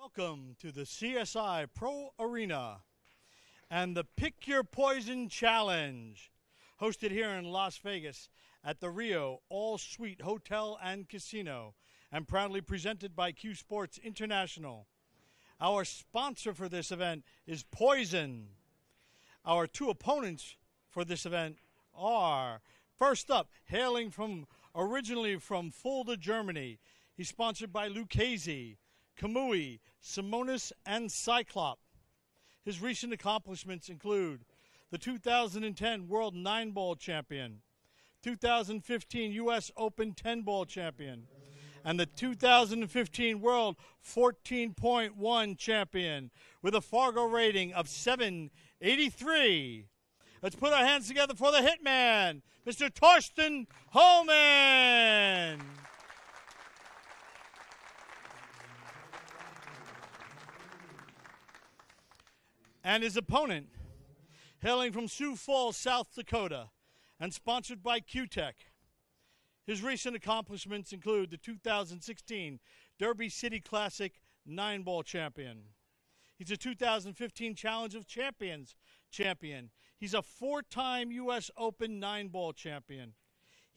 Welcome to the CSI Pro Arena and the Pick Your Poison Challenge, hosted here in Las Vegas at the Rio All Suite Hotel and Casino, and proudly presented by CueSports International. Our sponsor for this event is Poison. Our two opponents for this event are first up, hailing from originally from Fulda, Germany. He's sponsored by Lucasi, Kamui, Simonis, and Cyclop. His recent accomplishments include the 2010 World Nine Ball Champion, 2015 U.S. Open 10 Ball Champion, and the 2015 World 14.1 Champion with a Fargo rating of 783. Let's put our hands together for the Hitman, Mr. Thorsten Hohmann. And his opponent, hailing from Sioux Falls, South Dakota, and sponsored by Cuetec. His recent accomplishments include the 2016 Derby City Classic nine ball champion. He's a 2015 Challenge of Champions champion. He's a four time U.S. Open nine ball champion.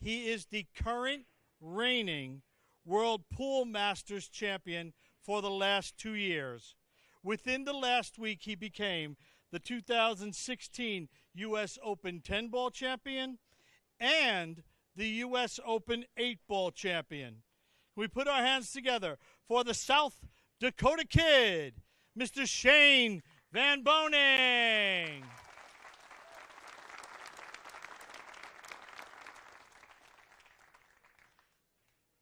He is the current reigning World Pool Masters champion for the last two years. Within the last week, he became the 2016 U.S. Open 10 ball champion and the U.S. Open 8 ball champion. We put our hands together for the South Dakota Kid, Mr. Shane Van Boening.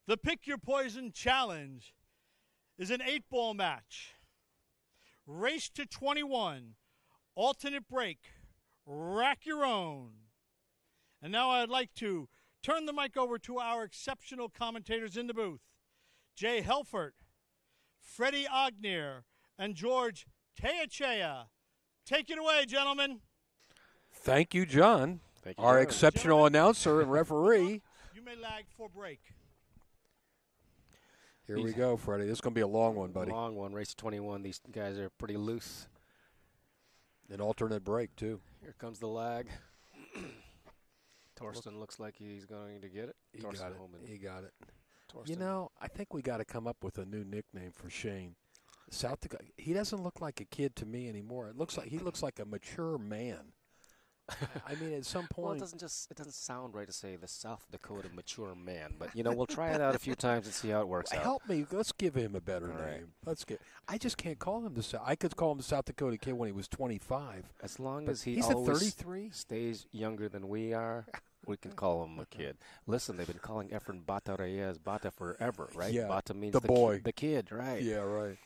The Pick Your Poison Challenge is an eight ball match. Race to 21, alternate break, rack your own. And now I'd like to turn the mic over to our exceptional commentators in the booth Jay Helfert, Freddie Ognier, and George Teachea. Take it away, gentlemen. Thank you, John, Thank you, our John. exceptional announcer and referee. You may lag for break. Here we go, Freddie. This is going to be a long one, buddy. Long one, race 21. These guys are pretty loose. An alternate break, too. Here comes the lag. Thorsten looks like he's going to get it. He Thorsten got it. Hohmann. He got it. Thorsten. You know, I think we got to come up with a new nickname for Shane. South Dakota. He doesn't look like a kid to me anymore. It looks like he looks like a mature man. I mean, at some well, it point, doesn't just it doesn't sound right to say the South Dakota mature man, but you know we'll try it out a few times and see how it works out. help me. Let's give him a better All right. name. Let's get. I just can't call him the. South. I could call him the South Dakota kid when he was 25. As long as he he's always 33. stays younger than we are, we can call him a kid. Listen, they've been calling Efren Bata Reyes Bata forever, right? Yeah, Bata means the ki- boy. the kid, right? Yeah, right.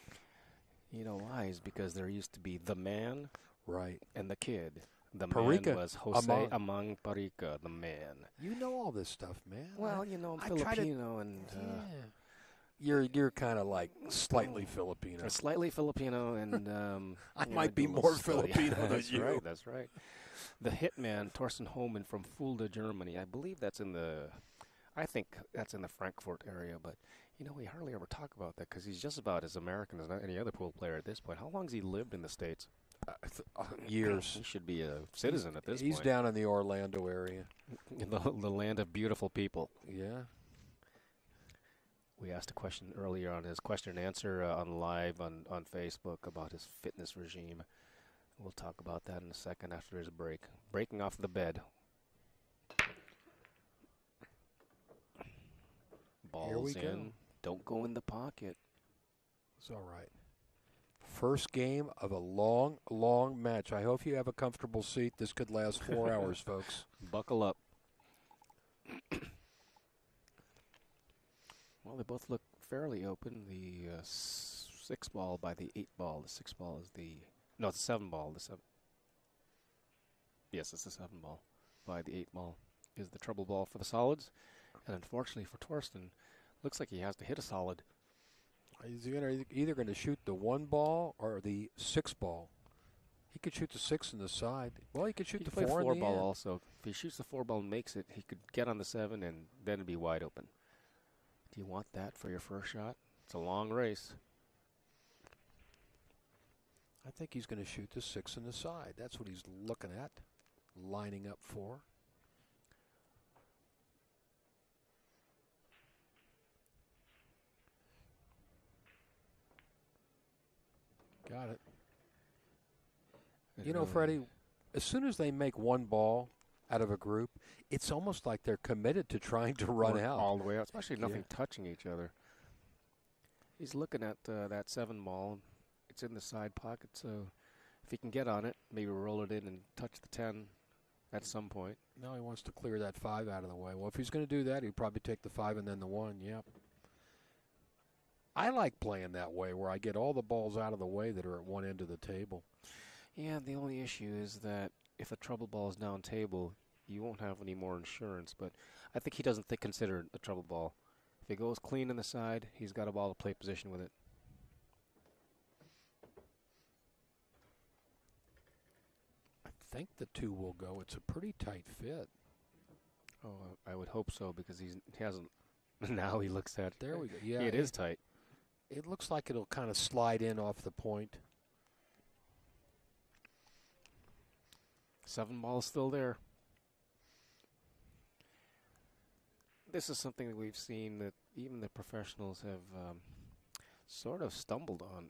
You know why? Is because there used to be the man Right. and the kid. The Parica, man was Jose Amang. Amang Parica, the man. You know all this stuff, man. Well, you know, I I'm to- Filipino and uh. You're you're kind of like slightly Filipino. uh, slightly Filipino, and um, I you know, might be more study. Filipino than that's you. Right, that's right. The hitman Thorsten Hohmann from Fulda, Germany. I believe that's in the. I think that's in the Frankfurt area, but you know we hardly ever talk about that because he's just about as American as any other pool player at this point. How long has he lived in the states? Uh, years. He should be a citizen at this He's point. down in the Orlando area. in the, the land of beautiful people. Yeah. We asked a question earlier on his question and answer uh, on live on, on Facebook about his fitness regime. We'll talk about that in a second after his break. Breaking off the bed. Balls in. go. Don't go in the pocket. It's all right. First game of a long, long match. I hope you have a comfortable seat. This could last four hours, folks. Buckle up. well, they both look fairly open. The uh, six ball by the eight ball. The six ball is the no, it's the seven ball. The seven. Yes, it's the seven ball. By the eight ball is the trouble ball for the solids, and unfortunately for Thorsten, looks like he has to hit a solid. He's either going to shoot the one ball or the six ball. He could shoot the six in the side. Well, he could shoot He the four, four the ball end. also. If he shoots the four ball and makes it, he could get on the seven, and then it'd be wide open. Do you want that for your first shot? It's a long race. I think he's going to shoot the six in the side. That's what he's looking at, lining up for. Got it. It You know, really- Freddie, as soon as they make one ball out of a group, it's almost like they're committed to trying to run out. all the way out, especially nothing Yeah. touching each other. He's looking at uh, that seven ball. It's in the side pocket, so if he can get on it, maybe roll it in and touch the ten at some point. Now he wants to clear that five out of the way. Well, if he's going to do that, he'd probably take the five and then the one. Yep. I like playing that way, where I get all the balls out of the way that are at one end of the table. Yeah, the only issue is that if a trouble ball is down table, you won't have any more insurance. But I think he doesn't think consider it a trouble ball. If it goes clean in the side, he's got a ball to play position with it. I think the two will go. It's a pretty tight fit. Oh, I would hope so because he's he hasn't. Now he looks at There we go. Yeah, it is tight. It looks like it'll kind of slide in off the point. Seven ball is still there. This is something that we've seen that even the professionals have um, sort of stumbled on.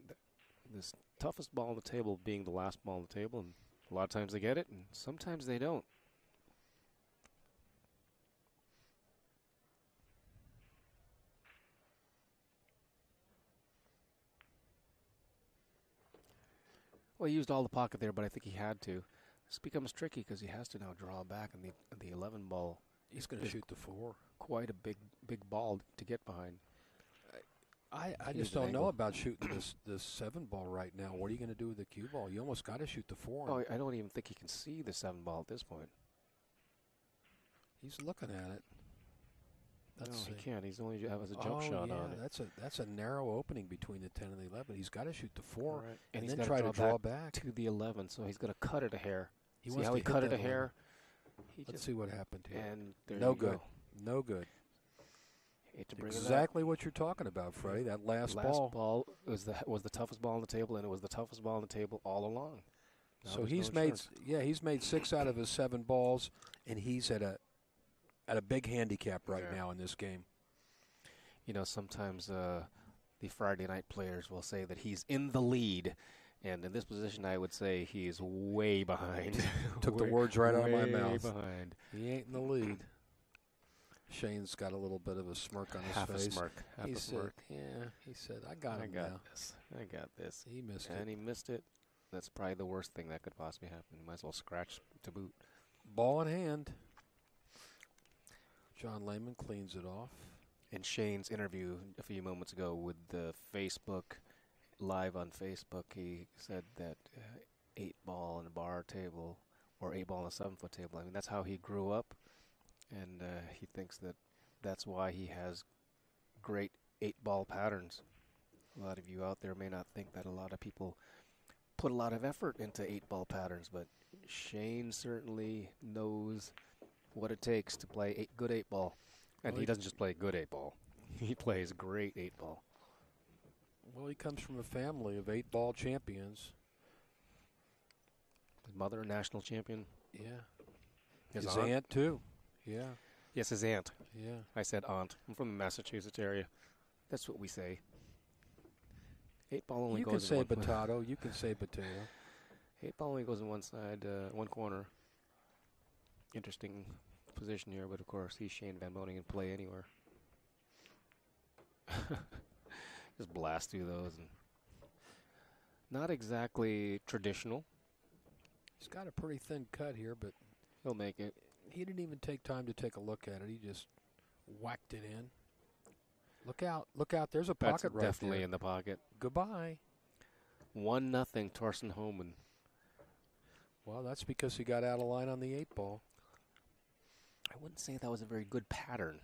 This toughest ball on the table being the last ball on the table, and a lot of times they get it, and sometimes they don't. Well, he used all the pocket there, but I think he had to. This becomes tricky because he has to now draw back, and the the 11 ball He's going to shoot the four. quite a big big ball to get behind. I, I just don't know about shooting this this seven ball right now. What are you going to do with the cue ball? You almost got to shoot the four. Oh, I don't even think he can see the seven ball at this point. He's looking at it. No, he can't. He's only has a jump oh, shot yeah, on it. That's a that's a narrow opening between the ten and the eleven. He's got to shoot the four Right. and, he's then try draw to draw back back. to the 11, so he's going to cut it a hair. He see wants how to he cut it a hair? Let's see what happened here. and there No good. go. No good. Hate to bring it up. Exactly what you're talking about, Freddie. That last, Last ball. was the was the toughest ball on the table, and it was the toughest ball on the table all along. Now So there's no he's made yeah he's made six out of his seven balls, and he's at a at a big handicap right Yeah. now in this game. you know, sometimes uh, the Friday night players will say that he's in the lead, and in this position, I would say he is way behind. Took the words right out of my way mouth. Behind He ain't in the lead. Shane's got a little bit of a smirk on his half face. a smirk. Half he a said, smirk. "Yeah." He said, "I got I him got now." this. I got this. He missed And it. And he missed it. That's probably the worst thing that could possibly happen. You might as well scratch to boot. Ball in hand. John Lehman cleans it off. In Shane's interview a few moments ago with the Facebook, live on Facebook, he said that uh, eight ball on a bar table or eight ball on a seven foot table. I mean, that's how he grew up, and uh, he thinks that that's why he has great eight ball patterns. A lot of you out there may not think that a lot of people put a lot of effort into eight ball patterns, but Shane certainly knows what it takes to play eight, good eight ball. And Well, he doesn't just play good eight ball. He plays great eight ball. Well, he comes from a family of eight ball champions. His mother, a national champion. Yeah. His, His, aunt. aunt too. Yeah. Yes, his aunt. Yeah. I said aunt. I'm from the Massachusetts area. That's what we say. Eight ball only you goes can in say one potato. You can say potato. Eight ball only goes in one side, uh, one corner. Interesting position here, but of course he's Shane Van Boening and play anywhere. Just blast through those and not exactly traditional. He's got a pretty thin cut here, but He'll make it. he didn't even take time to take a look at it. He just whacked it in. Look out! Look out! There's a That's pocket right definitely there. in the pocket. Goodbye. One nothing, Thorsten Hohmann. Well, that's because he got out of line on the eight ball. I wouldn't say that was a very good pattern.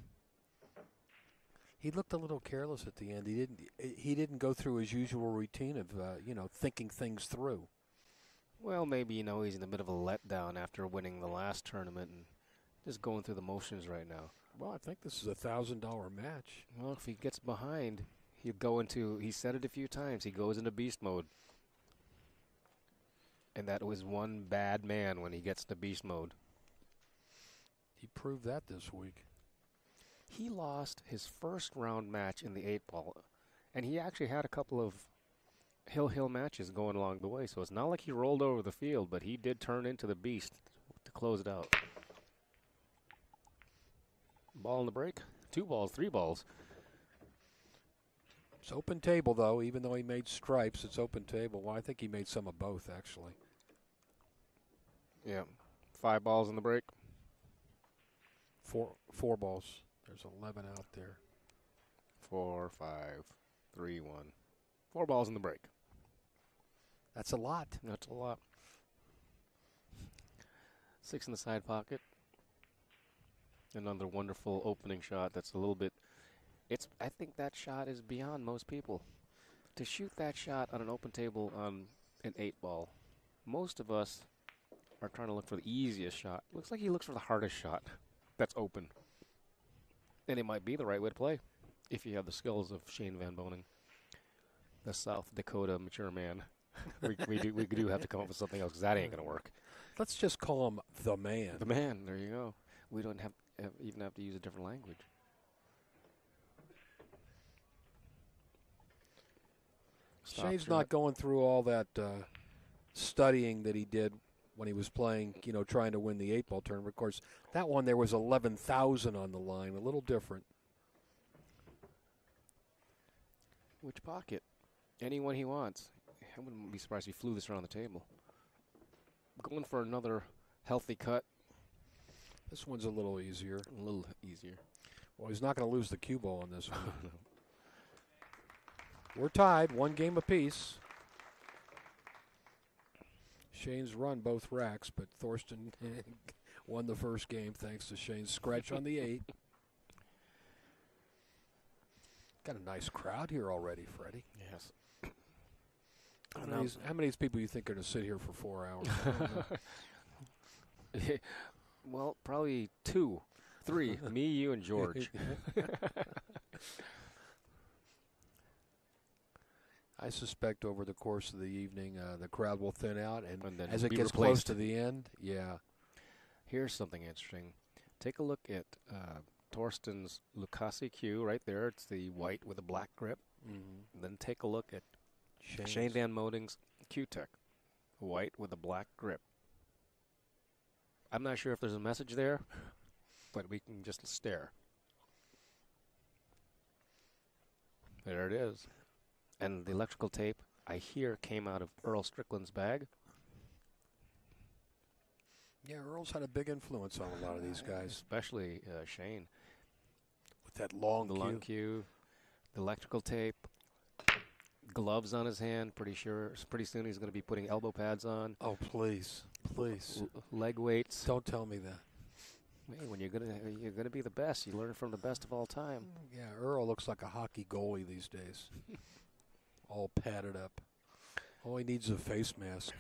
He looked a little careless at the end. He didn't. He didn't go through his usual routine of, uh, you know, thinking things through. Well, maybe you know he's in the middle of a letdown after winning the last tournament and just going through the motions right now. Well, I think this is a thousand dollar match. Well, if he gets behind, he'll go into. He said it a few times. He goes into beast mode. And that was one bad man when he gets to beast mode. He proved that this week. He lost his first round match in the eight ball, and he actually had a couple of hill hill matches going along the way. So it's not like he rolled over the field, but he did turn into the beast to close it out. Ball in the break, two balls, three balls. It's open table though. Even though he made stripes, it's open table. Well, I think he made some of both actually. Yeah, five balls in the break. Four four balls. There's 11 out there. Four, five, three, one. Four balls in the break. That's a lot. That's a lot. Six in the side pocket. Another wonderful opening shot. That's a little bit. It's. I think that shot is beyond most people. To shoot that shot on an open table on an eight ball, most of us are trying to look for the easiest shot. Looks like he looks for the hardest shot. That's open. And it might be the right way to play if you have the skills of Shane Van Boening, the South Dakota mature man. we, we, do, we do have to come up with something else because that ain't going to work. Let's just call him the man. The man, there you go. We don't have, have even have to use a different language. Stop Shane's not going through all that uh, studying that he did when he was playing, you know, trying to win the eight ball tournament. Of course, that one there was 11,000 on the line, a little different. Which pocket? Anyone he wants. I wouldn't be surprised if he flew this around the table. Going for another healthy cut, This one's a little easier. a little easier. Well, he's not going to lose the cue ball on this one. We're tied, one game apiece. Shane's run both racks, but Thorsten won the first game thanks to Shane's scratch on the eight. Got a nice crowd here already, Freddie. Yes. How many, know. of how many of these people you think are going to sit here for four hours? I don't know. well, probably two, three. Me, you, and George. I suspect over the course of the evening, uh, the crowd will thin out, and, And then as it gets close to the end, yeah, Here's something interesting. Take a look at uh, Thorsten's Lucasi Q right there. It's the white with a black grip. mm-hmm. Then take a look at Shane's. Shane Van Boening's Cuetec, white with a black grip. I'm not sure if there's a message there, but we can just stare. There it is. And the electrical tape, I hear, came out of Earl Strickland's bag. Yeah, Earl's had a big influence on a lot of these guys Especially uh, Shane. with that long the cue. long cue, the electrical tape, gloves on his hand. Pretty sure, pretty soon he's going to be putting elbow pads on, Oh, please, please, l- leg weights. don't tell me that. Hey, when you're gonna you're gonna be the best, you learn from the best of all time. Yeah, Earl looks like a hockey goalie these days, all padded up. All he needs is a face mask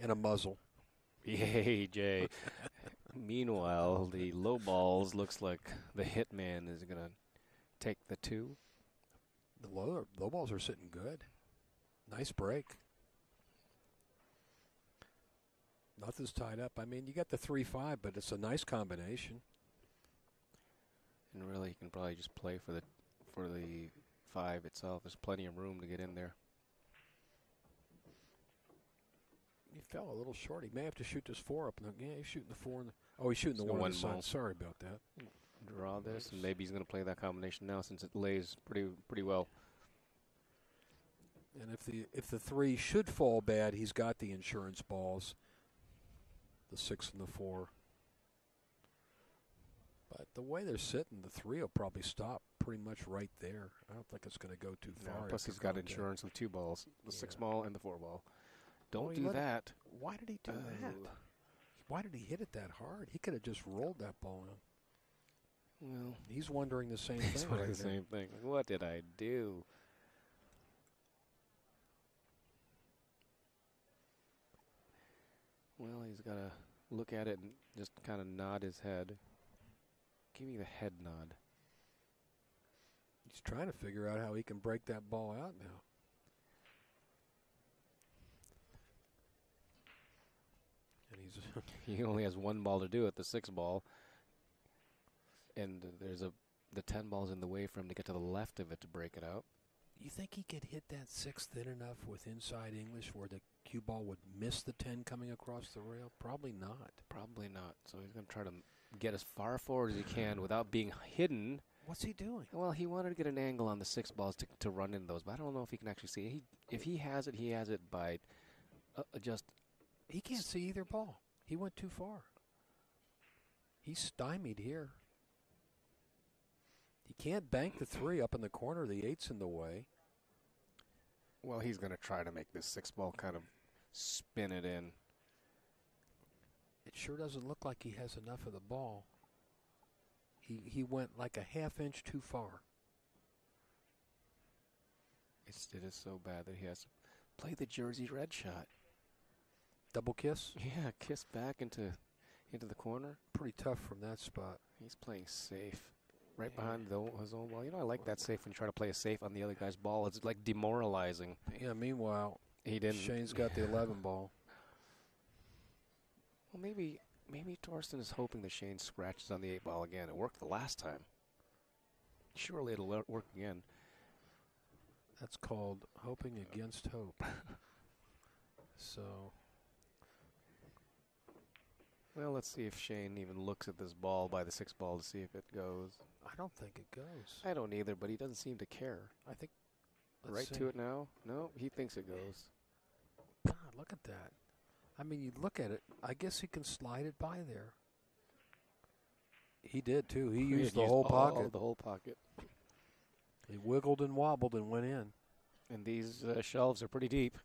and a muzzle. Yay, Jay. Meanwhile, the low balls looks like the hitman is gonna take the two. The low, low balls are sitting good. Nice break. Nothing's tied up. I mean, you got the three five, but it's a nice combination. And really, you can probably just play for the for the five itself. There's plenty of room to get in there. He fell a little short. He may have to shoot this four up. In the, yeah, he's shooting the four. The, oh, he's shooting the the one, on one the side. Sorry about that. Draw this, and maybe he's gonna play that combination now since it lays pretty pretty well. And if the if the three should fall bad, he's got the insurance balls. The six and the four. But the way they're sitting, the three will probably stop pretty much right there. I don't think it's going to go too No, far. plus he's got insurance with two balls, the six ball and the four ball. Don't he do let it- that. Why did he do oh. that? Oh. Why did he hit it that hard? He could have just rolled that ball in. Well, He's wondering the same thing. right the same thing. What did I do? Well, he's got to look at it and just kind of nod his head. Give me the head nod. He's trying to figure out how he can break that ball out now. And He's He only has one ball to do it, the six ball. And there's a the ten ball's in the way for him to get to the left of it to break it out. You think he could hit that six thin enough with inside English where the cue ball would miss the 10 coming across the rail? Probably not. Probably not. So he's going to try to get as far forward as he can without being hidden. What's he doing? Well, he wanted to get an angle on the six balls to, to run in those, but I don't know if he can actually see. He, if he has it, he has it by uh, uh, just He can't see either ball. He went too far. He's stymied here. He can't bank the three up in the corner. The eight's in the way. well, he's going to try to make this six ball kind of spin it in. It sure doesn't look like he has enough of the ball. He he went like a half inch too far. It's, it is so bad that he has to play the Jersey Red shot. Double kiss. Yeah, kiss back into into the corner. Pretty tough from that spot. He's playing safe, right Yeah. behind the, his own ball. You know, I like that safe when you try to play a safe on the other guy's ball. It's like demoralizing. Yeah. Meanwhile, He didn't. Shane's got the 11 ball. Well, maybe maybe Thorsten is hoping that Shane scratches on the eight ball again. It worked the last time. Surely it'll work again. That's called hoping against hope. so Well, let's see if Shane even looks at this ball by the six ball to see if it goes. I don't think it goes. I don't either, but he doesn't seem to care. I think right let's to it now? No, he thinks it goes. God, look at that. I mean, you look at it. I guess he can slide it by there. He did too. He Yeah, used the used whole pocket. the whole pocket. He wiggled and wobbled and went in. And these uh, shelves are pretty deep.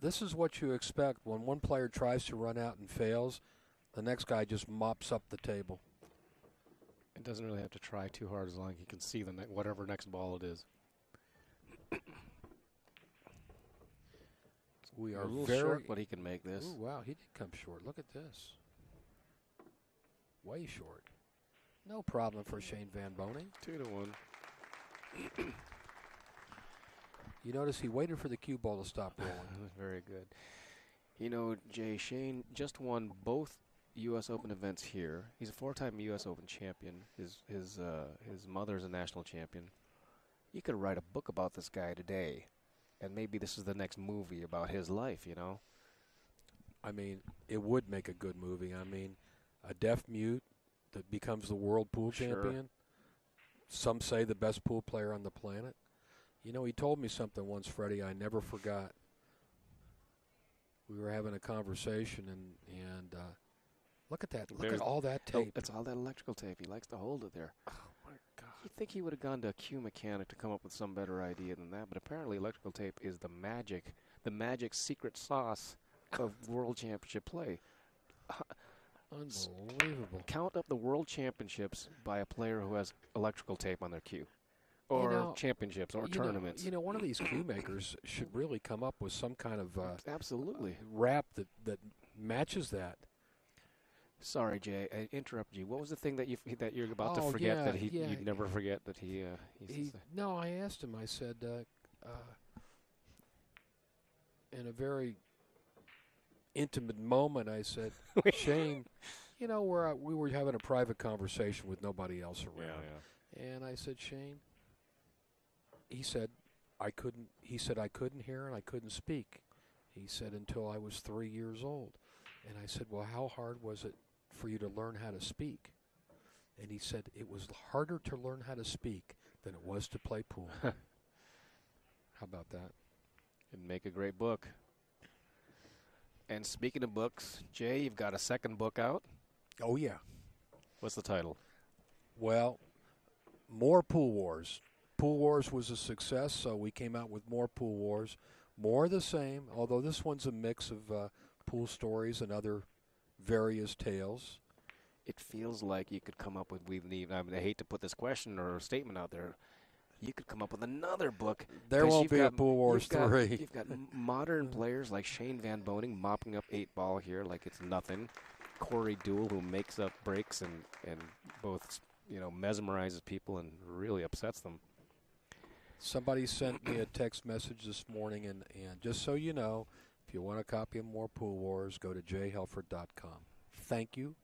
This is what you expect when one player tries to run out and fails. The next guy just mops up the table. It doesn't really have to try too hard as long as he can see the ne- whatever next ball it is. We a are little very. short, but he can make this. Ooh, wow, he did come short. Look at this. Way short. No problem for Shane Van Boening. Two to one. You notice he waited for the cue ball to stop rolling. Very good. You know, Jay Shane just won both U.S. Open events here. He's a four-time U.S. Open champion. His his uh, his mother's a national champion. You could write a book about this guy today, and maybe this is the next movie about his life. You know, I mean, it would make a good movie. I mean, a deaf mute that becomes the world pool Sure. champion. Some say the best pool player on the planet. You know, he told me something once, Freddie. I never forgot. We were having a conversation, and and uh, look at that! Look There's- at all that tape. it's all that electrical tape. He likes to hold it there. oh my God! You'd think he would have gone to a Q mechanic to come up with some better idea than that, but apparently electrical tape is the magic, the magic secret sauce of world championship play. Unbelievable. Count up the world championships by a player who has electrical tape on their cue, or know, championships, or you know- tournaments. you know, one of these cue makers should really come up with some kind of uh, Absolutely. rap that that matches that. Sorry, Jay, I interrupted you. What was the thing that you that you're about Oh, to forget yeah, that he yeah. you'd never forget that he uh, he, no, I asked him. I said, uh, uh, in a very intimate moment, I said, Shane, you know, where we were having a private conversation with nobody else around, and I said, Shane. He said, I couldn't. He said I couldn't hear and I couldn't speak. He said until I was three years old, and I said, well, how hard was it for you to learn how to speak? And he said it was harder to learn how to speak than it was to play pool. how about that? It'd make a great book. And speaking of books, Jay, you've got a second book out. Oh yeah. What's the title? Well, more pool wars. Pool wars was a success, so we came out with more pool wars. More the same, although this one's a mix of uh, pool stories and other various tales. It feels like you could come up with. We need. I, mean, I hate to put this question or statement out there. You could come up with another book. There won't be a got- Pool Wars you've got, 3. You've got modern players like Shane Van Boening mopping up eight ball here like it's nothing. Corey Deuel who makes up breaks and and both you know mesmerizes people and really upsets them. Somebody sent me a text message this morning, and, and just so you know, you want a copy of more Pool Wars, go to jhelford.com. Thank you.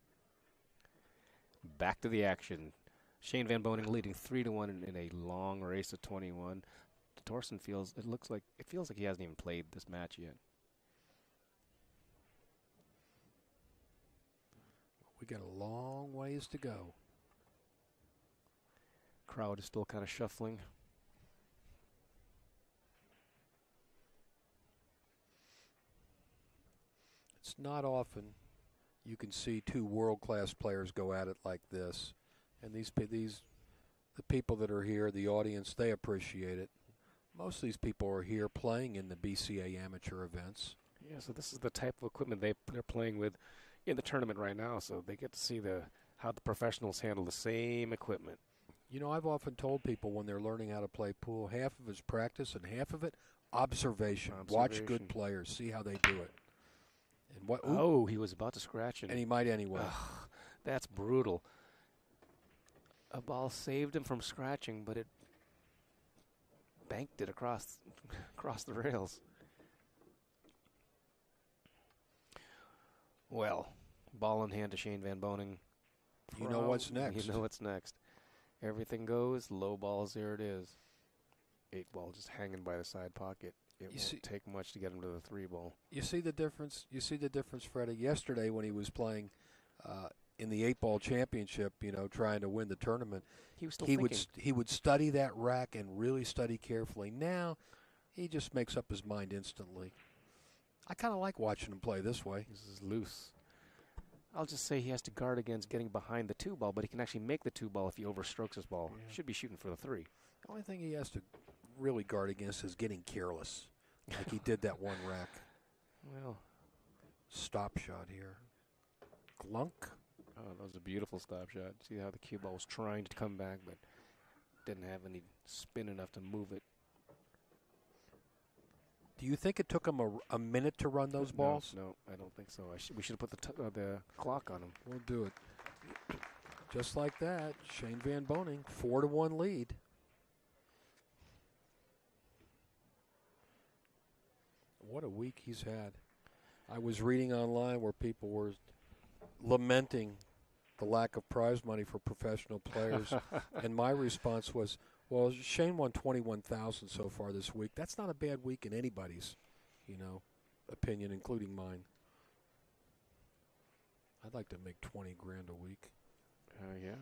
Back to the action. Shane Van Boening leading three to one in, in a long race of 21. Thorsten feels it looks like it feels like he hasn't even played this match yet. We got a long ways to go. Crowd is still kind of shuffling. It's not often you can see two world-class players go at it like this, and these these the people that are here, the audience, they appreciate it. Most of these people are here playing in the BCA amateur events. Yeah, so this is the type of equipment they they're playing with in the tournament right now, so they get to see the how the professionals handle the same equipment. You know, I've often told people when they're learning how to play pool, half of it's practice and half of it observation. Observation. Watch good players, see how they do it. And what? ooh, Oh, he was about to scratch it. and he might anyway. Ugh, that's brutal. A ball saved him from scratching, but it banked it across across the rails. Well, ball in hand to Shane Van Boening. You know what's next. You know what's next. Everything goes. Low balls. There it is. Eight ball just hanging by the side pocket. It You won't see- take much to get him to the three ball. You see the difference. You see the difference, Freddie. Yesterday, when he was playing uh, in the eight ball championship, you know, trying to win the tournament, He was still he thinking. would he would study that rack and really study carefully. Now, he just makes up his mind instantly. I kind of like watching him play this way. This is loose. I'll just say he has to guard against getting behind the two ball, but he can actually make the two ball if he overstrokes his ball. Yeah. Should be shooting for the three. The only thing he has to really guard against is getting careless, like he did that one rack. Well, Stop shot here. Glunk. oh, that was a beautiful stop shot. See how the cue ball was trying to come back, but didn't have any spin enough to move it. Do you think it took him a, a minute to run those No, balls? No, I don't think so. I sh- we should have put the t- uh, the clock on him. We'll do it. Just like that, Shane Van Boening, four to one lead. What a week he's had. I was reading online where people were lamenting the lack of prize money for professional players, and my response was, "Well, Shane won twenty-one thousand so far this week. That's not a bad week in anybody's, you know, opinion, including mine. I'd like to make twenty grand a week." Uh, yeah.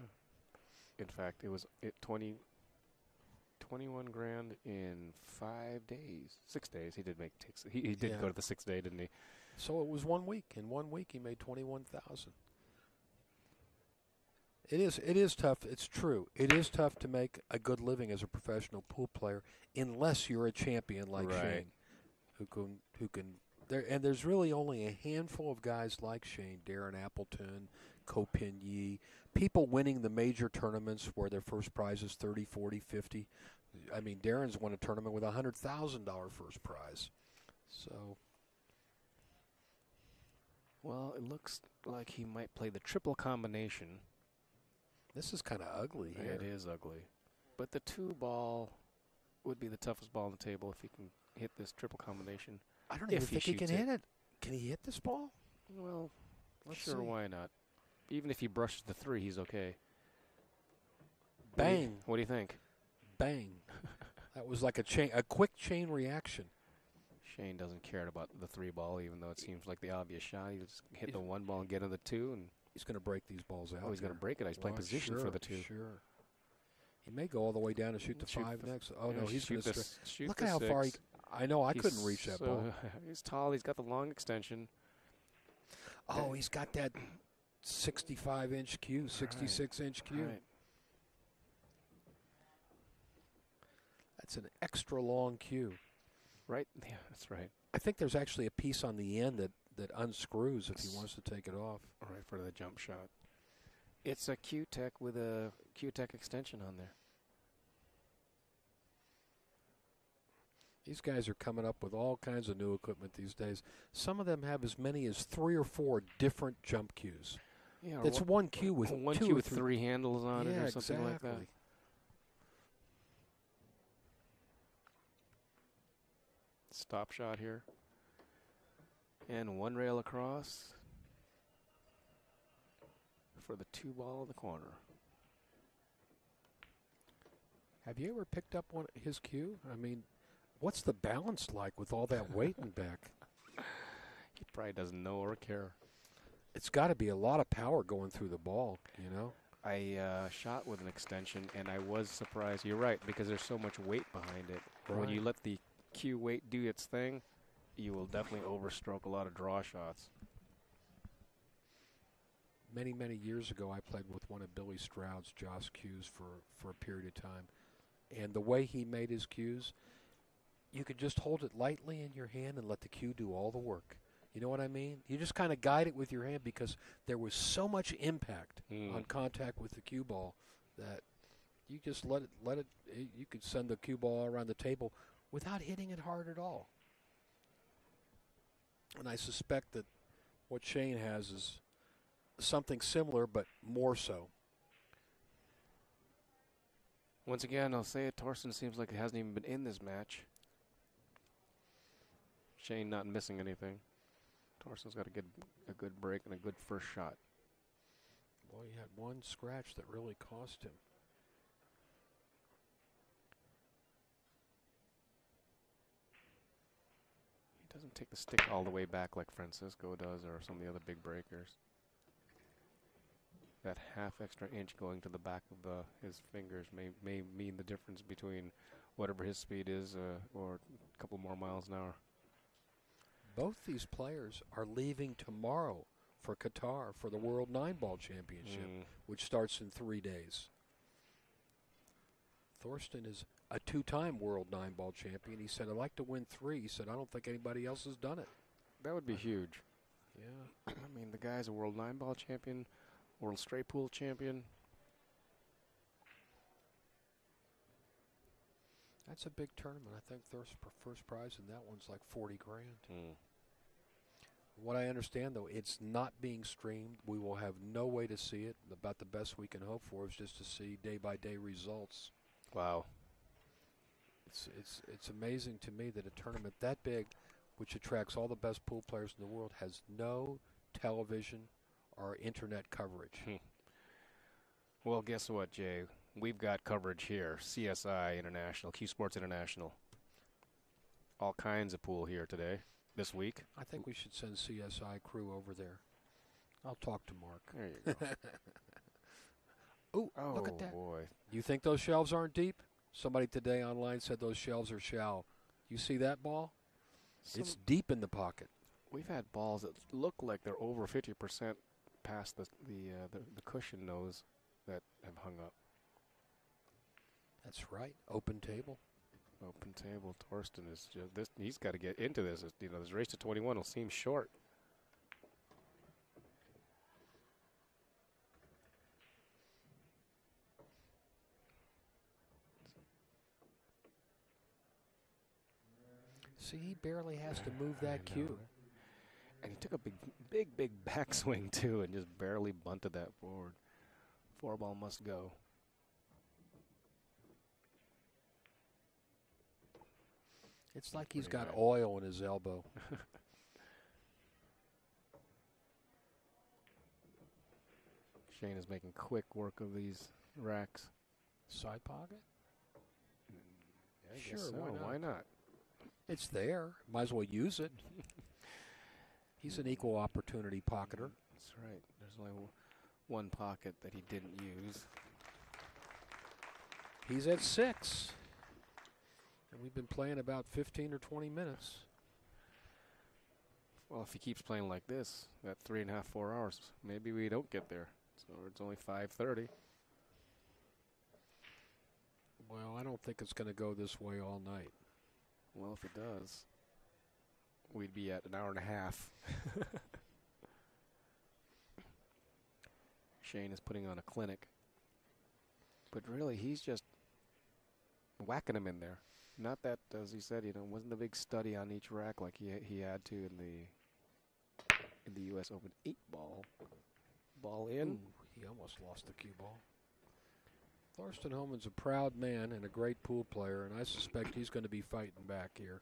In fact, it was it 20, 21 grand in five days, six days. He did make takes. He, he did Yeah. go to the sixth day, didn't he? So it was one week. In one week, he made twenty-one thousand. It is. It is tough. It's true. It is tough to make a good living as a professional pool player unless you're a champion like Right. Shane, who can who can. There and there's really only a handful of guys like Shane, Darren Appleton, Ko Pin Yi, people winning the major tournaments where their first prize is 30, 40, 50. I mean, Darren's won a tournament with a hundred thousand dollar first prize. So Well, it looks like he might play the triple combination. this is kind of ugly here. It is ugly, but the two ball would be the toughest ball on the table if he can hit this triple combination. I don't If even he think he can it. hit it. Can he hit this ball? Well, Let's sure, see. why not? Even if he brushes the three, he's okay. What do you- Bang, What do you think? Bang. that was like a chain, a quick chain reaction. Shane doesn't care about the three ball, even though it seems like the obvious shot. He just hit He's- the one ball and get on the two, and He's going to break these balls out. oh, he's going to break it. He's playing Well, position for the two. Sure. He may go all the way down and shoot the Shoot five the- next. Oh Yeah, no, he's going to. shoot Look how far he. six. I know. I He's couldn't reach that so- ball. he's tall. He's got the long extension. Oh, he's got that 65 inch cue, 66 inch cue. Right. That's an extra long cue. Right. Yeah, that's right. I think there's actually a piece on the end that that unscrews if he wants to take it off. Right for the jump shot. It's a Cuetec with a Cuetec extension on there. These guys are coming up with all kinds of new equipment these days. Some of them have as many as three or four different jump cues. Yeah, It's one, one cue with one two cue with three handles on yeah, it or something exactly. like that. Stop shot here. And one rail across for the two ball in the corner. Have you ever picked up one his cue? I mean, what's the balance like with all that weight in back? He probably doesn't know or care. It's got to be a lot of power going through the ball, you know. I uh, shot with an extension, and I was surprised. You're right because there's so much weight behind it. When you let the cue weight do its thing, you will definitely overstroke a lot of draw shots. Many, many years ago, I played with one of Billy Stroud's Joss cues for, for a period of time. And the way he made his cues, you could just hold it lightly in your hand and let the cue do all the work. You know what I mean? You just kind of guide it with your hand because there was so much impact Mm. on contact with the cue ball that you just let it let it you could send the cue ball around the table without hitting it hard at all. And I suspect that what Shane has is something similar but more so. Once again, I'll say it. Thorsten seems like he hasn't even been in this match. Shane not missing anything. Thorsten's got a good a good break and a good first shot. Well, he had one scratch that really cost him. Doesn't take the stick all the way back like Francisco does or some of the other big breakers. That half extra inch going to the back of the, his fingers may may mean the difference between whatever his speed is uh, or a couple more miles an hour. Both these players are leaving tomorrow for Qatar for the World Nine Ball Championship, Mm. which starts in three days. Thorsten is a two time World Nine Ball champion. He said, I'd like to win three. He said, I don't think anybody else has done it. That would be huge. Yeah. I mean, the guy's a world nine ball champion, world straight pool champion. That's a big tournament. I think sp- first prize in that one's like 40 grand. Hmm. What I understand, though, it's not being streamed. We will have no way to see it. About the best we can hope for is just to see day by day results. Wow. It's it's it's amazing to me that a tournament that big, which attracts all the best pool players in the world, has no television or internet coverage. Hmm. Well, guess what, Jay? We've got coverage here. CSI International, CueSports International. All kinds of pool here today, this week. I think we should send CSI crew over there. I'll talk to Mark. There you go. Ooh, oh, look at oh, that. boy. You think those shelves aren't deep? Somebody today online said those shelves are shallow. You see that ball? Some- it's deep in the pocket. we've had balls that look like they're over 50% past the, the, uh, the, the cushion nose that have hung up. That's right. Open table. Open table. Thorsten is just this. He's got to get into this. You know, this race to 21 will seem short. See, he barely has to move that cue. And he took a big, big, big backswing too, and just barely bunted that forward. Four ball must go. It's like he's got oil in his elbow. Shane is making quick work of these racks. Side pocket? Mm, I Sure, guess so. why not? Why not? It's there. Might as well use it. He's an equal opportunity pocketer. That's right. There's only one pocket that he didn't use. He's at six. And we've been playing about 15 or 20 minutes. Well, if he keeps playing like this, that three and a half, four hours, maybe we don't get there. So it's only 5:30. Well, I don't think it's going to go this way all night. Well, if it does, we'd be at an hour and a half. Shane is putting on a clinic. But really, he's just whacking him in there. Not that, as he said, you know, wasn't a big study on each rack like he he had to in the in the U.S. Open eight ball. Ball in. Ooh, he almost lost the cue ball. Thorsten Hohmann's a proud man and a great pool player, and I suspect he's going to be fighting back here.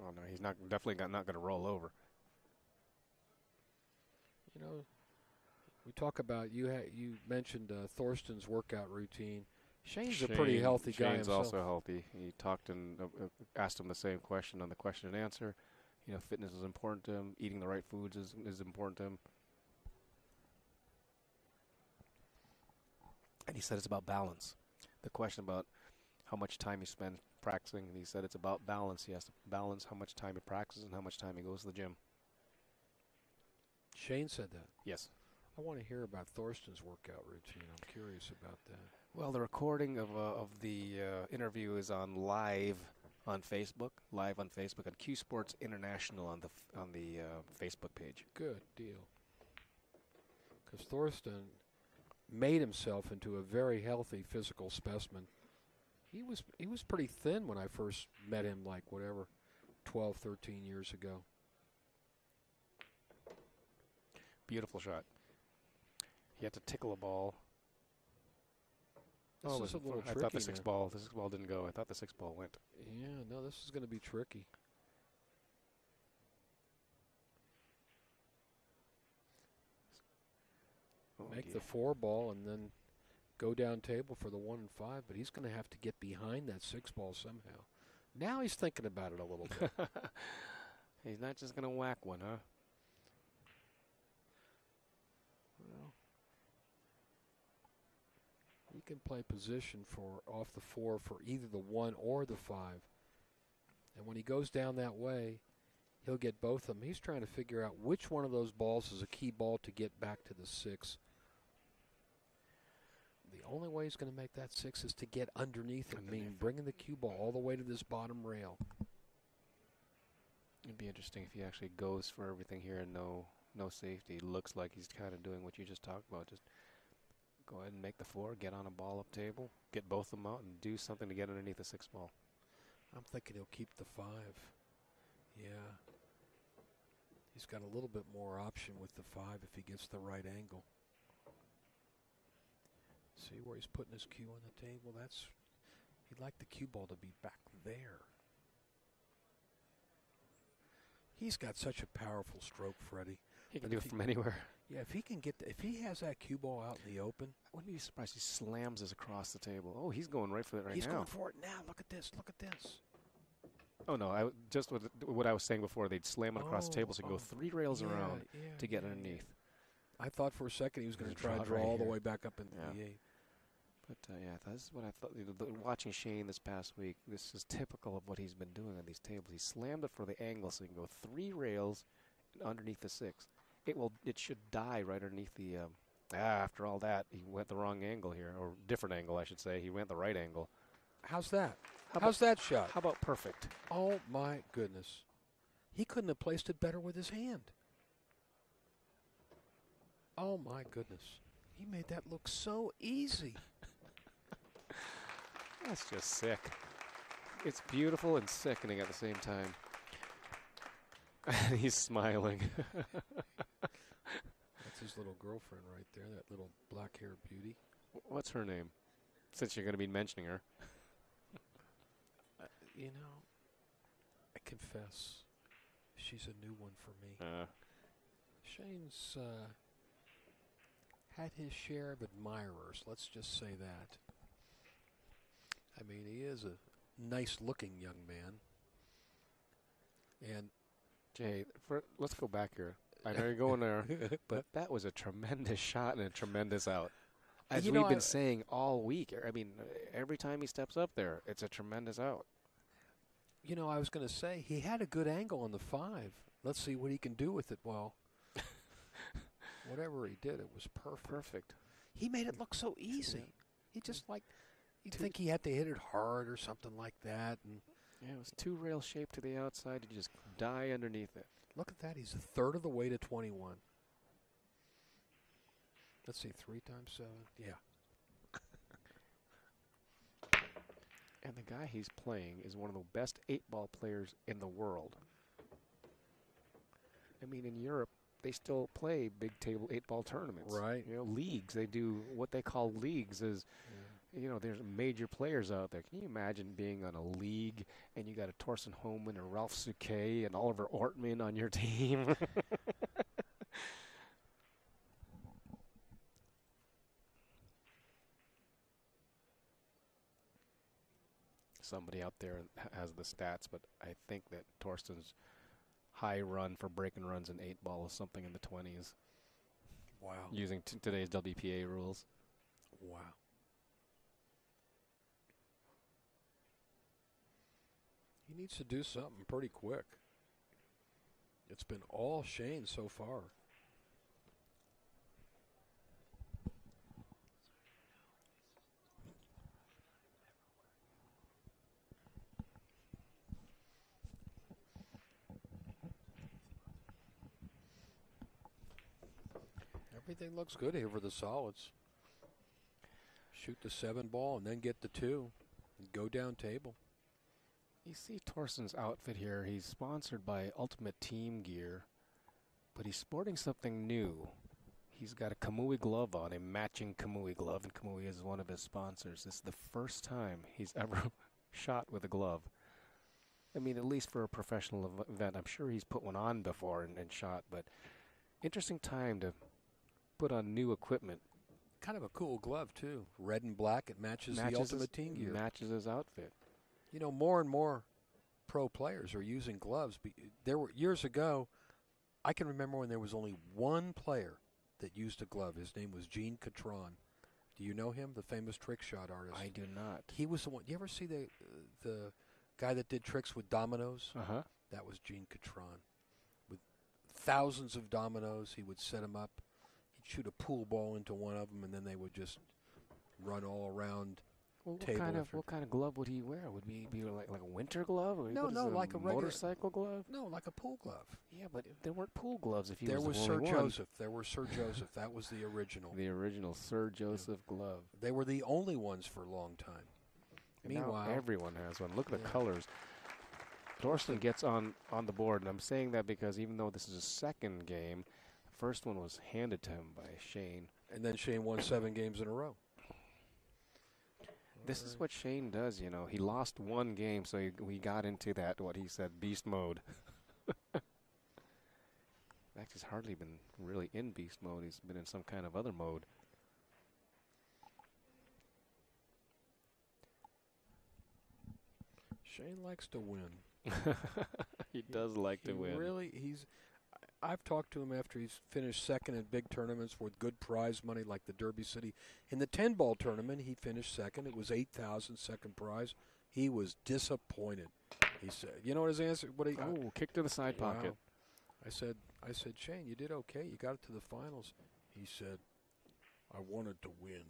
Oh no, he's not definitely got, not going to roll over. You know, we talk about you. Ha- you mentioned uh, Thorsten's workout routine. Shane's Shane, a pretty healthy guy Shane's also healthy. He talked and uh, uh, asked him the same question on the question and answer. You know, fitness is important to him. Eating the right foods is is important to him. And he said it's about balance. The question about how much time he spends practicing, and he said it's about balance. He has to balance how much time he practices and how much time he goes to the gym. Shane said that. Yes. I want to hear about Thorsten's workout routine. I'm curious about that. Well, the recording of uh, of the uh, interview is on live on Facebook, live on Facebook on CueSports International on the f- on the uh, Facebook page. Good deal. Because Thorsten made himself into a very healthy physical specimen. He was he was pretty thin when I first met him, like whatever, 12, 13 years ago. Beautiful shot. He had to tickle a ball. This oh, is a little I tricky thought the six now. ball the six ball didn't go. I thought the six ball went. Yeah, no, this is going to be tricky. Make the four ball and then go down table for the one and five, but he's going to have to get behind that six ball somehow. Now he's thinking about it a little bit. He's not just gonna whack one, huh? Well, he can play position for off the four for either the one or the five. And when he goes down that way, he'll get both of them. He's trying to figure out which one of those balls is a key ball to get back to the six. The only way he's going to make that six is to get underneath it, meaning bringing the cue ball all the way to this bottom rail. It'd be interesting if he actually goes for everything here and no no safety. Looks like he's kind of doing what you just talked about. Just go ahead and make the four, get on a ball up table, get both of them out, and do something to get underneath the six ball. I'm thinking he'll keep the five. Yeah. He's got a little bit more option with the five if he gets the right angle. See where he's putting his cue on the table? That's he'd like the cue ball to be back there. He's got such a powerful stroke, Freddie. He can But do if it he- from anywhere. Yeah, if he can get, the, if he has that cue ball out in the open, I wouldn't be surprised he slams this across the table. Oh, he's going right for it right he's now. He's going for it now. Look at this. Look at this. oh no, I just what, what I was saying before. They'd slam it across the Oh, table so you oh. go three rails Yeah, around yeah, to get yeah, yeah. underneath. I thought for a second he was going to try to and draw right all the way back up into Yeah. the eight. But uh, yeah, this is what I thought. Watching Shane this past week, this is typical of what he's been doing on these tables. He slammed it for the angle so he can go three rails underneath the six. It will. It should die right underneath the. Um, ah, after all that, he went the wrong angle here, or different angle, I should say. He went the right angle. How's that? How How's that shot? How about perfect? Oh my goodness. He couldn't have placed it better with his hand. Oh my goodness. He made that look so easy. That's just sick. It's beautiful and sickening at the same time. And he's smiling. That's his little girlfriend right there, that little black haired beauty. What's her name? Since you're going to be mentioning her. Uh, you know, I confess, she's a new one for me. Uh, Shane's uh, had his share of admirers, let's just say that. I mean, he is a nice looking young man. And Jay, for, let's go back here. I know you're going there, but that was a tremendous shot and a tremendous out. Uh, As You we've know, been I- saying all week. I mean, every time he steps up there, it's a tremendous out. You know, I was going to say he had a good angle on the five. Let's see what he can do with it. Well, whatever he did, it was perfect. Perfect. He made it look so easy. He just like you'd think he had to hit it hard or something like that. And Yeah, it was two rail shape to the outside. You just die underneath it. look at that, he's a third of the way to twenty-one. Let's see, three times seven. Yeah, And the guy he's playing is one of the best eight ball players in the world. I mean, in Europe, they still play big table eight ball tournaments. Right. You know, leagues. They do what they call leagues. Is you know, there's major players out there. Can you imagine being on a league and you got a Thorsten Hohmann and Ralf Souquet and Oliver Ortmann on your team? Somebody out there has the stats, but I think that Thorsten's high run for breaking runs in eight ball is something in the 20s. Wow. Using today's WPA rules. Wow. He needs to do something pretty quick. It's been all Shane so far. Everything looks good here for the solids. Shoot the seven ball and then get the two. Go down table. You see Thorsten's outfit here. He's sponsored by Ultimate Team Gear, but he's sporting something new. He's got a Kamui glove on, a matching Kamui glove, and Kamui is one of his sponsors. This is the first time he's ever shot with a glove. I mean, at least for a professional event. I'm sure he's put one on before and, and shot, but interesting time to put on new equipment. Kind of a cool glove, too. Red and black. It matches, matches the Ultimate his, Team Gear. Matches his outfit you know, more and more pro players are using gloves. There were years ago, I can remember when there was only one player that used a glove. His name was Gene Catron. Do you know him, the famous trick shot artist? I do not. He was the one. You ever see the the guy that did tricks with dominoes? Uh huh. That was Gene Catron. With thousands of dominoes, he would set them up. He'd shoot a pool ball into one of them, and then they would just run all around well, what kind of what kind of glove would he wear? Would he be like like a winter glove? Or no, no, like a, a motorcycle glove. No, like a pool glove. Yeah, but there weren't pool gloves. If you there was, was Sir Joseph. There was Sir Joseph. That was the original. The original Sir Joseph yeah. glove. They were the only ones for a long time. And Meanwhile, everyone has one. Look at yeah. the colors. Thorsten gets on on the board, and I'm saying that because even though this is a second game, the first one was handed to him by Shane. And then Shane won seven games in a row. This is what Shane does, you know. He lost one game, so he, we got into that, what he said, beast mode. in fact, he's hardly been really in beast mode. He's been in some kind of other mode. Shane likes to win. he does like he to win. Really, he's I've talked to him after he's finished second in big tournaments with good prize money like the Derby City. In the 10 ball tournament, he finished second. It was 8,000 second prize. He was disappointed. He said, "You know what his answer? What he oh, kick to the side wow. pocket." I said, "I said, Shane, you did okay. You got it to the finals." He said, "I wanted to win.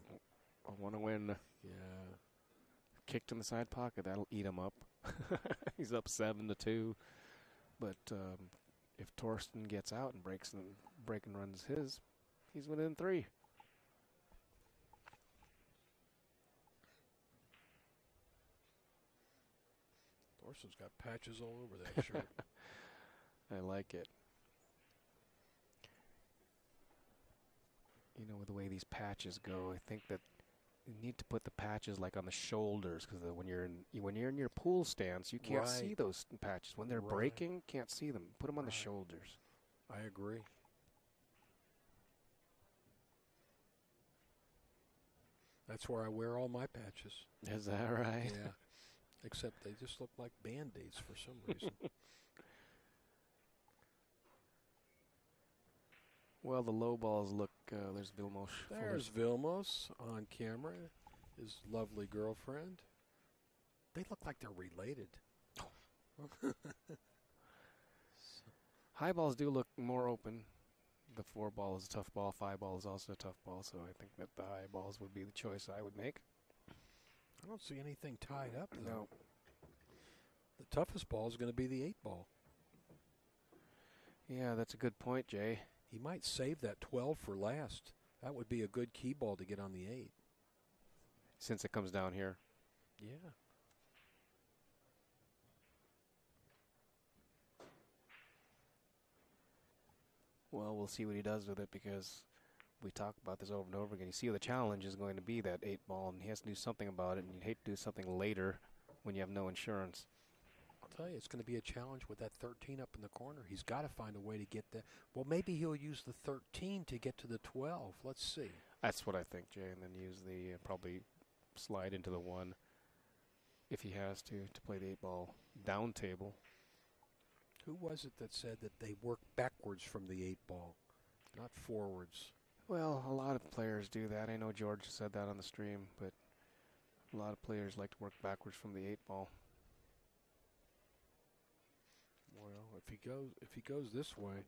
I want to win." Yeah. Kicked in the side pocket. That'll eat him up. He's up seven to two, but um, if Thorsten gets out and breaks and break and runs his, he's within three. Thorsten's got patches all over that shirt. I like it. You know, with the way these patches go, I think that you need to put the patches like on the shoulders because when you're in when you're in your pool stance, you can't right. see those patches. When they're right. breaking, can't see them. Put them on right. the shoulders. I agree. That's where I wear all my patches. Is that right? Yeah. Except they just look like band aids for some reason. Well, the low balls look. Uh, there's Vilmos. There's Vilmos on camera. His lovely girlfriend. They look like they're related. High balls do look more open. The four ball is a tough ball. Five ball is also a tough ball. So I think that the high balls would be the choice I would make. I don't see anything tied up. Though. No. The toughest ball is going to be the eight ball. Yeah, that's a good point, Jay. He might save that 12 for last. That would be a good key ball to get on the 8. Since it comes down here? Yeah. Well, we'll see what he does with it because we talk about this over and over again. You see, the challenge is going to be that eight ball, and he has to do something about it. And you'd hate to do something later when you have no insurance. I'll tell you, it's going to be a challenge with that 13 up in the corner. He's got to find a way to get there. Well, maybe he'll use the 13 to get to the 12. Let's see. That's what I think, Jay, and then use the uh, probably slide into the one if he has to to play the eight ball down table. Who was it that said that they work backwards from the eight ball, not forwards? Well, a lot of players do that. I know George said that on the stream, but a lot of players like to work backwards from the eight ball. Well, if he goes if he goes this way,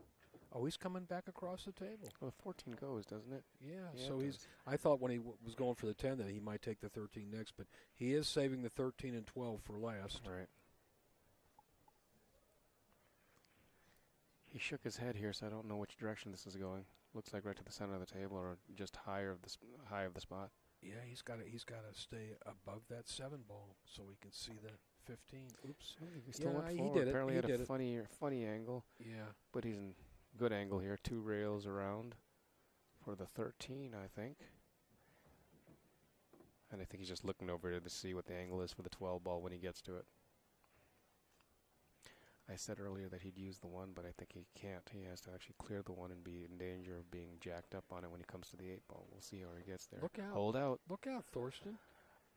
oh, he's coming back across the table. Well, the 14 goes, doesn't it? Yeah. Yeah, so it he's. does. I thought when he w- was going for the 10 that he might take the 13 next, but he is saving the 13 and 12 for last. Right. He shook his head here, so I don't know which direction this is going. Looks like right to the center of the table, or just higher of the sp- high of the spot. Yeah, he's got to he's got to stay above that seven ball so he can see the 15. Oops. He still Yeah, went he forward. did it. Apparently He had did a it. funny funny angle, Yeah. but he's in good angle here. Two rails around for the 13, I think. And I think he's just looking over to see what the angle is for the 12 ball when he gets to it. I said earlier that he'd use the one, but I think he can't. He has to actually clear the one and be in danger of being jacked up on it when he comes to the eight ball. We'll see how he gets there. Look out. Hold out. Look out, Thorsten.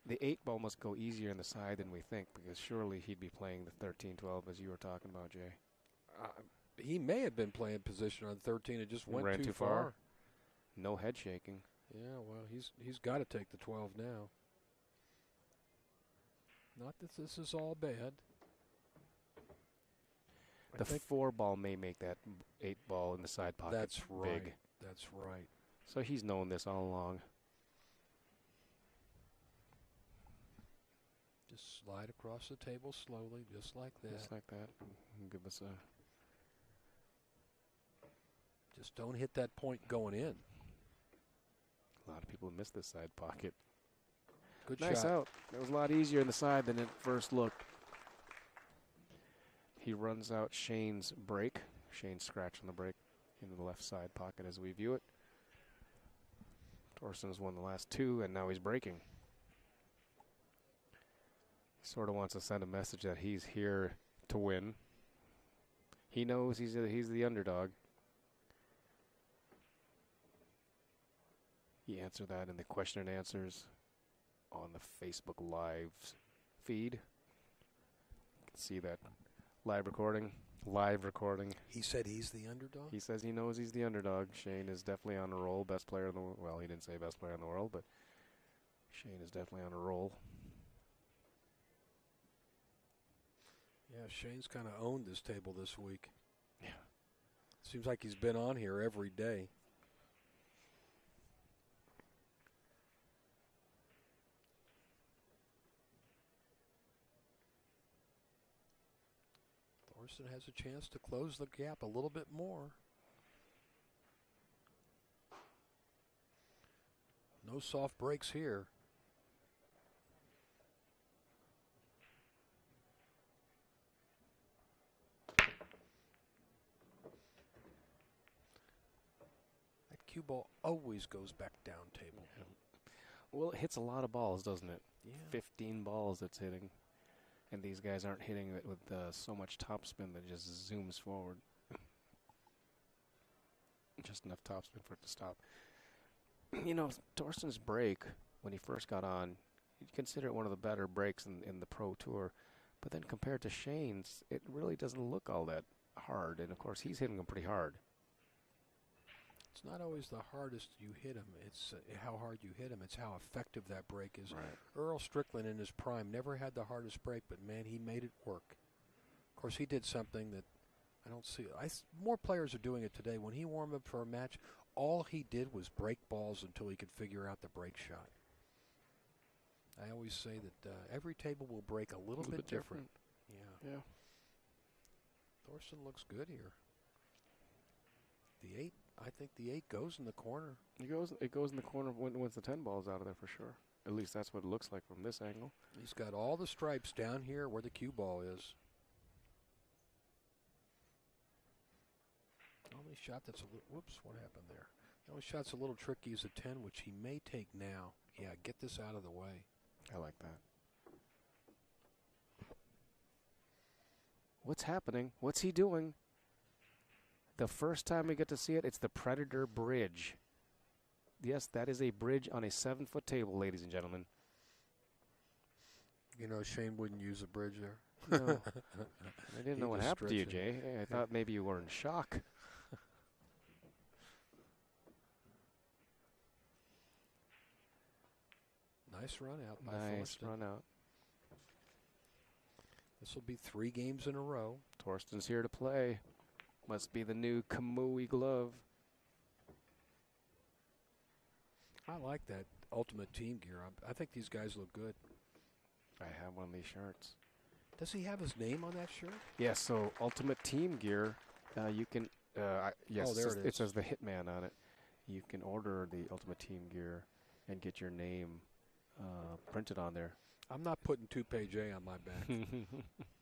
The eight ball must go easier in the side than we think because surely he'd be playing the 13 12 as you were talking about, Jay. Uh, he may have been playing position on 13 and just went too, too far. far. No head shaking. Yeah, well, he's he's got to take the 12 now. Not that this is all bad. I The four ball may make that eight ball in the side pocket that's right. big. That's right. So he's known this all along. Just slide across the table slowly, just like that. Just like that. And Give us a Just don't hit that point going in. a lot of people miss this side pocket. Good nice shot. out. It was a lot easier in the side than it first looked. He runs out Shane's break. Shane's scratch on the break into the left side pocket as we view it. Thorsten's won the last two, and now he's breaking. Sort of wants to send a message that he's here to win. He knows he's a, he's the underdog. He answered that in the question and answers on the Facebook Live feed. You can see that live recording. Live recording. He said he's the underdog. He says he knows he's the underdog. Shane is definitely on a roll. Best player in the world. Well, he didn't say best player in the world, but Shane is definitely on a roll. Yeah, Shane's kind of owned this table this week. Yeah. Seems like he's been on here every day. Thorsten has a chance to close the gap a little bit more. No soft breaks here. Cue ball always goes back down table. Well, it hits a lot of balls, doesn't it? Yeah. 15 balls it's hitting. And these guys aren't hitting it with uh, so much topspin that it just zooms forward. just enough topspin for it to stop. you know, Thorsten's break, when he first got on, you'd consider it one of the better breaks in, in the Pro Tour. But then compared to Shane's, it really doesn't look all that hard. And of course, he's hitting them pretty hard. It's not always the hardest you hit him. It's uh, how hard you hit him. It's how effective that break is. Right. Earl Strickland in his prime never had the hardest break, but man, he made it work. Of course, he did something that I don't see. I more players are doing it today. When he warmed up for a match, all he did was break balls until he could figure out the break shot. I always say that uh, every table will break a little, Little bit, bit different. Yeah. Yeah. Thorsten looks good here. The eight, I think the eight goes in the corner. It goes. It goes in the corner when, once the ten ball's out of there for sure. At least that's what it looks like from this angle. He's got all the stripes down here where the cue ball is. Only shot that's a little. Whoops! What happened there? You know, shot's a little tricky is a 10, which he may take now. Yeah, get this out of the way. I like that. What's happening? What's he doing? The first time we get to see it, it's the Predator Bridge. Yes, that is a bridge on a seven foot table, ladies and gentlemen. You know, Shane wouldn't use a bridge there. No. I didn't know what happened to you, Jay. I thought maybe you were in shock. nice run out by Nice Thorsten. run out. This will be three games in a row. Thorsten's here to play. Must be the new Kamui glove. I like that Ultimate Team gear. I, I think these guys look good. I have one of these shirts. Does he have his name on that shirt? Yes, so Ultimate Team Gear, uh, you can. Uh, I, yes, Oh, there says- it it is. says the Hitman on it. You can order the Ultimate Team Gear and get your name uh, printed on there. I'm not putting Toupee J on my back.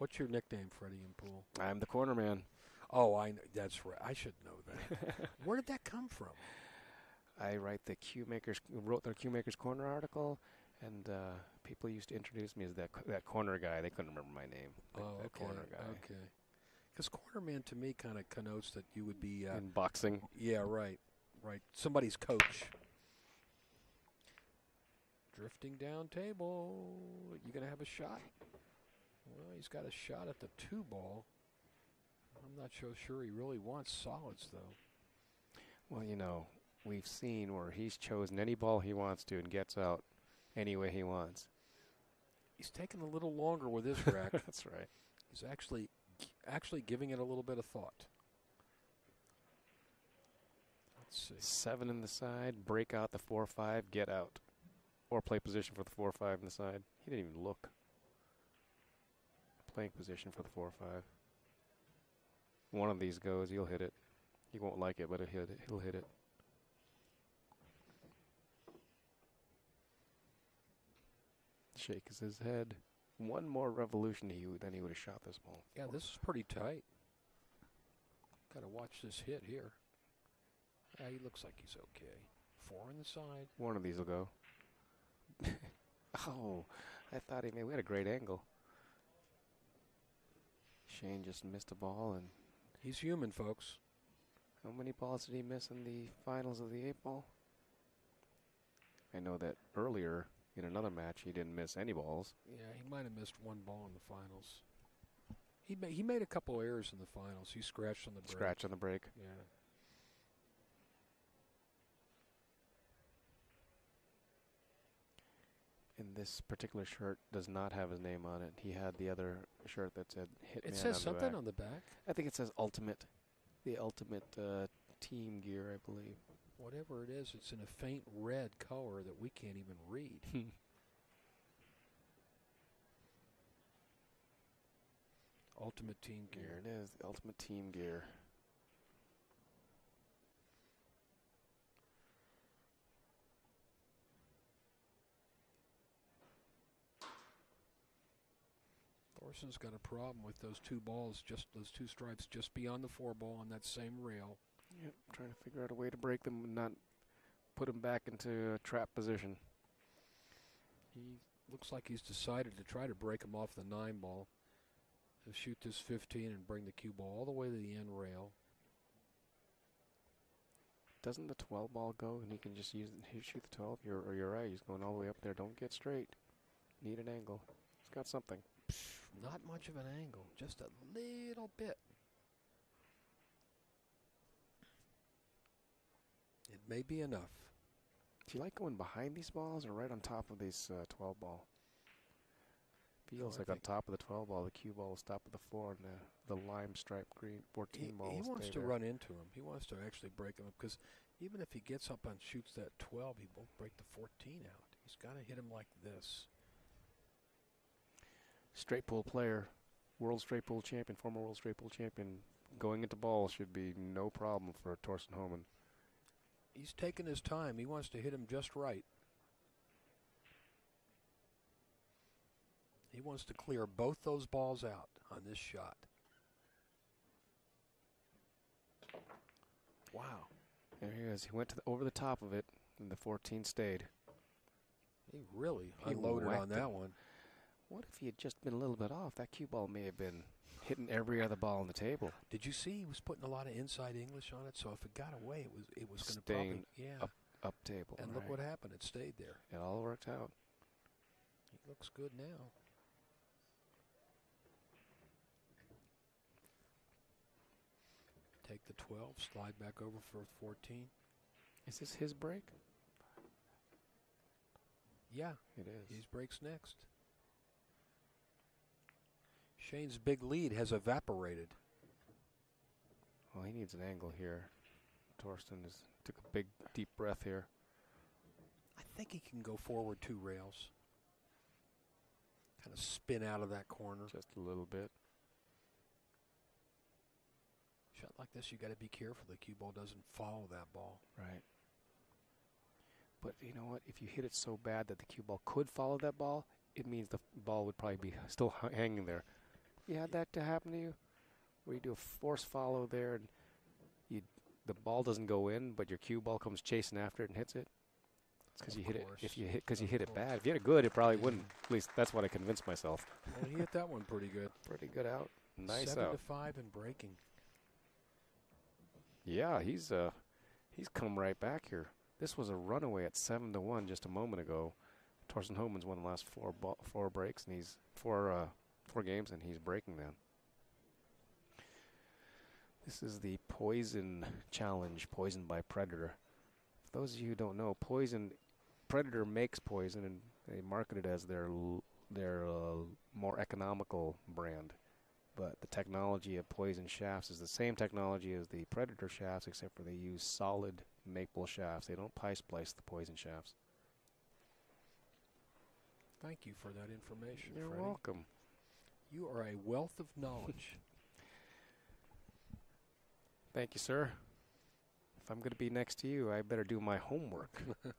What's your nickname, Freddie in pool? I'm the corner man. Oh, I. Kn- that's right. I should know that. Where did that come from? I write the Cue Makers, wrote the Cue Makers Corner article, and uh, people used to introduce me as that that corner guy. They couldn't remember my name. That, oh, that okay. corner guy. Okay. Because cornerman to me kind of connotes that you would be. Uh, In boxing, yeah, right, right. Somebody's coach. Drifting down table. You gonna have a shot? Well, he's got a shot at the two ball. I'm not so sure he really wants solids though. well, you know, we've seen where he's chosen any ball he wants to and gets out any way he wants. He's taking a little longer with his rack. That's right. He's actually actually giving it a little bit of thought. Let's see. Seven in the side, break out the four five, get out, or play position for the four five in the side. He didn't even look. Playing position for the four or five. One of these goes, he'll hit it. He won't like it, but he'll hit it. He'll hit it. Shakes his head. One more revolution, he would, then he would have shot this ball. Yeah, this is pretty tight. Got to watch this hit here. Yeah, he looks like he's okay. Four on the side. One of these will go. oh, I thought he made. We had a great angle. Shane just missed a ball, and He's human, folks. how many balls did he miss in the finals of the eight ball? I know that earlier in another match he didn't miss any balls. Yeah, he might have missed one ball in the finals. He made he made a couple errors in the finals. He scratched on the break. Scratch on the break. Yeah. And this particular shirt does not have his name on it. He had the other shirt that said Hitman. It says on the something back. on the back. I think it says Ultimate, the Ultimate uh, Team Gear, I believe. Whatever it is, it's in a faint red color that we can't even read. Ultimate Team Here Gear. it is, the Ultimate Team Gear. Thorsten's got a problem with those two balls, just those two stripes just beyond the four ball on that same rail. Yep, trying to figure out a way to break them and not put them back into a trap position. He looks like he's decided to try to break him off the nine ball. To shoot this 15 and bring the cue ball all the way to the end rail. Doesn't the 12 ball go and he can just use he shoot the 12? You're, or you're right, he's going all the way up there. Don't get straight. Need an angle. He's got something. Not much of an angle, just a little bit. It may be enough. Do you like going behind these balls or right on top of these uh, 12 ball? Feels like on top of the 12 ball, the cue ball is top of the four, and the, the lime stripe green 14 He, ball he wants to there. run into him. He wants to actually break him up because even if he gets up and shoots that 12, he won't break the 14 out. He's got to hit him like this. Straight pull player, world straight pull champion, former world straight pull champion, going into balls should be no problem for Thorsten Hohmann. He's taking his time. He wants to hit him just right. He wants to clear both those balls out on this shot. Wow. There he is. He went the, over the top of it, and the 14 stayed. He really he unloaded on that it. one. What if he had just been a little bit off? That cue ball may have been hitting every other ball on the table. Did you see he was putting a lot of inside English on it? So if it got away, it was it was going to probably yeah up, up table. And right. look what happened; it stayed there. It all worked out. He looks good now. Take the 12, slide back over for 14. Is this his break? Yeah, it is. His breaks next. Shane's big lead has evaporated. Well, he needs an angle here. Thorsten is took a big deep breath here. I think he can go forward two rails. Kind of spin out of that corner. Just a little bit. Shot like this, you got to be careful the cue ball doesn't follow that ball. Right. But you know what? If you hit it so bad that the cue ball could follow that ball, it means the ball would probably be still hanging there. You had that to happen to you, where you do a force follow there, and you the ball doesn't go in, but your cue ball comes chasing after it and hits it. It's because you hit it. If you hit, because you hit it bad. If you hit it good, it probably wouldn't. At least that's what I convinced myself. Well, he hit that one pretty good. pretty good out. Nice Seven out. to five and breaking. Yeah, he's uh, he's come right back here. This was a runaway at seven to one just a moment ago. Thorsten Hohmann's won the last four four breaks, and he's four uh, four games, and he's breaking them. This is the Poison Challenge, Poison by Predator. For those of you who don't know, Poison Predator makes poison, and they market it as their their uh, more economical brand but the technology of poison shafts is the same technology as the predator shafts, except for they use solid maple shafts. They don't pie splice the poison shafts. Thank you for that information. You're Freddie. welcome. You are a wealth of knowledge. Thank you, sir. If I'm going to be next to you, I better do my homework.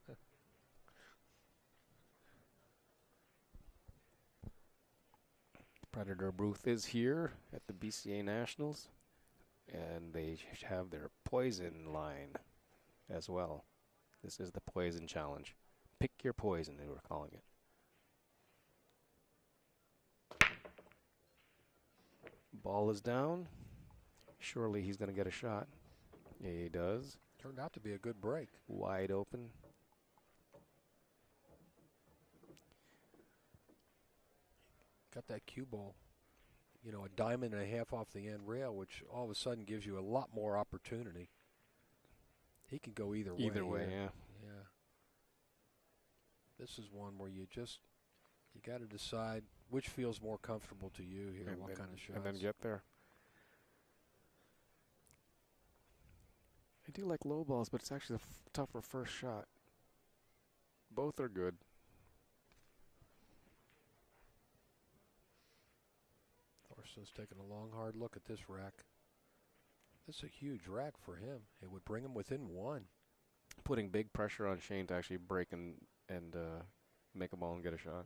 Predator booth is here at the BCA Nationals, and they have their poison line as well. This is the poison challenge. Pick your poison, they were calling it. Ball is down. Surely he's going to get a shot. Yeah, he does. Turned out to be a good break. Wide open. got that cue ball, you know, a diamond and a half off the end rail, which all of a sudden gives you a lot more opportunity. He can go either way. Either way, yeah. Yeah. This is one where you just you got to decide which feels more comfortable to you here. And what then, kind of shots? And then get there. I do like low balls, but it's actually the tougher first shot. Both are good. Thorsten's taking a long, hard look at this rack. This is a huge rack for him. It would bring him within one. Putting big pressure on Shane to actually break and, and uh, make a ball and get a shot.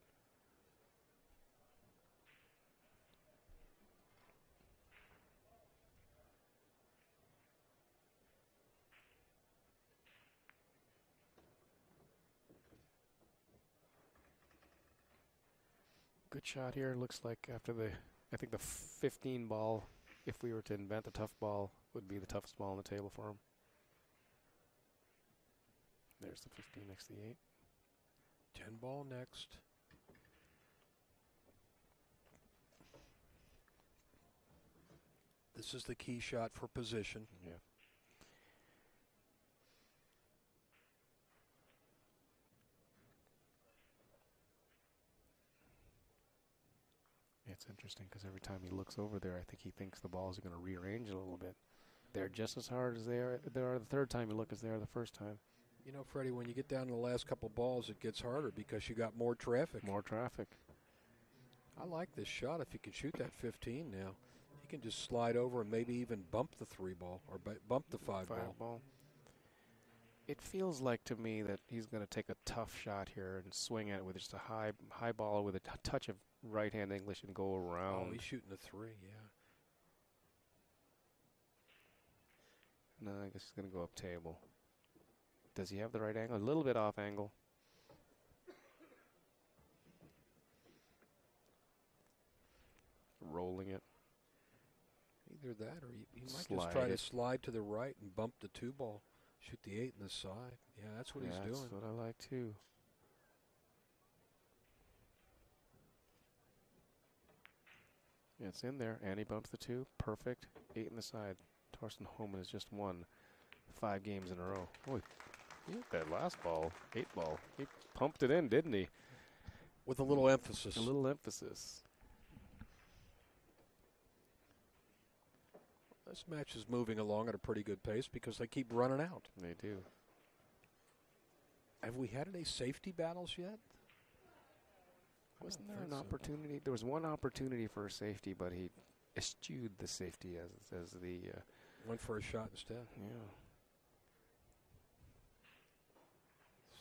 Good shot here. Looks like after the I think the 15 ball, if we were to invent the tough ball, would be the toughest ball on the table for him. There's the 15 next to the 8. 10 ball next. This is the key shot for position. Yeah. It's interesting because every time he looks over there, I think he thinks the balls are going to rearrange a little bit. They're just as hard as they are. They are the third time you look as they are the first time. You know, Freddie, when you get down to the last couple balls, it gets harder because you got more traffic. More traffic. I like this shot. If he can shoot that 15 now, he can just slide over and maybe even bump the three ball or bump the five, five ball. ball. It feels like to me that he's going to take a tough shot here and swing at it with just a high high ball with a touch of right hand English and go oh, around. Oh, he's shooting a three, yeah. No, I guess he's going to go up table. Does he have the right angle? A little bit off angle. Rolling it. Either that or he, he might slide just try it. to slide to the right and bump the two ball. Shoot the eight in the side. Yeah, that's what yeah, he's doing. That's what I like too. It's in there. And he bumps the two. Perfect. Eight in the side. Thorsten Hohmann has just won five games in a row. Boy, that last ball, eight ball. He pumped it in, didn't he? With a little emphasis. A little emphasis. This match is moving along at a pretty good pace because they keep running out. They do. Have we had any safety battles yet? Wasn't there an so. opportunity? There was one opportunity for a safety, but he eschewed the safety as as the uh, went for a shot instead. Yeah.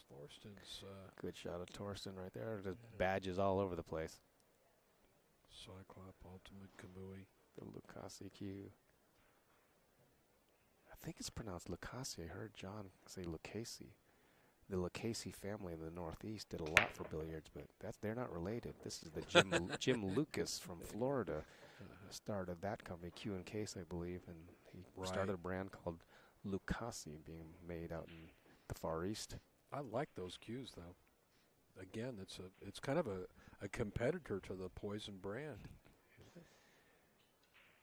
Thorsten's uh, good shot of Thorsten right there. The badges all over the place. Cyclop, Ultimate Kamui. The Lucasi Q. I think it's pronounced Lucasi. I heard John say Lucasi. The Lucasi family in the Northeast did a lot for billiards, but that's they're not related. This is the Jim Jim Lucas from Florida uh-huh. started that company, Cue and Case, I believe, and he right. started a brand called Lucasi being made out in the Far East. I like those cues though. Again, it's a it's kind of a, a competitor to the Poison brand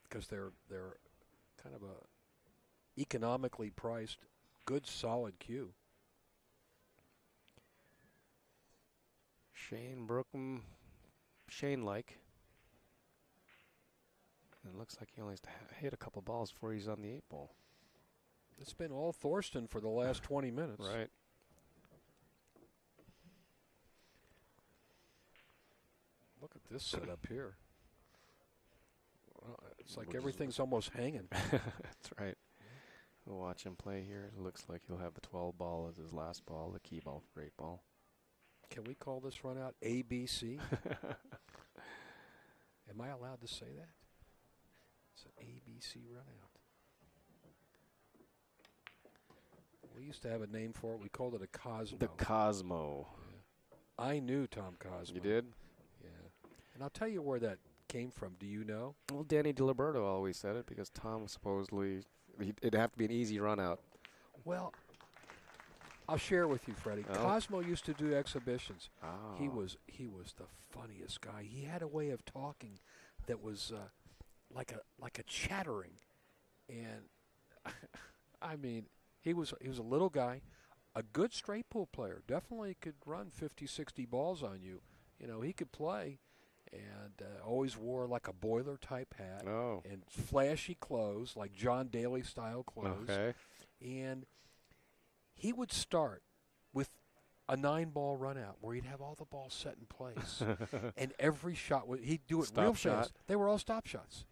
because they're they're kind of a economically priced, good solid cue. Shane Brookham, Shane like. It looks like he only has to hit a couple balls before he's on the eight ball. It's been all Thorsten for the last 20 minutes. Right. Look at this setup here. Well, it's like everything's almost hanging. That's right. We'll watch him play here. It looks like he'll have the 12 ball as his last ball, the key ball for eight ball. Can we call this run out ABC? Am I allowed to say that? It's an ABC run out. We used to have a name for it. We called it a Cosmo. The Cosmo. Yeah. I knew Tom Cosmo. You did? Yeah. And I'll tell you where that came from. Do you know? Well, Danny DiLiberto always said it because Tom supposedly it'd have to be an easy run out. Well, I'll share with you, Freddie. Oh. Cosmo used to do exhibitions. Oh. He was he was the funniest guy. He had a way of talking that was uh, like a like a chattering, and I mean, he was he was a little guy, a good straight pool player. Definitely could run 50, 60 balls on you. You know, he could play and uh, always wore like a boiler type hat oh. and flashy clothes, like John Daly style clothes. Okay. And he would start with a nine ball run out where he'd have all the balls set in place. and every shot, would, he'd do it stop real shot. fast. They were all stop shots.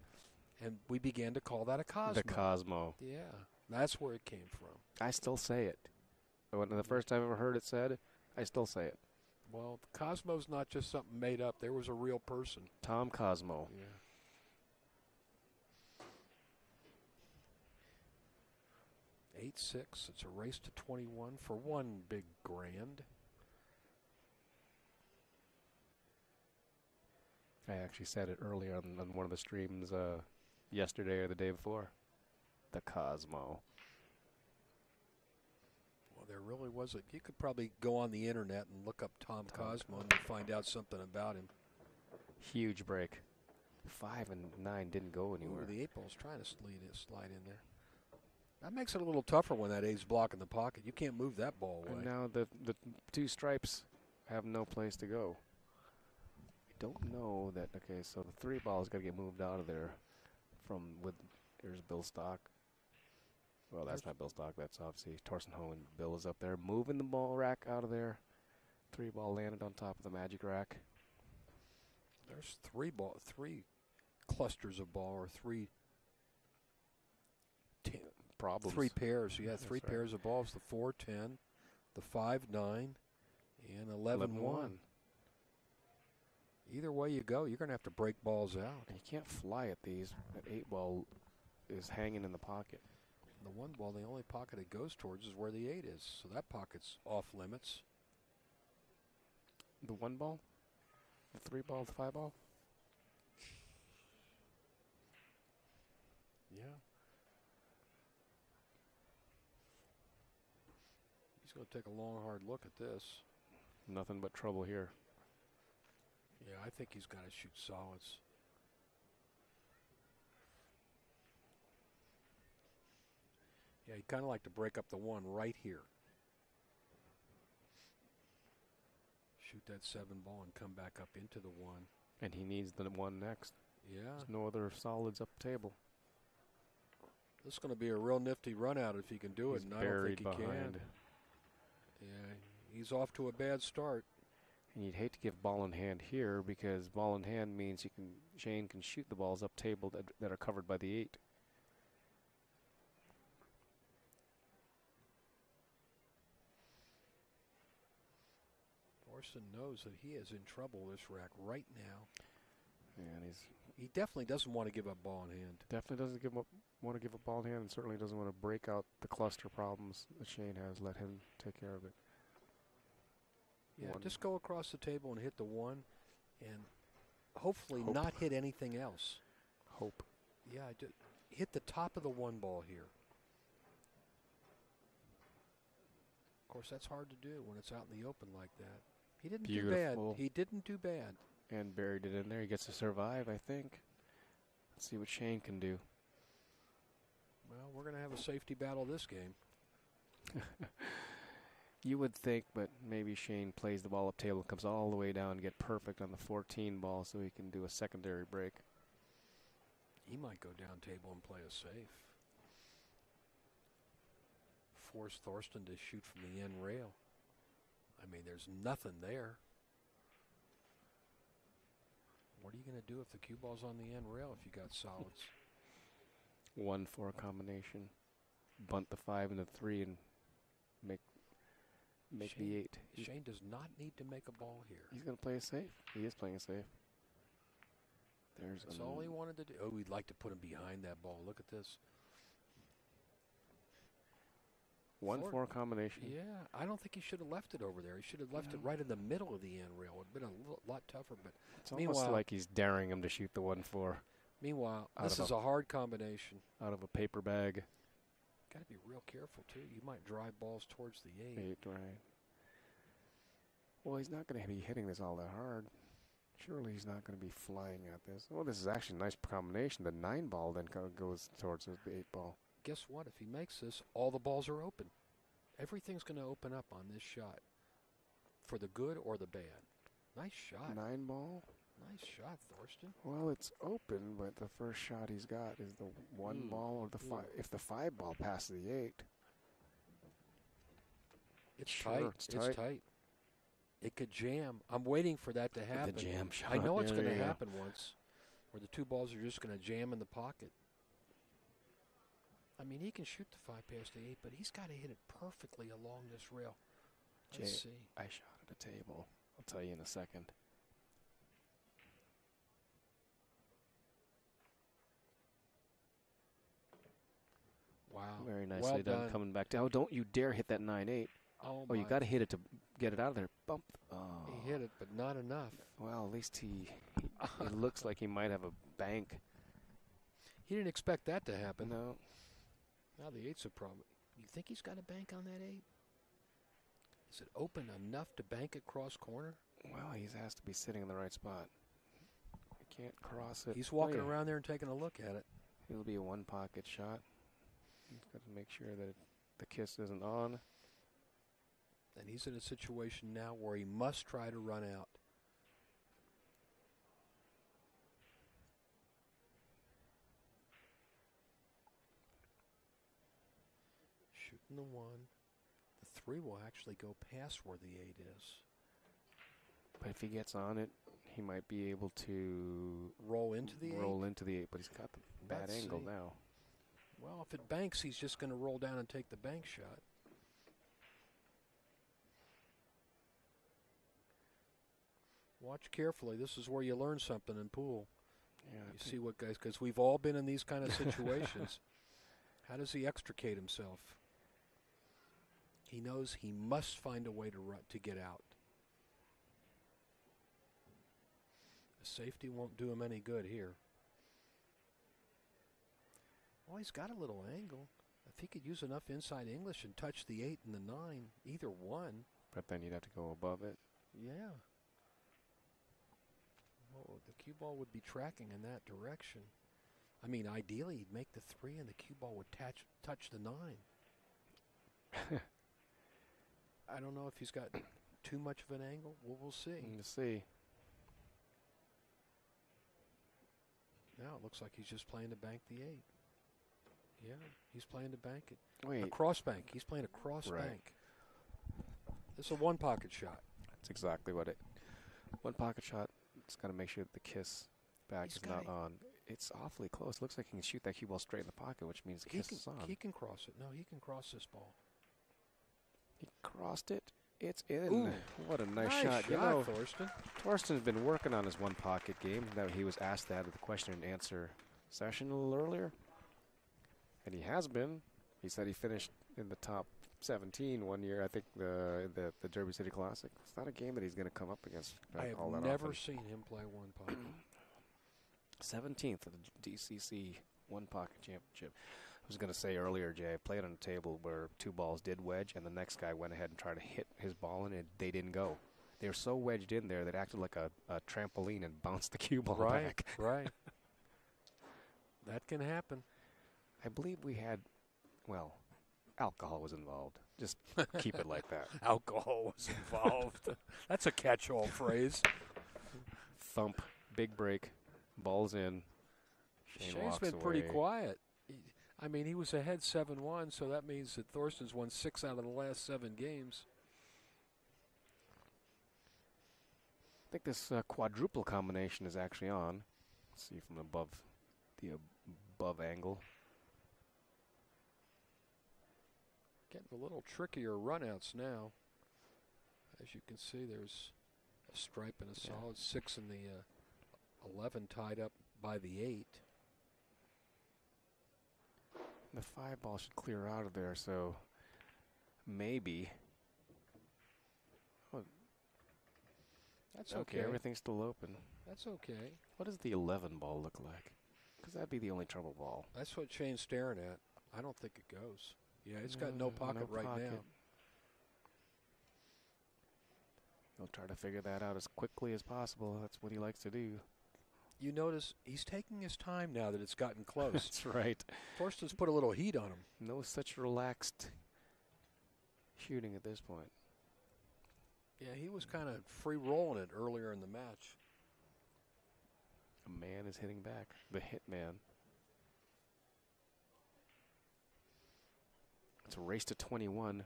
And we began to call that a Cosmo. The Cosmo. Yeah. That's where it came from. I still say it. When the first time I ever heard it said, I still say it. Well, Cosmo's not just something made up. There was a real person. Tom Cosmo. Yeah. Eight six. It's a race to twenty one for one big grand. I actually said it earlier on, on one of the streams uh, yesterday or the day before. The Cosmo Well, there really was a. You could probably go on the internet and look up Tom, Tom Cosmo and find out something about him. Huge break. Five and nine didn't go anywhere. Ooh, the eight ball's trying to slide, slide in there. That makes it a little tougher when that eight's blocking the pocket. You can't move that ball away. And now the the two stripes have no place to go. I don't know that. Okay, so the three ball's got to get moved out of there. From with there's Bill Stock well, that's not Bill Stock. That's obviously Torsten. Bill is up there moving the ball rack out of there. Three ball landed on top of the magic rack. There's three ball, three clusters of ball, or three ten, problems. Three pairs. You had three right. pairs of balls: the four ten, the five nine, and 11, 11 one. Either way you go, you're going to have to break balls out. And you can't fly at these. That eight ball is hanging in the pocket. The one ball, the only pocket it goes towards is where the eight is, so that pocket's off limits. The one ball? The three ball, the five ball? Yeah. He's going to take a long, hard look at this. Nothing but trouble here. Yeah, I think he's got to shoot solids. Yeah, he'd kind of like to break up the one right here. Shoot that seven ball and come back up into the one. And he needs the one next. Yeah. There's no other solids up table. This is going to be a real nifty run out if he can do He's it, and I don't think he behind. can. Yeah, he's off to a bad start. And you'd hate to give ball in hand here because ball in hand means you can Shane can shoot the balls up table that, that are covered by the eight. Thorsten knows that he is in trouble this rack right now. And he's He definitely doesn't want to give up ball in hand. definitely doesn't give up, want to give a ball in hand and certainly doesn't want to break out the cluster problems that Shane has. Let him take care of it. Yeah, One. just go across the table and hit the one, and hopefully Hope. not hit anything else. Hope. Yeah, hit the top of the one ball here. Of course, that's hard to do when it's out in the open like that. He didn't do bad. He didn't do bad. And buried it in there. He gets to survive, I think. Let's see what Shane can do. Well, we're going to have a safety battle this game. You would think, but maybe Shane plays the ball up table, comes all the way down, get perfect on the 14 ball so he can do a secondary break. He might go down table and play a safe. Force Thorsten to shoot from the end rail. I mean, there's nothing there. What are you going to do if the cue ball's on the end rail if you got solids? One for a combination. Bunt the five and the three and make make Shane- the eight. Shane does not need to make a ball here. he's going to play a safe. He is playing a safe. There's That's all he wanted to do. Oh, we'd like to put him behind that ball. Look at this. One for a combination. Yeah, I don't think he should have left it over there. He should have left it right in the middle of the end rail. It would have been a little, lot tougher. But It's almost like he's daring him to shoot the one four meanwhile, this is a- a hard combination. out of a paper bag. Got to be real careful too. You might drive balls towards the eight. Eight, right. Well, he's not going to be hitting this all that hard. Surely he's not going to be flying at this. Well, this is actually a nice combination. The nine ball then kind of goes towards the eight ball. Guess what? If he makes this, all the balls are open. Everything's going to open up on this shot, for the good or the bad. Nice shot. Nine ball? Nice shot, Thorsten. Well, it's open, but the first shot he's got is the one Mm. ball or the five. If the five ball passes the eight, It's Sure, tight. it's It's tight. tight. It could jam. I'm waiting for that to happen. The jam shot. I know it's going to there you go. happen once, where the two balls are just going to jam in the pocket. I mean, he can shoot the five past the eight, but he's got to hit it perfectly along this rail. Let's Jay- see. I shot at a table. I'll tell you in a second. Wow. Very Well nicely done. done. Coming back down. Oh, don't you dare hit that nine eight. Oh, Oh, you got to hit it to get it out of there. Bump. Oh. He hit it, but not enough. Well, at least he. he looks like he might have a bank. He didn't expect that to happen. No. Now the eight's a problem. You think he's got a bank on that eight? Is it open enough to bank it cross corner? Well, he has to be sitting in the right spot. He can't cross it. He's walking Oh, yeah. around there and taking a look at it. It'll be a one pocket shot. He's got to make sure that it, the kiss isn't on. And he's in a situation now where he must try to run out. Shooting the one. The three will actually go past where the eight is. But if he gets on it, he might be able to Roll into the roll eight. into the eight. But he's got the bad Let's angle see. now. Well, if it banks, he's just going to roll down and take the bank shot. Watch carefully. This is where you learn something in pool. Yeah, You see what guys, because we've all been in these kind of situations. How does he extricate himself? He knows he must find a way to run, to get out. The safety won't do him any good here. Well, he's got a little angle. If he could use enough inside English and touch the eight and the nine, either one. But then you'd have to go above it. Yeah. Well, the cue ball would be tracking in that direction. I mean, ideally, he'd make the three and the cue ball would touch, touch the nine. I don't know if he's got too much of an angle. Well, we'll see. We'll see. Now it looks like he's just playing to bank the eight. Yeah, he's playing to bank it. Wait. A cross bank. He's playing a cross Right. bank. This is a one pocket shot. That's exactly what it. One pocket shot. It's got to make sure that the kiss back He's is not on. It's awfully close. Looks like he can shoot that cue ball straight in the pocket, which means the He kiss can, is on. he can cross it. No, he can cross this ball. He crossed it. It's in. Ooh. What a nice, shot. You know, Thorsten. Thorsten's been working on his one pocket game. That he was asked that at the question and answer session a little earlier, and he has been. He said he finished in the top 17 one year. I think the the, the Derby City Classic. It's not a game that he's going to come up against uh, I have all that never often. seen him play one pocket. 17th of the DCC One Pocket Championship. I was going to say earlier, Jay, I played on a table where two balls did wedge, and the next guy went ahead and tried to hit his ball, and it, they didn't go. They were so wedged in there that acted like a, a trampoline and bounced the cue ball right, back. right. That can happen. I believe we had, well, alcohol was involved. Just keep it like that. Alcohol was involved. That's a catch-all phrase. Thump, big break, balls in. Shane Shane's been pretty quiet. I mean, he was ahead 7-1, so that means that Thorsten's won six out of the last seven games. I think this uh, quadruple combination is actually on. Let's see from above the above angle. Getting a little trickier runouts now. As you can see, there's a stripe and a Yeah. solid six and the uh, 11 tied up by the eight. The five ball should clear out of there, so maybe. That's Okay, okay. everything's still open. That's okay. What does the 11 ball look like? Because that'd be the only trouble ball. That's what Shane's staring at. I don't think it goes. Yeah, it's got no pocket right now. pocket. He'll try to figure that out as quickly as possible. That's what he likes to do. You notice he's taking his time now that it's gotten close. That's right. Thorsten's put a little heat on him. No such relaxed shooting at this point. Yeah, he was kind of free rolling it earlier in the match. A man is hitting back. The hit man. It's a race to 21.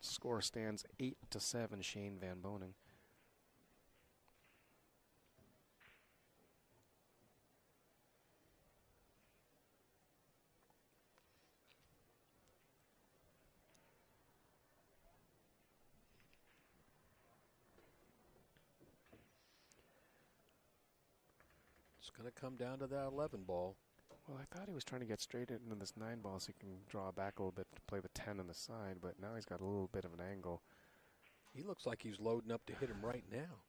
Score stands 8 to 7 Shane Van Boening. Going to come down to that 11 ball. Well, I thought he was trying to get straight into this 9 ball so he can draw back a little bit to play the 10 on the side, but now he's got a little bit of an angle. He looks like he's loading up to hit him right now.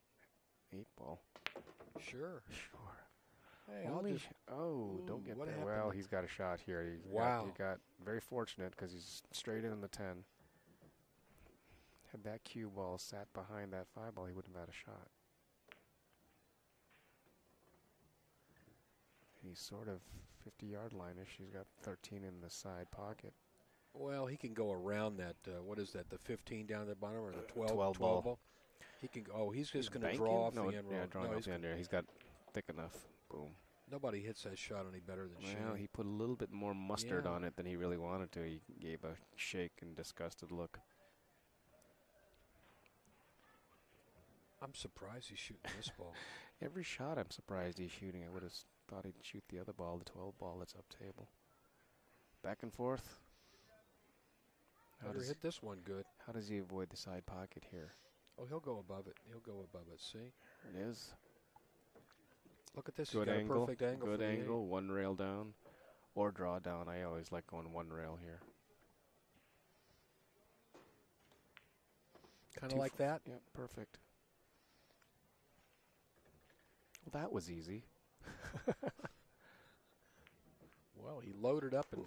8 ball. Sure. Sure. Hey, Only oh, don't get there. Well, he's got a shot here. He's got- Wow. he got very fortunate because he's straight in on the 10. Had that cue ball sat behind that 5 ball, he wouldn't have had a shot. He's sort of 50 yard line ish. He's got 13 in the side pocket. well, he can go around that. Uh, what is that? The 15 down at the bottom or the 12, 12 12 ball. He can. go- Oh, he's just going to draw off no, the end Yeah, roll. drawing No, off he's the end there. He's got thick enough. Boom. Nobody hits that shot any better than Well, Shane. he put a little bit more mustard Yeah. on it than he really wanted to. He gave a shake and disgusted look. I'm surprised he's shooting this ball. Every shot I'm surprised he's shooting. I would have thought he'd shoot the other ball, the 12 ball that's up table. Back and forth. How Better does, hit this one good. how does he avoid the side pocket here? Oh, he'll go above it. He'll go above it. See? There it is. Look at this. Good he's got angle. a perfect angle. Good for the angle. One rail down. Or draw down. I always like going one rail here. Kind of like that? Yep, perfect. Well, that was easy. well, he loaded up and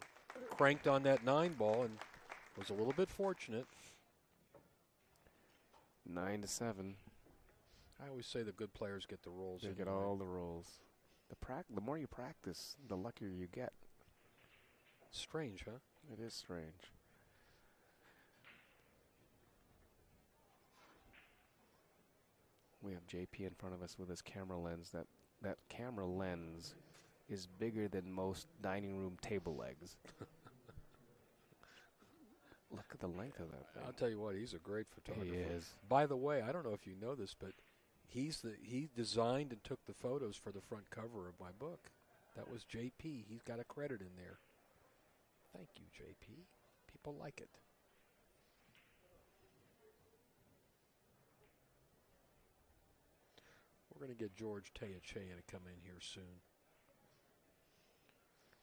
cranked on that nine ball and was a little bit fortunate. Nine to seven. I always say the good players get the rolls. They anyway. get all the rolls. The prac- the more you practice, the luckier you get. Strange, huh? It is strange. We have JP in front of us with his camera lens. That that camera lens is bigger than most dining room table legs. Look at the length of that thing. I'll tell you what, he's a great photographer. He is. By the way, I don't know if you know this, but he's the he designed and took the photos for the front cover of my book. That was JP. He's got a credit in there. Thank you, JP. People like it. We're going to get George Teachea to come in here soon.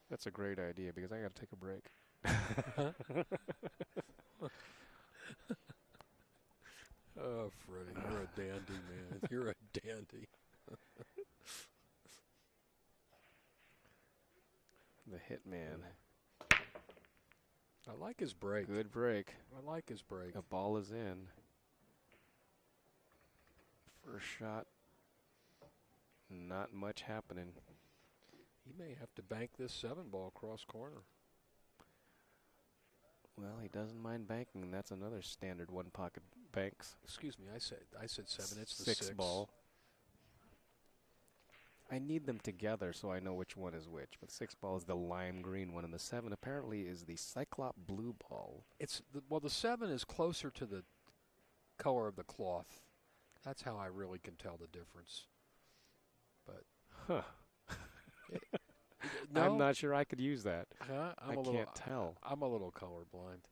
That's a great idea because I got to take a break. oh, Freddie, you're a dandy, man. You're a dandy. the hitman. I like his break. Good break. I like his break. A ball is in. First shot. Not much happening. He may have to bank this seven ball cross corner. Well, he doesn't mind banking. That's another standard one pocket banks. Excuse me, I said I said seven. It's the six, six ball. I need them together so I know which one is which. But six ball is the lime green one, and the seven apparently is the cyclop blue ball. It's the, well, the seven is closer to the color of the cloth. That's how I really can tell the difference. Huh. No, I'm not sure I could use that. Huh? I'm I little, can't tell. I'm a little colorblind.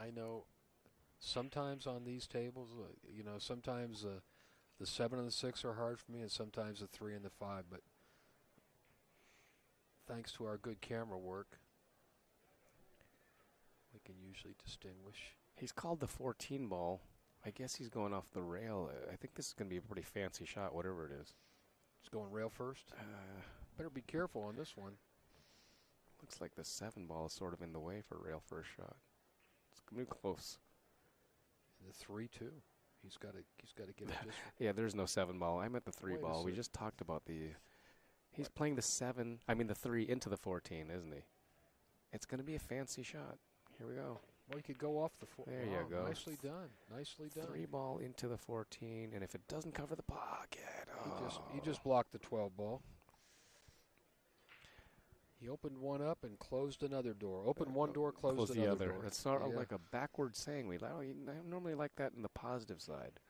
I know sometimes on these tables, uh, you know, sometimes uh, the seven and the six are hard for me, and sometimes the three and the five. But thanks to our good camera work, we can usually distinguish. He's called the 14 ball. I guess he's going off the rail. I think this is going to be a pretty fancy shot, whatever it is. It's going rail first. Uh, Better be careful on this one. Looks like the seven ball is sort of in the way for rail first shot. It's going to be close. The three two. He's got to. He's got to get it yeah, there's no seven ball. I meant the three Wait ball. We just talked about the. He's What? playing the seven. I mean the three into the 14, isn't he? It's going to be a fancy shot. Here we go. Well, he could go off the four. There you go. Nicely done. Nicely done. Three ball into the 14, and if it doesn't cover the pocket, He just he oh. just blocked the 12 ball. He opened one up and closed another door. Opened uh, one door, closed, close the other. door. It's sort of Yeah. like a backward saying. We we normally like that in the positive side.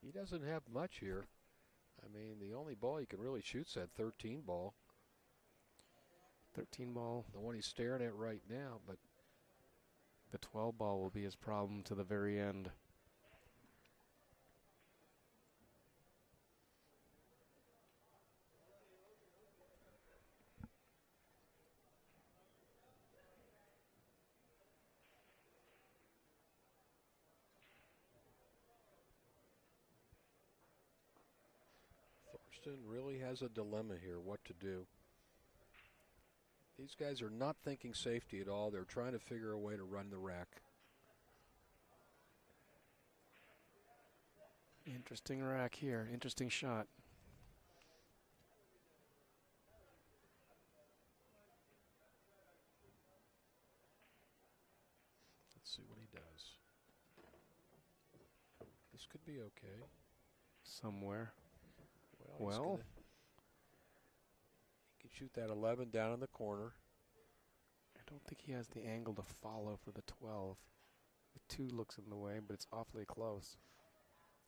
He doesn't have much here. I mean, the only ball he can really shoot's that 13 ball, 13 ball. the one he's staring at right now. But The 12 ball will be his problem to the very end. Thorsten really has a dilemma here what to do. These guys are not thinking safety at all. They're trying to figure a way to run the rack. Interesting rack here. Interesting shot. Let's see what he does. This could be okay. Somewhere. Well, Well. Gonna- he can shoot that 11 down in the corner. I don't think he has the angle to follow for the 12. The 2 looks in the way, but it's awfully close.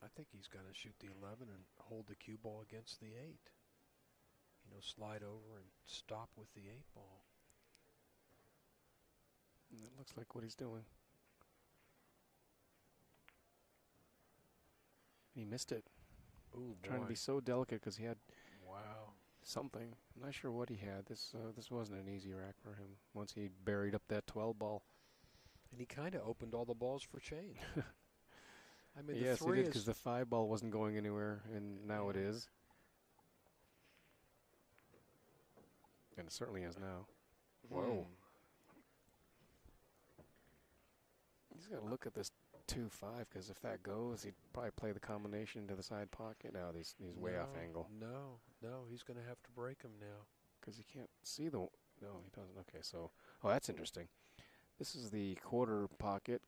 I think he's going to shoot the 11 and hold the cue ball against the 8. You know, slide over and stop with the 8 ball. And that looks like what he's doing. He missed it. Ooh, Trying to be so delicate because he had Wow. Something. I'm not sure what he had. This uh, this wasn't an easy rack for him. Once he buried up that 12 ball. And he kind of opened all the balls for Shane. I mean, yes, the he did because the five ball wasn't going anywhere, and now it is. And it certainly is now. Whoa. Hmm. He's got to look at this two five because if that goes, he'd probably play the combination into the side pocket. Now he's he's way off angle No, no, he's going to have to break him now. because he can't see the. No, he doesn't. Okay, so oh, that's interesting. This is the quarter pocket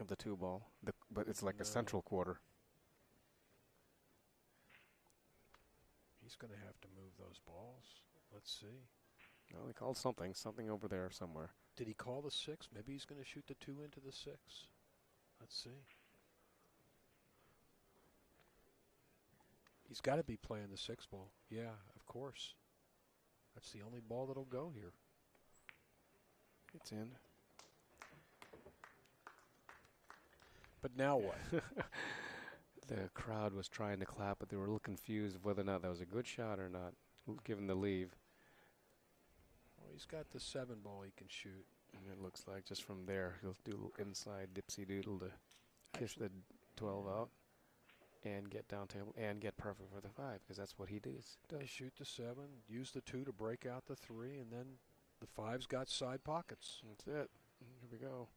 of the two ball, the, but it's like No. a central quarter. He's going to have to move those balls. Let's see. Well, he called something, something over there somewhere. Did he call the six? Maybe he's going to shoot the two into the six. Let's see. He's got to be playing the six ball. Yeah, of course. That's the only ball that'll go here. It's in. But now what? The crowd was trying to clap, but they were a little confused of whether or not that was a good shot or not, given the leave. well, he's got the seven ball he can shoot. And it looks like just from there, he'll do inside dipsy doodle to kiss the 12 out and get down table and get perfect for the five, because that's what he does. Does. shoot the seven, use the two to break out the three, and then the five's got side pockets. That's it. Here we go.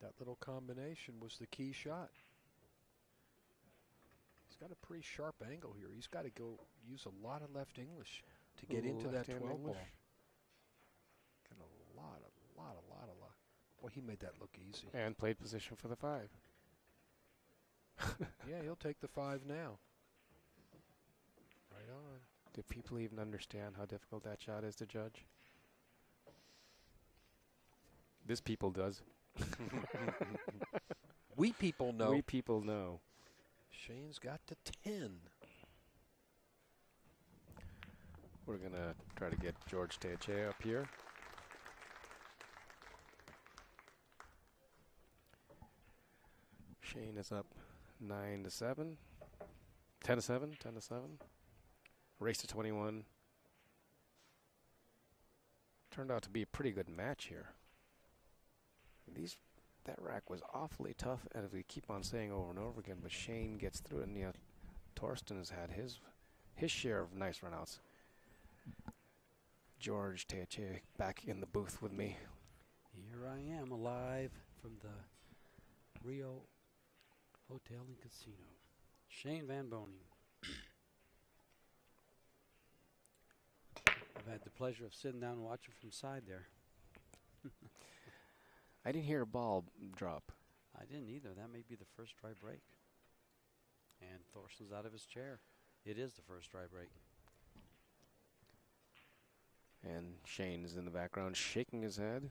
That little combination was the key shot. He's got a pretty sharp angle here. He's got to go use a lot of left English to get into that 12 English. ball. Got a lot, a lot, a lot, a lot. Well, he made that look easy. And played position for the five. yeah, he'll take the five now. Right on. Do people even understand how difficult that shot is to judge? This people does. We people know. We people know. Shane's got to 10. We're going to try to get George Teche up here. Shane is up 9 to 7. 10 to 7. 10 to 7. Race to 21. Turned out to be a pretty good match here. These that rack was awfully tough, and as we keep on saying over and over again, but Shane gets through it, and you know, Thorsten has had his his share of nice runouts. George Teche back in the booth with me. Here I am, alive from the Rio Hotel and Casino. Shane Van Boening. I've had the pleasure of sitting down and watching from side there. I didn't hear a ball drop. I didn't either. That may be the first dry break. And Thorsten's out of his chair. It is the first dry break. And Shane is in the background shaking his head.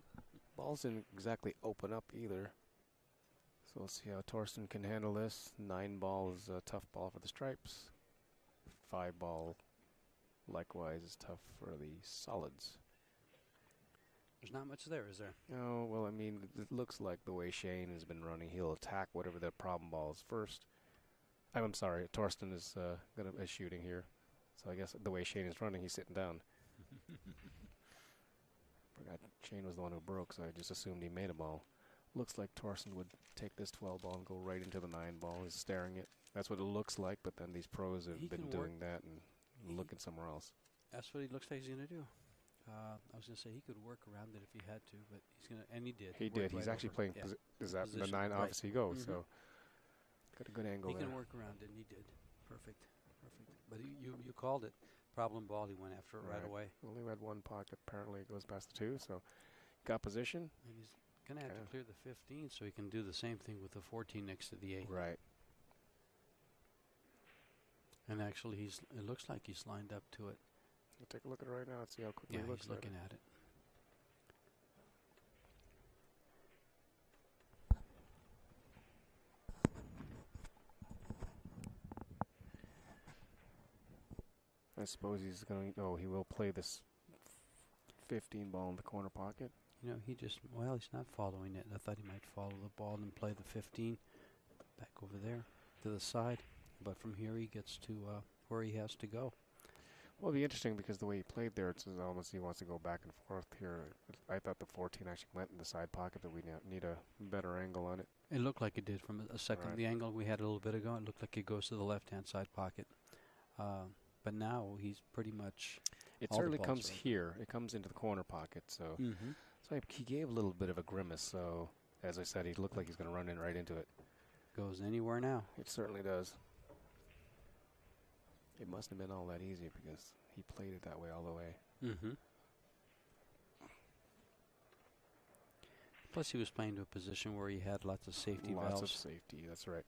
Balls didn't exactly open up either. So we'll see how Thorsten can handle this. Nine ball is a tough ball for the stripes. Five ball, likewise, is tough for the solids. There's not much there, is there? Oh, well, I mean, it looks like the way Shane has been running, he'll attack whatever the problem ball is first. I'm, I'm sorry, Thorsten is uh, gonna is shooting here, so I guess the way Shane is running, he's sitting down. Forgot Shane was the one who broke, so I just assumed he made a ball. Looks like Thorsten would take this 12 ball and go right into the 9 ball. He's staring it. That's what it looks like, but then these pros have He been doing that and he- looking somewhere else. That's what he looks like he's going to do. Uh, I was going to say he could work around it if he had to, but he's going to, and he did. He worked did. He's right actually over playing. Yeah. is that the 9 right. obviously goes, Mhm. so got a good angle He there. can work around it, and he did. Perfect, perfect. But he, you you called it problem ball. He went after it right, Right. away, Only had one pocket. Apparently, it goes past the two. So, got position. and he's gonna have Yeah. to clear the 15 so he can do the same thing with the 14 next to the eight. Right. And actually, he's it looks like he's lined up to it. We'll take a look at it right now and see how quickly Yeah, he looks he's at looking it. at it. I suppose he's going. Oh, he will play this 15 ball in the corner pocket. you know, he just, well, he's not following it. I thought he might follow the ball and play the 15 back over there to the side. But from here, he gets to uh, where he has to go. Well, it'll be interesting because the way he played there, it's almost he wants to go back and forth here. I thought the 14 actually went in the side pocket, but we need a better angle on it. It looked like it did from a second. Right. The angle we had a little bit ago, it looked like it goes to the left-hand side pocket. Uh, but now he's pretty much. It certainly comes are- here. It comes into the corner pocket, so Mm-hmm. so he- gave a little bit of a grimace. So as I said, he looked like he's going to run in right into it. Goes anywhere now. It certainly does. It must have been all that easy because he played it that way all the way. Mm-hmm. Plus, he was playing to a position where he had lots of safety Lots valves. of safety. That's right.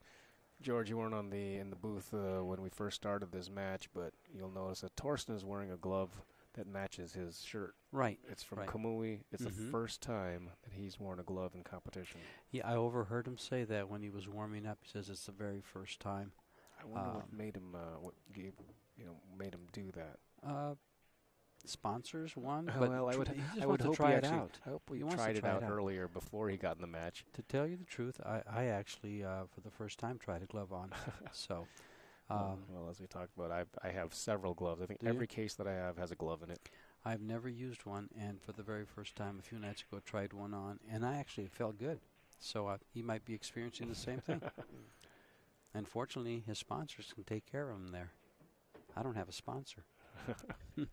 George, you weren't on the in the booth uh, when we first started this match, but you'll notice that Thorsten is wearing a glove that matches his shirt. right. It's from Right. Kamui. It's the Mhm. first time that he's worn a glove in competition. Yeah, I overheard him say that when he was warming up. He says it's the very first time. I wonder what Um, made him uh, what gave you know made him do that. Uh, sponsors one, Uh, but well, I would I would to hope try it actually, out. I hope we He wants tried it try it out out. earlier before he got in the match. To tell you the truth, I, I actually uh, for the first time tried a glove on. so, Well, um, well, as we talked about, I I have several gloves. I think Do you? every case that I have has a glove in it. I've never used one, and for the very first time a few nights ago, tried one on, and I actually felt good. So uh, he might be experiencing the same thing. Unfortunately, his sponsors can take care of him there. I don't have a sponsor.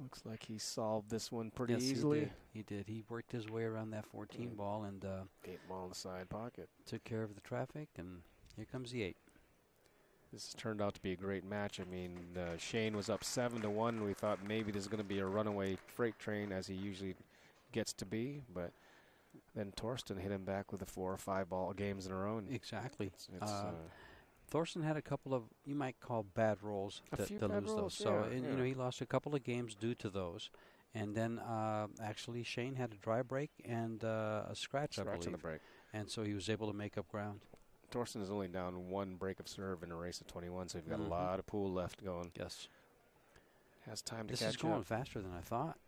Looks like he solved this one pretty yes, easily. He did. he did. He worked his way around that 14 Mm. ball and uh, Eight ball in the side pocket. took care of the traffic, and here comes the eight. This turned out to be a great match. I mean, uh, Shane was up seven to one. and We thought maybe this is going to be a runaway freight train, as he usually gets to be. But then Thorsten hit him back with the four or five ball games in a row. Exactly. it's, it's, Uh, uh, Thorsten had a couple of you might call bad rolls A to, few to bad lose rolls, those. So yeah, and, you know he lost a couple of games due to those, and then uh, actually Shane had a dry break and uh, a scratch, I believe, the break. and so he was able to make up ground. Thorsten is only down one break of serve in a race of 21, so he's got Mhm. a lot of pool left going. Yes, Has time to this catch is going up. faster than I thought.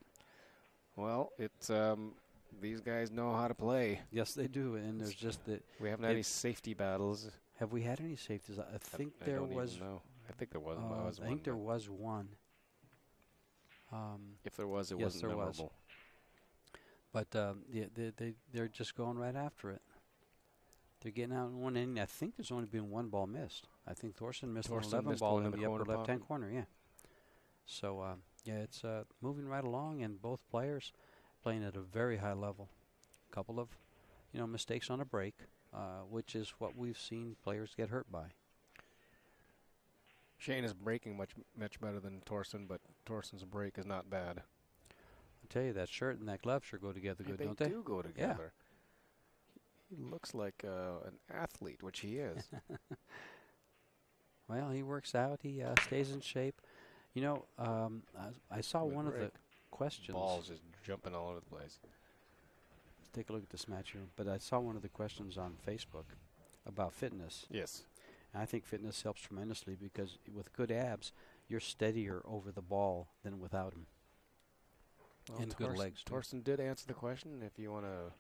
Well, it's um, these guys know how to play. Yes, they do, and there's just that. We haven't had any safety battles. Have we had any safeties? I I think I there don't was. I think there was. uh, was I one, think there was one. Um, If there was, it Yes, wasn't there was. memorable. But um, yeah, they they they're just going right after it. They're getting out in one inning. I think there's only been one ball missed. I think Thorsten missed an 11 missed ball in in the, the upper left-hand corner. Yeah. So uh, yeah, it's uh, moving right along, and both players playing at a very high level. A couple of you know mistakes on a break, uh, which is what we've seen players get hurt by. Shane is breaking much much better than Thorsten, but Thorsten's break is not bad. I tell you, that shirt and that glove sure go together good, they don't they? They do go together. He, he looks like uh, an athlete, which he is. Well, he works out. He uh, stays in shape. You know, um, I, I saw one of the questions. Balls just jumping all over the place. Let's take a look at this match here. But I saw one of the questions on Facebook about fitness. Yes. And I think fitness helps tremendously because with good abs, you're steadier over the ball than without them. Well, And good legs, too. Thorsten did answer the question. If you want to,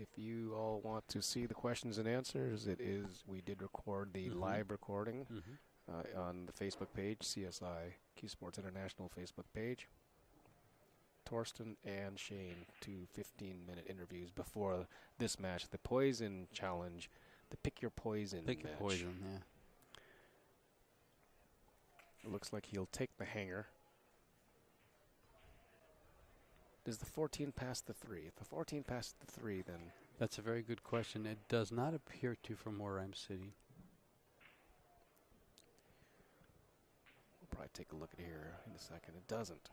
if you all want to see the questions and answers, it is we did record the Mhm. live recording Mm-hmm. uh, on the Facebook page, CSI CueSports International Facebook page. Thorsten and Shane, two 15-minute interviews before this match, the Poison Challenge, the Pick Your Poison Pick your poison, yeah. It looks like he'll take the hanger. Does the 14 pass the 3? If the 14 passes the 3, then That's a very good question. It does not appear to from where I'm sitting. we'll probably take a look at here in a second. It doesn't.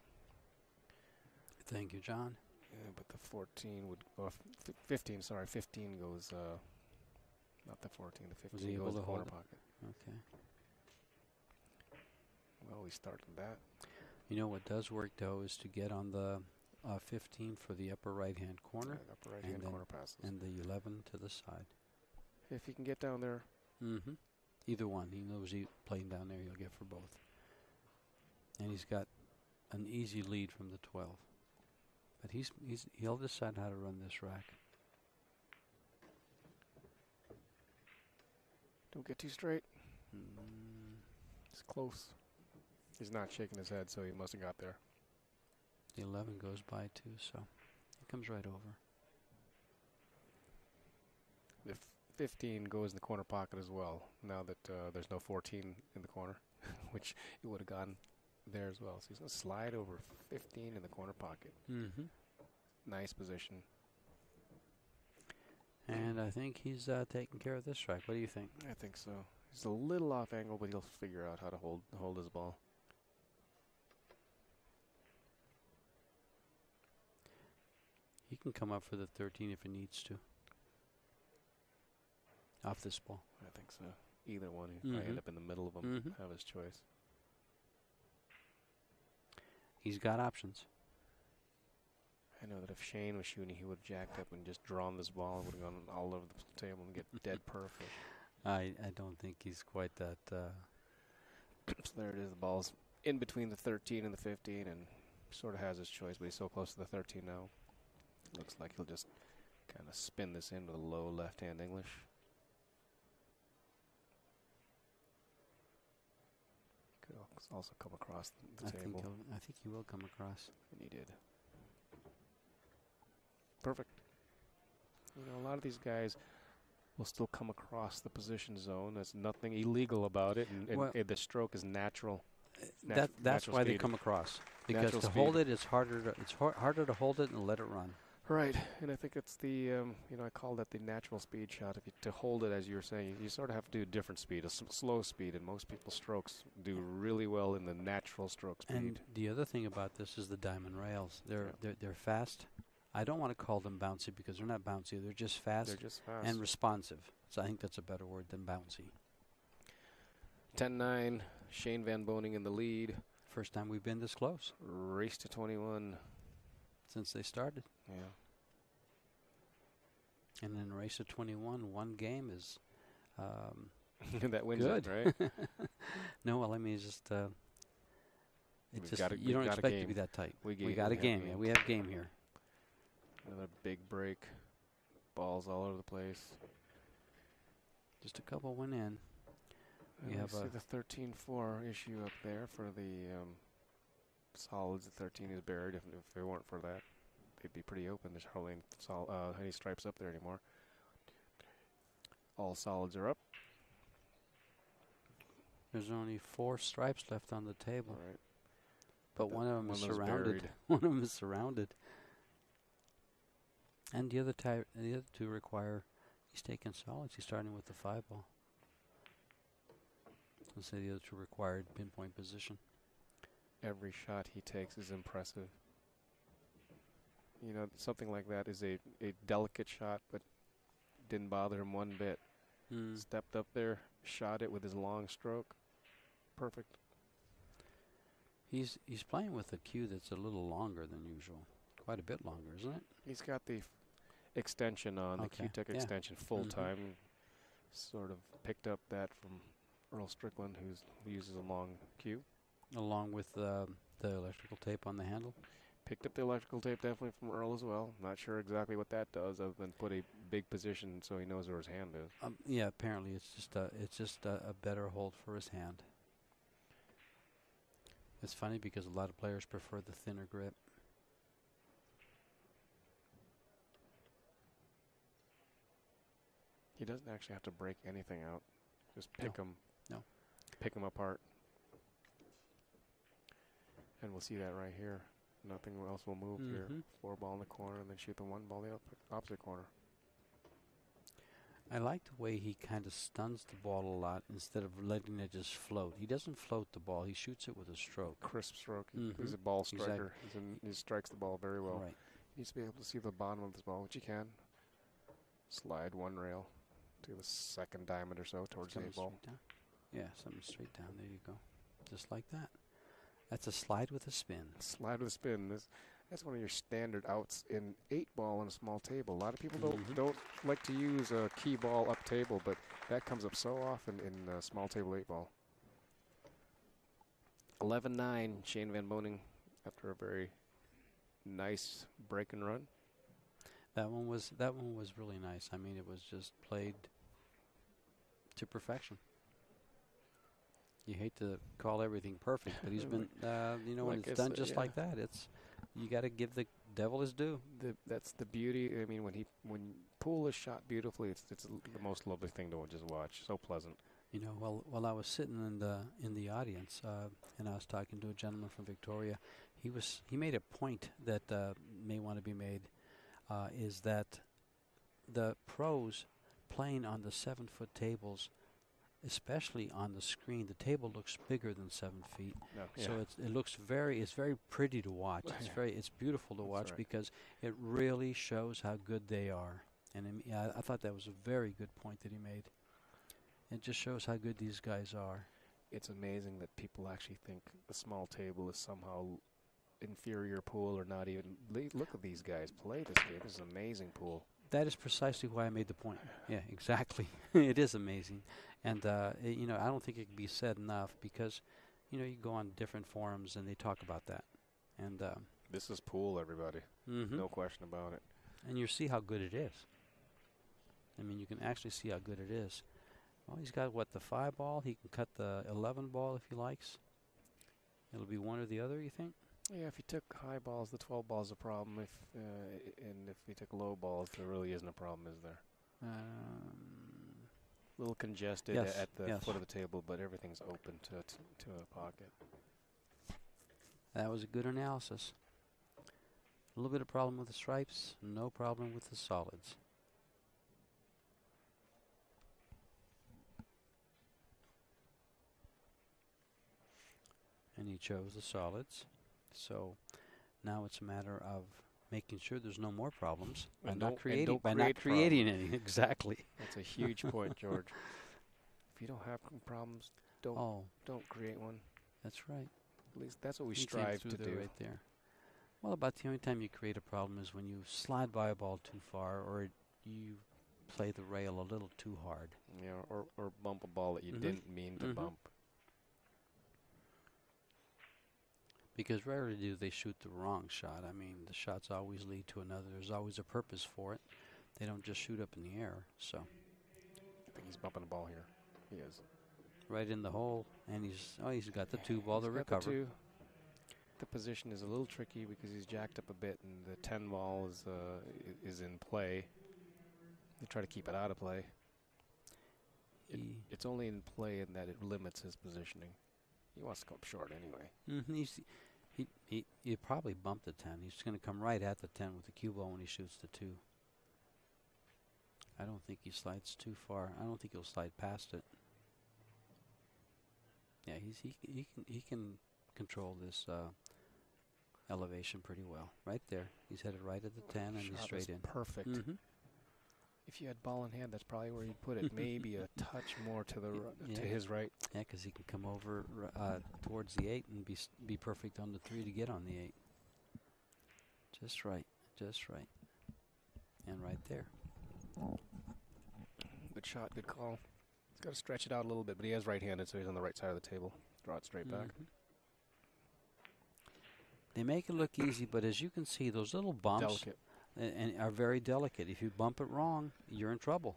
Thank you, John. Yeah, but the 14 would, or f- 15, sorry, 15 goes, uh, not the 14, the 15 he able goes to the corner pocket. Okay. Well, we started that. You know what does work though is to get on the uh, 15 for the upper right-hand corner Right, upper right and hand corner passes. and the 11 to the side. if you can get down there, Mm-hmm. Either one. He knows he playing down there. He'll get for both. and he's got an easy lead from the 12. But he's he's he'll decide how to run this rack. Don't get too straight. Mm, It's close. He's not shaking his head, so he must have got there. the 11 goes by too, so it comes right over. The f- 15 goes in the corner pocket as well. Now that uh, there's no 14 in the corner, which it would have gone there as well. So he's gonna slide over 15 in the corner pocket. Mm-hmm. Nice position. And I think he's uh, taking care of this strike. What do you think? I think so. He's a little off angle, but he'll figure out how to hold hold his ball. He can come up for the 13 if he needs to. Off this ball. I think so. Either one, he might Mhm. end up in the middle of them. Mhm. Have his choice. He's got options. I know that if Shane was shooting, he would have jacked up and just drawn this ball and would have gone all over the table and get dead perfect. I, I don't think he's quite that. Uh, So there it is. The ball's in between the 13 and the 15, and sort of has his choice, but he's so close to the 13 now. Looks like he'll just kind of spin this in with a low left-hand English. Could al- also come across the I think table, he'll, I think he will come across. and he did. Perfect. You know, a lot of these guys will still come across the position zone. There's nothing illegal about it, and, and, Well- and the stroke is natural. Nat- that that's why they come across because Natural to hold speed. it is harder. To, it's har- harder to hold it and let it run. Right, and I think it's the um, you know I call that the natural speed shot. If you to hold it as you were saying, you, sort of have to do a different speed, a s- slow speed, and most people's strokes do really well in the natural stroke speed. And the other thing about this is the diamond rails. They're Yeah. they're they're fast. I don't want to call them bouncy because they're not bouncy. They're just fast They're just fast. and responsive. So I think that's a better word than bouncy. 10-9, Shane Van Boening in the lead. First time we've been this close Race to 21. since they started. Yeah. And in race of 21, one game is. Um, that wins Good. it, right? no, well, I mean, it's just. Uh, it's just got a- you don't got expect to be that tight. We, We got a have game. Yeah, we have game here. Another big break. Balls all over the place. Just a couple went in. We have see a- the 13-4 issue up there for the um, solids. The 13 is buried. If, if it weren't for that, they'd be pretty open. There's hardly any, sol- uh, any stripes up there anymore. All solids are up. There's only four stripes left on the table, All right. but That one of them is one was surrounded. buried. one of them is surrounded. And the other the other two require. He's taking solids. He's starting with the five ball. Let's say the other two required pinpoint position. Every shot he takes is impressive. You know, something like that is a, a delicate shot, but didn't bother him one bit. Mm. Stepped up there, shot it with his long stroke. Perfect. He's he's playing with a cue that's a little longer than usual, quite a bit longer, isn't it? He's got the extension on, Okay, the Cuetec yeah. extension full Mhm. time. Sort of picked up that from Earl Strickland, who uses a long cue. Along with uh, the electrical tape on the handle. Picked up the electrical tape definitely from Earl as well. Not sure exactly what that does, other than put a big position so he knows where his hand is. Um, yeah, apparently it's just a, it's just a, a better hold for his hand. It's funny because a lot of players prefer the thinner grip. He doesn't actually have to break anything out. Just pick No. No. Pick them apart. And we'll see that right here. Nothing else will move here. Mhm. Four ball in the corner, and then shoot the one ball in the op- opposite corner. I like the way he kind of stuns the ball a lot instead of letting it just float. He doesn't float the ball; he shoots it with a stroke. Crisp stroke. He- He's Mhm. a ball He's like- striker. He's in, he strikes the ball very well. Right. He needs to be able to see the bottom of this ball, which he can. Slide one rail to the second diamond or so towards the eight ball. down. Yeah, something straight down. There you go. Just like that. That's a slide with a spin. Slide with a spin. This, that's one of your standard outs in eight ball on a small table. A lot of people don't Mhm. don't like to use a key ball up table, but that comes up so often in uh, small table eight ball. 11-9, Shane Van Boening after a very nice break and run. That one was that one was really nice. I mean, it was just played to perfection. You hate to call everything perfect, but he's been, uh, you know, when Like it's it's, done just yeah. like that, it's you got to give the devil his due. The, that's the beauty. I mean, when he when pool is shot beautifully, it's it's the most lovely thing to just watch. So pleasant. You know, while while I was sitting in the in the audience, uh, and I was talking to a gentleman from Victoria, he was he made a point that uh, may want to be made, uh, is that the pros playing on the seven foot tables, especially on the screen, the table looks bigger than seven feet. No, So it's, it looks very it's very pretty to watch. It's very it's beautiful to watch right. because it really shows how good they are. And I, I, thought that was a very good point that he made. It just shows how good these guys are. it's amazing that people actually think a small table is somehow inferior pool or not even. Look at these guys play this game. This is an amazing pool. That is precisely why I made the point. Yeah, exactly. it is amazing, and uh, it- you know I don't think it can be said enough because you know you go on different forums and they talk about that, and um, This is pool, everybody. mhm. No question about it. and you see how good it is. I mean, you can actually see how good it is. Well, he's got what the five ball. He can cut the eleven ball if he likes. It'll be one or the other. You think? Yeah, if you took high balls, the 12 ball is a problem. If uh, and if you took low balls, there really isn't a problem, is there? Um, A little congested Yes, at the yes. foot of the table, but everything's open to t- to a pocket. that was a good analysis. A little bit of problem with the stripes. No problem with the solids. And he chose the solids. So now it's a matter of making sure there's no more problems by And not don't- and creating by create not creating any. Exactly. That's a huge point, George. If you don't have problems, don't Oh, don't create one. that's right. At least that's what we strive to do. right there. Well, about the only time you create a problem is when you slide by a ball too far or you play the rail a little too hard. Know, or or bump a ball that you Mhm. didn't mean to Mhm. bump. Because rarely do they shoot the wrong shot. I mean, the shots always lead to another. There's always a purpose for it. They don't just shoot up in the air. So, I think he's bumping the ball here. He is. right in the hole, and he's oh, he's got the two ball to recover. The, the position is a little tricky because he's jacked up a bit, and the ten ball is uh, is in play. They try to keep it out of play. It, it's only in play in that it limits his positioning. He wants to come up short anyway. mhm, he's, he he he probably bumped the ten. He's going to come right at the ten with the cue ball when he shoots the two. I don't think he slides too far. I don't think he'll slide past it. Yeah, he's he he can he can control this uh, elevation pretty well. Right there, he's headed right at the ten, and he's straight in. Perfect. hmm If you had ball in hand, that's probably where you'd put it. Maybe a touch more to the ri- yeah. to his right. Yeah, because he can come over uh, towards the eight and be be perfect on the three to get on the eight. Just right, just right, and right there. Good shot, good call. He's got to stretch it out a little bit, but he has right-handed, so he's on the right side of the table. Draw it straight back. Mhm. They make it look easy, but as you can see, those little bumps Delicate. And are very delicate. If you bump it wrong, you're in trouble.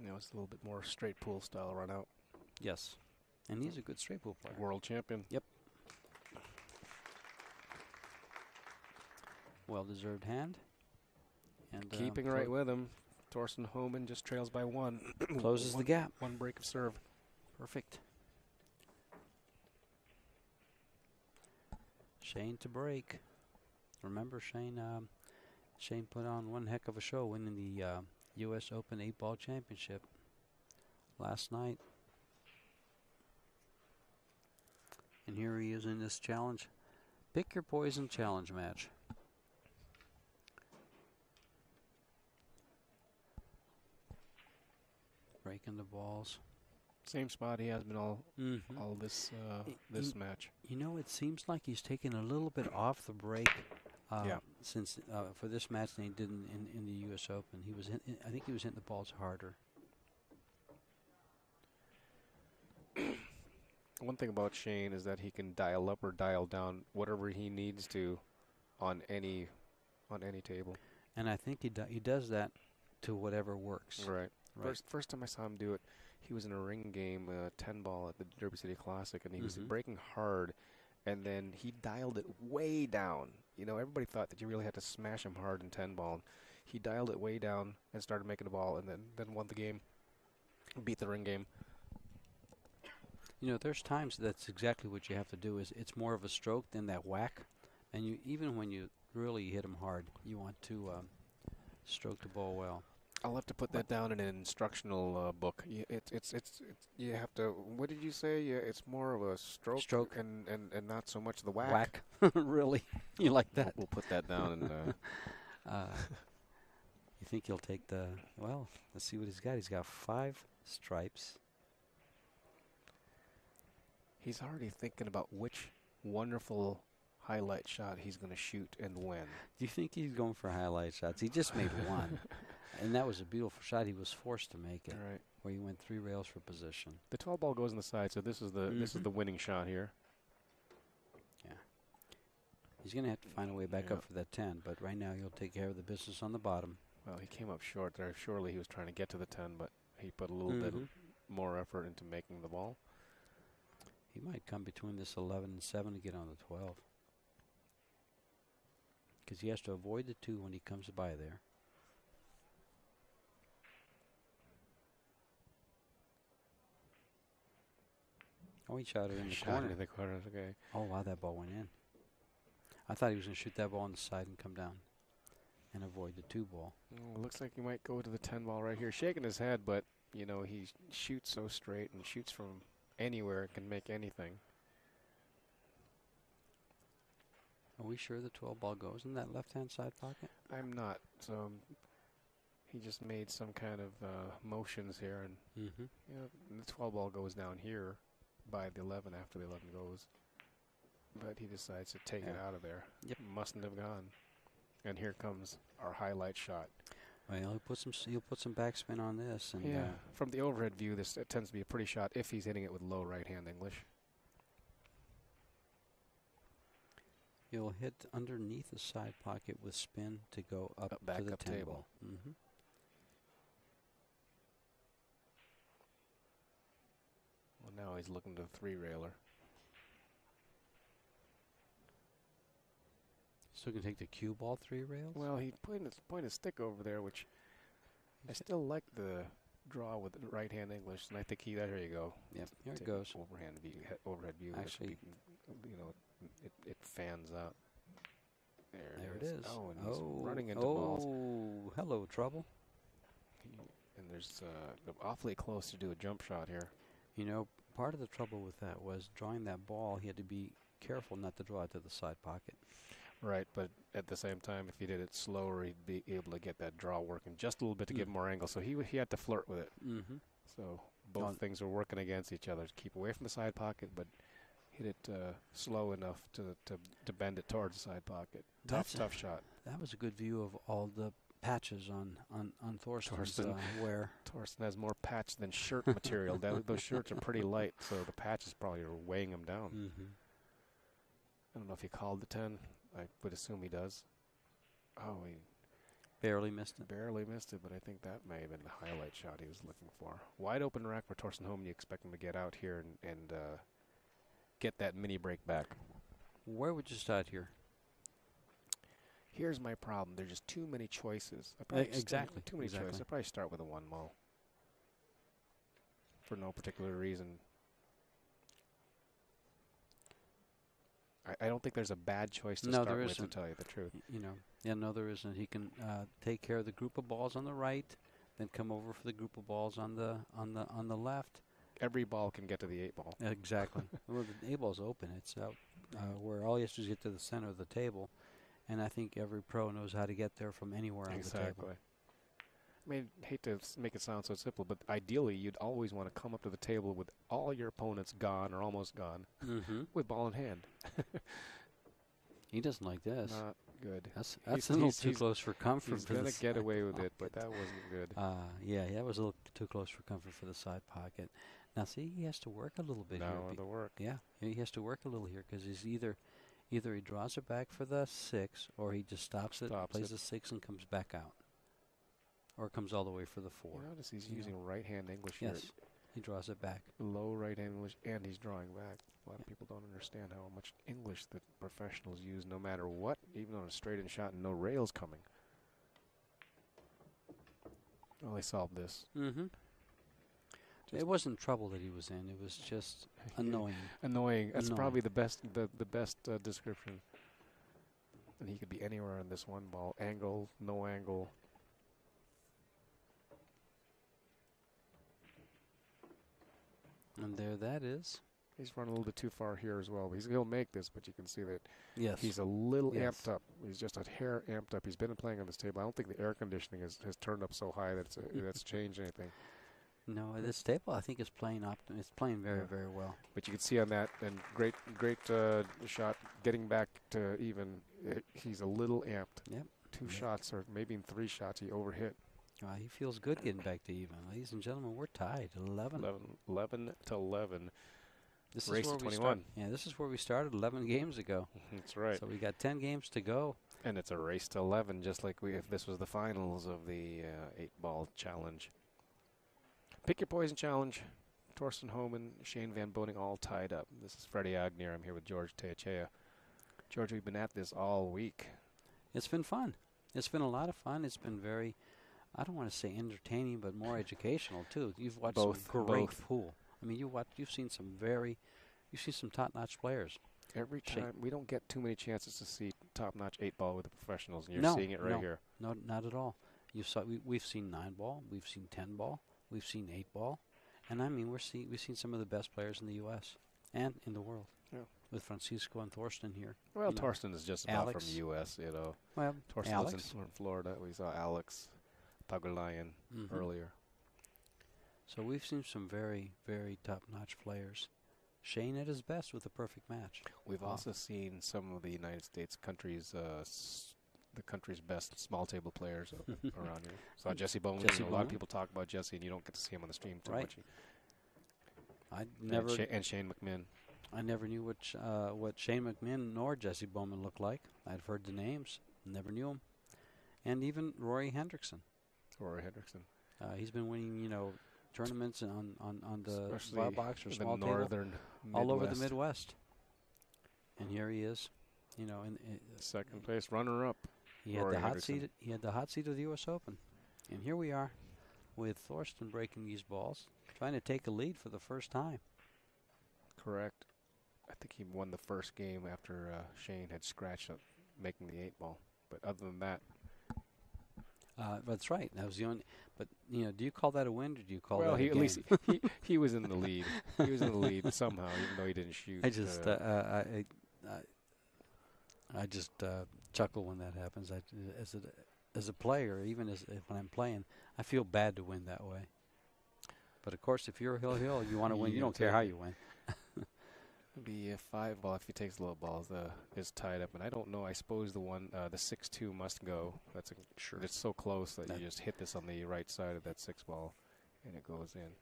You know, it's a little bit more straight pool style run out. Yes, and he's a good straight pool player. World champion. Yep. Well deserved hand. And Keeping um, right with him. Thorsten Hohmann just trails by one. closes one, the gap. One break of serve. Perfect. Shane to break. Remember, Shane. Um, Shane put on one heck of a show, winning the uh, U.S. Open eight ball championship last night. And here he is in this challenge. Pick your poison challenge match. Breaking the balls. Same spot he has been all Mm-hmm. all this uh, this in- match. You know, it seems like he's taking a little bit off the break. Uh, Yeah. Since uh, for this match than he did in, in, in the U.S. Open, he was. Hit, I think he was hitting the balls harder. One thing about Shane is that he can dial up or dial down whatever he needs to on any on any table. And I think he do, he does that to whatever works. Right. Right. First first time I saw him do it, he was in a ring game, uh, ten ball at the Derby City Classic, and he was Mhm. breaking hard, and then he dialed it way down. You know, everybody thought that you really had to smash him hard in ten ball. He dialed it way down and started making the ball, and then then won the game, beat the ring game. You know, there's times that's exactly what you have to do. Is it's more of a stroke than that whack, and you even when you really hit him hard, you want to um, stroke the ball well. I'll have to put that down in an instructional uh, book. Y- It's it's it's it's you have to. What did you say? Yeah, it's more of a stroke, Stroke. and, and, and not so much the whack. Whack, really? You like that? We'll put that down. and uh, Uh, you think he'll take the? Well, let's see what he's got. He's got five stripes. he's already thinking about which wonderful highlight shot he's going to shoot and when. Do you think he's going for highlight shots? He just made one, and that was a beautiful shot. He was forced to make it, right. where he went three rails for position. The 12 ball goes on the side, so this is the this is Mhm. the winning shot here. Yeah. He's going to have to find a way back Yeah. up for that 10, but right now he'll take care of the business on the bottom. Well, he came up short there. Surely he was trying to get to the 10, but he put a little bit Mhm. more effort into making the ball. He might come between this 11 and 7 to get on the 12. Because he has to avoid the 2 when he comes by there. Oh, he shot it in the Shot corner. the corner. Okay. Oh, wow, that ball went in. I thought he was going to shoot that ball on the side and come down and avoid the 2 ball. Mm, looks like he might go to the 10 ball right here. Shaking his head, but, you know, he sh- shoots so straight and shoots from anywhere, and can make anything. Are we sure the 12 ball goes in that left hand side pocket? I'm not. So um, he just made some kind of uh, motions here, and Mm-hmm. you know, the 12 ball goes down here by the 11 after the 11 goes. But he decides to take it out of there. Yep. Mustn't have gone. And here comes our highlight shot. Well, he'll put some he'll put some backspin on this, and yeah. uh, From the overhead view, this it tends to be a pretty shot if he's hitting it with low right hand English. he'll hit underneath the side pocket with spin to go up, Up- back to the up 10 table. Mm-hmm. Well, now he's looking to the three railer. So he can take the cue ball three rails. Well, he pointed his, pointed his stick over there, which I still like the draw with the right hand English, and I think he. There you go. Yep, here it goes. Overhand view, overhead view. Actually- be- you know, it, it fans out. There, There it is. Oh, and he's oh, running into oh, balls. Oh, hello, trouble. He, and there's uh, awfully close to do a jump shot here. You know, part of the trouble with that was drawing that ball. He had to be careful not to draw it to the side pocket. Right, but at the same time, if he did it slower, he'd be able to get that draw working just a little bit to give Mm. more angle. So he he had to flirt with it. Mm-hmm. So both things were working against each other. To keep away from the side pocket, but hit it uh, slow enough to, to to bend it towards the side pocket. Tough, That's a- tough shot. That was a good view of all the patches on on on Thorsten's Thorsten. uh, wear. Thorsten has more patch than shirt material. Tho- those shirts are pretty light, so the patches probably are weighing him down. Mm-hmm. I don't know if he called the ten. I would assume he does. Oh, he Barely missed it. barely missed it, but I think that may have been the highlight shot he was looking for. Wide open rack for Thorsten Hohmann. You expect him to get out here and, and uh, get that mini break back. Where would you start here? Here's my problem. There's just too many choices. Probably exactly, Too many exactly. choices. I probably start with a one mo. For no particular reason. I, I don't think there's a bad choice to No, start there with, isn't. to tell you the truth. You know, yeah, no, there isn't. He can uh, take care of the group of balls on the right, then come over for the group of balls on the on the on the left. Every ball can get to the eight ball. Exactly. well, the A ball's open. It's out uh, where all he has to do is get to the center of the table, and I think every pro knows how to get there from anywhere on the table. Exactly. I mean, hate to make it sound so simple, but ideally, you'd always want to come up to the table with all your opponents gone or almost gone, Mm-hmm. with ball in hand. He doesn't like this. Not good. that's he's- that's a little he's- too he's- close for comfort. He's for gonna get side away with it, but that wasn't good. Uh, yeah, that was a little too close for comfort for the side pocket. Now, see, he has to work a little bit now here. the work. Yeah, he has to work a little here because he's either either he draws it back for the six, or he just stops it, Stops plays it. the six, and comes back out, or comes all the way for the You four. notice he's you know. using right-hand English here. Yes, he draws it back. Low right-hand English, and he's drawing back. A lot of people don't understand how much English the professionals use, no matter what, even on a straight-in shot and no rails coming. Well, they solved this. Mm-hmm. Just- It wasn't trouble that he was in. It was just annoying. Annoying. That's Annoying. probably the best the the best uh, description. And he could be anywhere on this one ball. Angle, no angle. And there that is. He's run a little bit too far here as well. He's, he'll make this, but you can see that Yes. he's a little Yes. amped up. He's just a hair amped up. He's been playing on this table. I don't think the air conditioning has, has turned up so high that it's, uh, that's changed anything. No, this table I think is playing up. It's playing very, Yeah. very well. But you can see on that, and great, great uh, shot getting back to even. Uh, he's a little amped. Yep. Two Yep. shots, or maybe in three shots, he overhit. Uh, he feels good getting back to even. Ladies and gentlemen, we're tied. 11. 11, 11 to 11. This Race is where we 21. start. Yeah, this is where we started 11 games ago. That's right. So we got 10 games to go. And it's a race to 11, just like we if this was the finals of the uh, eight ball challenge. Pick your poison challenge. Thorsten Hohmann, Shane Van Boening all tied up. This is Freddie Agnew. I'm here with George Teachea. George, we've been at this all week. It's been fun. It's been a lot of fun. It's been very, I don't want to say entertaining, but more educational too. You've watched Both, some great both. pool. I mean, you watch. You've seen some very, you've seen some top-notch players. Every Shane- time we don't get too many chances to see top-notch eight ball with the professionals, and you're No, seeing it right no. here. No, not at all. You saw. We, we've seen nine ball. We've seen ten ball. We've seen eight ball, and I mean, we're see, we've seen some of the best players in the U.S. and in the world. Yeah. With Francisco and Thorsten here. Well, You know, is just about Alex. from the U.S. You know, Well, Thorsten Alex. lives in Florida. We saw Alex Pagulayan Mhm. earlier. So we've seen some very, very top-notch players. Shane at his best with a perfect match. We've Wow. also seen some of the United States countries, uh, s- the country's best small table players around here. Saw Jesse Bowman. Jesse you know, a lot of people talk about Jesse, and you don't get to see him on the stream too Right. much. I And never, Sha- and Shane McMinn. I never knew what uh, what Shane McMinn nor Jesse Bowman looked like. I'd heard the names, never knew him. And even Rory Hendrickson. Rory Hendrickson. Uh, he's been winning, you know, tournaments on on on the Especially box or small the table, northern all over the Midwest. Midwest. And here he is, you know, in, in Second place runner up. He had Rory the hot seat. He had the hot seat of the U.S. Open, and here we are, with Thorsten breaking these balls, trying to take a lead for the first time. Correct. I think he won the first game after uh, Shane had scratched up making the eight ball. But other than that, Uh, that's right. That was the only. But you know, do you call that a win, or do you call well, that he at least he, he was in the lead. He was in the lead somehow, even though he didn't shoot. I just, uh, uh, uh, I, I, I just uh, chuckle when that happens. I, as a, as a player, even as when I'm playing, I feel bad to win that way. But of course, if you're a hill hill, you want to win. You don't care how you win. The uh, five ball, if he takes low balls, uh, is tied up, and I don't know. I suppose the one, uh, the six two must go. That's a, Sure. It's so close that That- you just hit this on the right side of that six ball, and it goes in.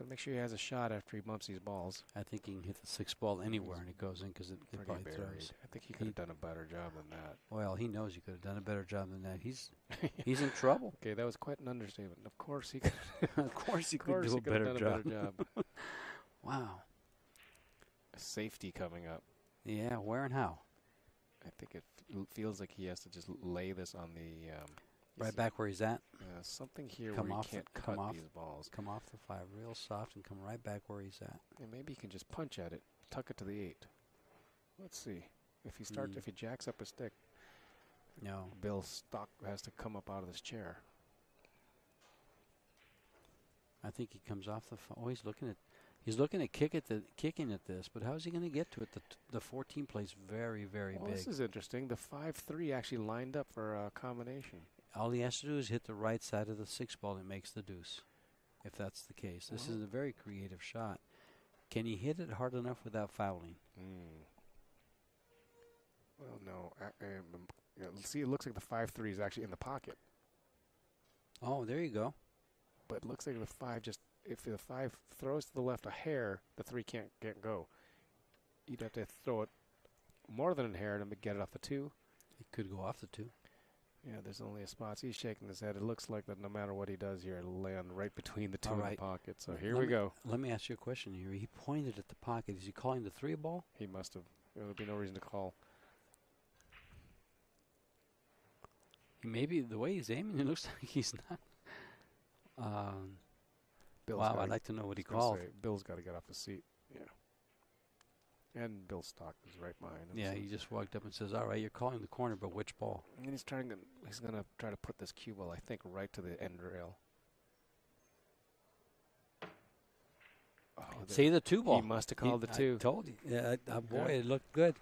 Got to make sure he has a shot after he bumps these balls. I think he can hit the six ball anywhere and it goes in because it, it Pretty probably buried. throws. I think he could have done a better job than that. Well, he knows he could have done a better job than that. He's he's in trouble. Okay, that was quite an understatement. Of course he could. of course, he could course do he a better done job. a better job. Wow. Safety coming up. Yeah. Where and how? I think it f- feels like he has to just lay this on the. Um, Right back where he's at. Uh, something here Come where off he come cut off- these balls. Come off the five real soft and come right back where he's at. And maybe he can just punch at it, tuck it to the eight. Let's see. If he starts, Mm. if he jacks up a stick, No. Bill Stock has to come up out of this chair. I think he comes off the. F- oh, he's looking at. He's looking at kick at the kicking at this, but how's he going to get to it? The t- the 14 plays very very well, big. this is interesting. The five three actually lined up for a combination. All he has to do is hit the right side of the six ball and makes the deuce. If that's the case, this is a very creative shot. Can he hit it hard enough without fouling? Mm. Well, no. I, um, see, it looks like the five three is actually in the pocket, Oh, there you go. but it looks like the five just if the five throws to the left a hair, the three can't can't go. You'd have to throw it more than a hair to get it off the two. It could go off the two. Yeah, there's only a spot. He's shaking his head. It looks like that no matter what he does here, it'll land right between the two right. the pocket. So here Let we me- go. Let me ask you a question here. He pointed at the pocket. Is he calling the three ball? He must have. There would be no reason to call. Maybe the way he's aiming, it looks like he's not. Um, Bill's wow, I'd like to know what he called. Bill's got to get off the seat. Yeah. And Bill stock is right behind him. Yeah, so- he just walked up and says, "All right, you're calling the corner, but which ball?" And he's trying to. He's gonna try to put this cue ball, I think, right to the end rail. Oh, the- Say the two he must have He- called the I two. told you. Yeah, uh, boy, Okay. it looked good.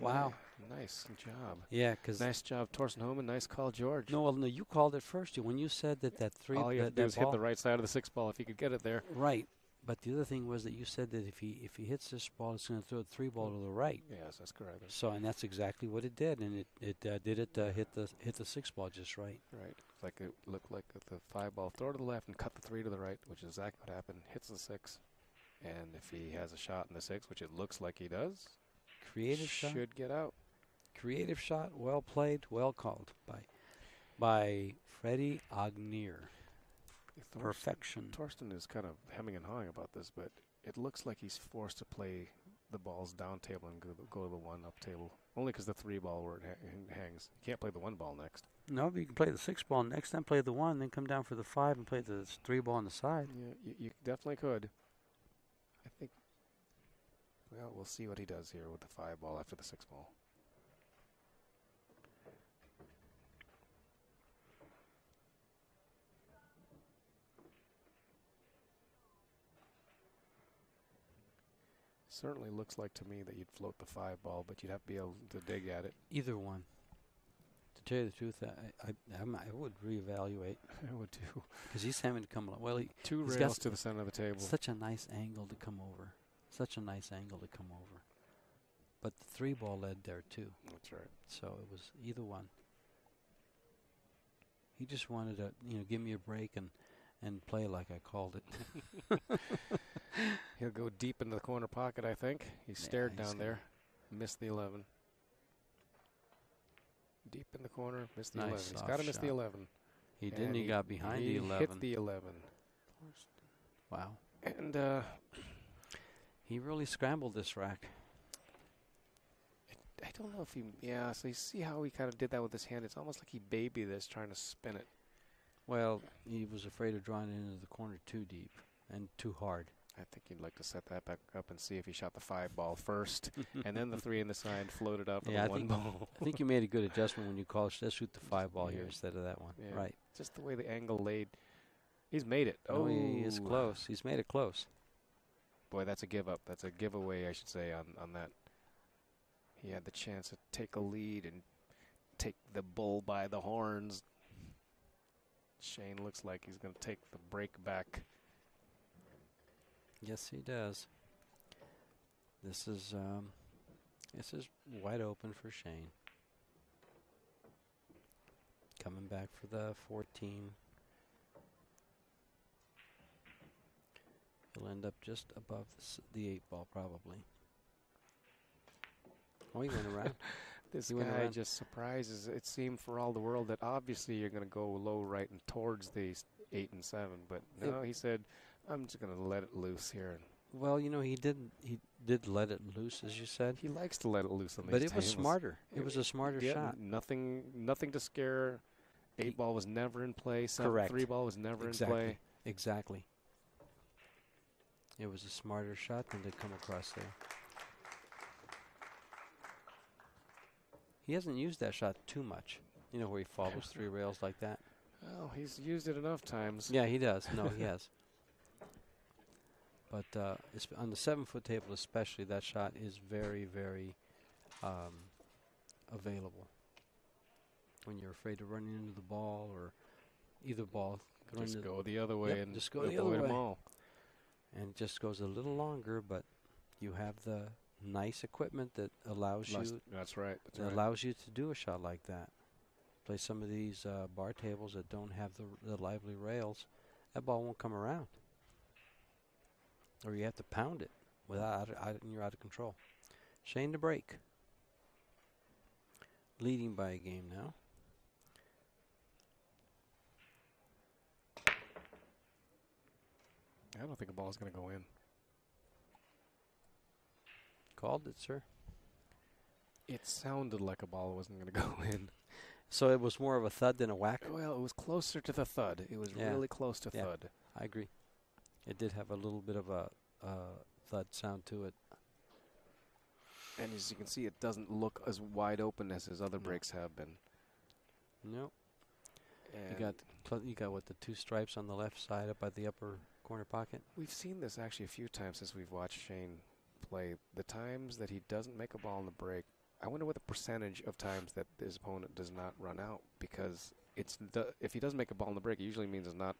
Wow. Yeah, nice job. Yeah, because Nice job, Thorsten Hohmann. Nice call, George. no, well, no, you called it first. You- When you said that that three, All you that, to do is hit the right side of the six ball if he could get it there. right. But the other thing was that you said that if he if he hits this ball, it's going to throw a three ball to the right. Yes, that's correct. So, and that's exactly what it did, and it it uh, did it uh, hit the hit the six ball just right. Right. It's like it looked like the five ball throw to the left and cut the three to the right, which is exactly what happened. Hits the six, and if he has a shot in the six, which it looks like he does, Creative shot. should get out. Creative shot, well played, well called by by Freddie Agnew. Thorsten- Perfection. Thorsten is kind of hemming and hawing about this, but it looks like he's forced to play the balls down table and go, go to the one up table. Only because the three ball where it ha- hangs. You can't play the one ball next. No, but you can play the six ball next, then play the one, then come down for the five and play the three ball on the side. Yeah, you, you definitely could. I think. Well, we'll see what he does here with the five ball after the six ball. Certainly looks like to me that you'd float the five ball, but you'd have to be able to dig at it. Either one. To tell you the truth, I I, I'm- I would reevaluate I would too. because he's having to come. Well, he, Two He's got rails to the center of the table. such a nice angle to come over. Such a nice angle to come over. But the three ball led there too, That's right. so it was either one. He just wanted to, you know, give me a break and and play like I called it. He'll go deep into the corner pocket, I think. He stared down there, missed the 11. Deep in the corner, missed the Nice 11. He's got to miss the 11. He didn't. He, got behind he the eleven. hit the 11. wow. And uh, He really scrambled this rack. I don't know if he, yeah, so you see how he kind of did that with his hand. It's almost like he babied this, trying to spin it. Well, he was afraid of drawing it into the corner too deep and too hard. I think you'd like to set that back up and see if he shot the five ball first, and then the three in the side floated up Yeah, I with the one think- ball. I think you made a good adjustment when you called. Let's shoot the five ball here Yeah. instead of that one. Yeah. Right. Just the way the angle laid. He's made it. Oh, he is Oh. close. He's made it close. Boy, that's a give up. That's a giveaway, I should say, on, on that. He had the chance to take a lead and take the bull by the horns. Shane looks like he's going to take the break back. Yes, he does. This is um, this is wide open for Shane. Coming back for the 14. He'll end up just above the, s- the eight ball, probably. Oh, he went around. This He went guy around. just surprises. It seemed for all the world that obviously you're going to go low right and towards these eight and seven, but It- no, he said, "I'm just going to let it loose here." Well, you know, he did he did let it loose, as you said, he likes to let it loose on these. but it was smarter. It It- was a smarter Yeah, shot. Nothing, nothing to scare. Eight ball was never in play. Correct. Three ball was never in Exactly. play. Exactly. It was a smarter shot than to come across there. He hasn't used that shot too much. You know, where he follows three rails like that. Well, he's used it enough times. Yeah, he does. No, he has. But uh, on the seven foot table, especially, that shot is very, very um, available. When you're afraid of running into the ball or either ball, Just go the other way Yep, and just go the other way. all. and it just goes a little longer, but you have the nice equipment that allows Lust- you That's right. That's that right. allows you to do a shot like that. Play some of these uh, bar tables that don't have the, the lively rails. That ball won't come around. Or you have to pound it without out, out, you're out of control. Shane to break, leading by a game now. I don't think a ball is going to go in. Called it, sir. It sounded like a ball wasn't going to go in. So it was more of a thud than a whack. Well, it was closer to the thud. It was Yeah. really close to Yeah. thud. I agree. It did have a little bit of a uh, thud sound to it. And as you can see, it doesn't look as wide open as his other No. breaks have been. No, And you got you got what the two stripes on the left side up by the upper corner pocket. We've seen this actually a few times since we've watched Shane play. The times that he doesn't make a ball in the break, I wonder what the percentage of times that his opponent does not run out because it's the, if he doesn't make a ball in the break, it usually means it's not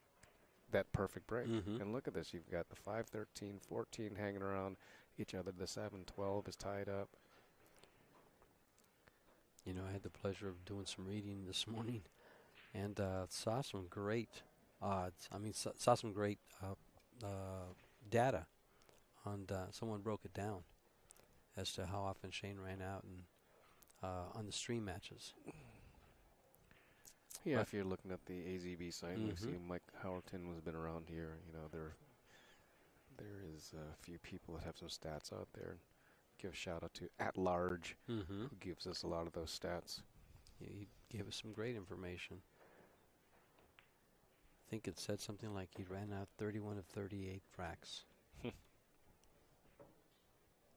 that perfect break. Mhm. And look at this, you've got the 5, 13, 14 hanging around each other. The 7, 12 is tied up. You know, I had the pleasure of doing some reading this morning, and uh, saw some great odds. I mean, saw, saw some great uh, uh, data, on uh, someone broke it down as to how often Shane ran out and uh, on the stream matches. Yeah, if you're looking at the AZB site, we see. Mike Howerton has been around here. You know, there there is a few people that have some stats out there. Give a shout out to At Large, Mm-hmm. who gives us a lot of those stats. He gave us some great information. I think it said something like he ran out 31 of 38 fracks.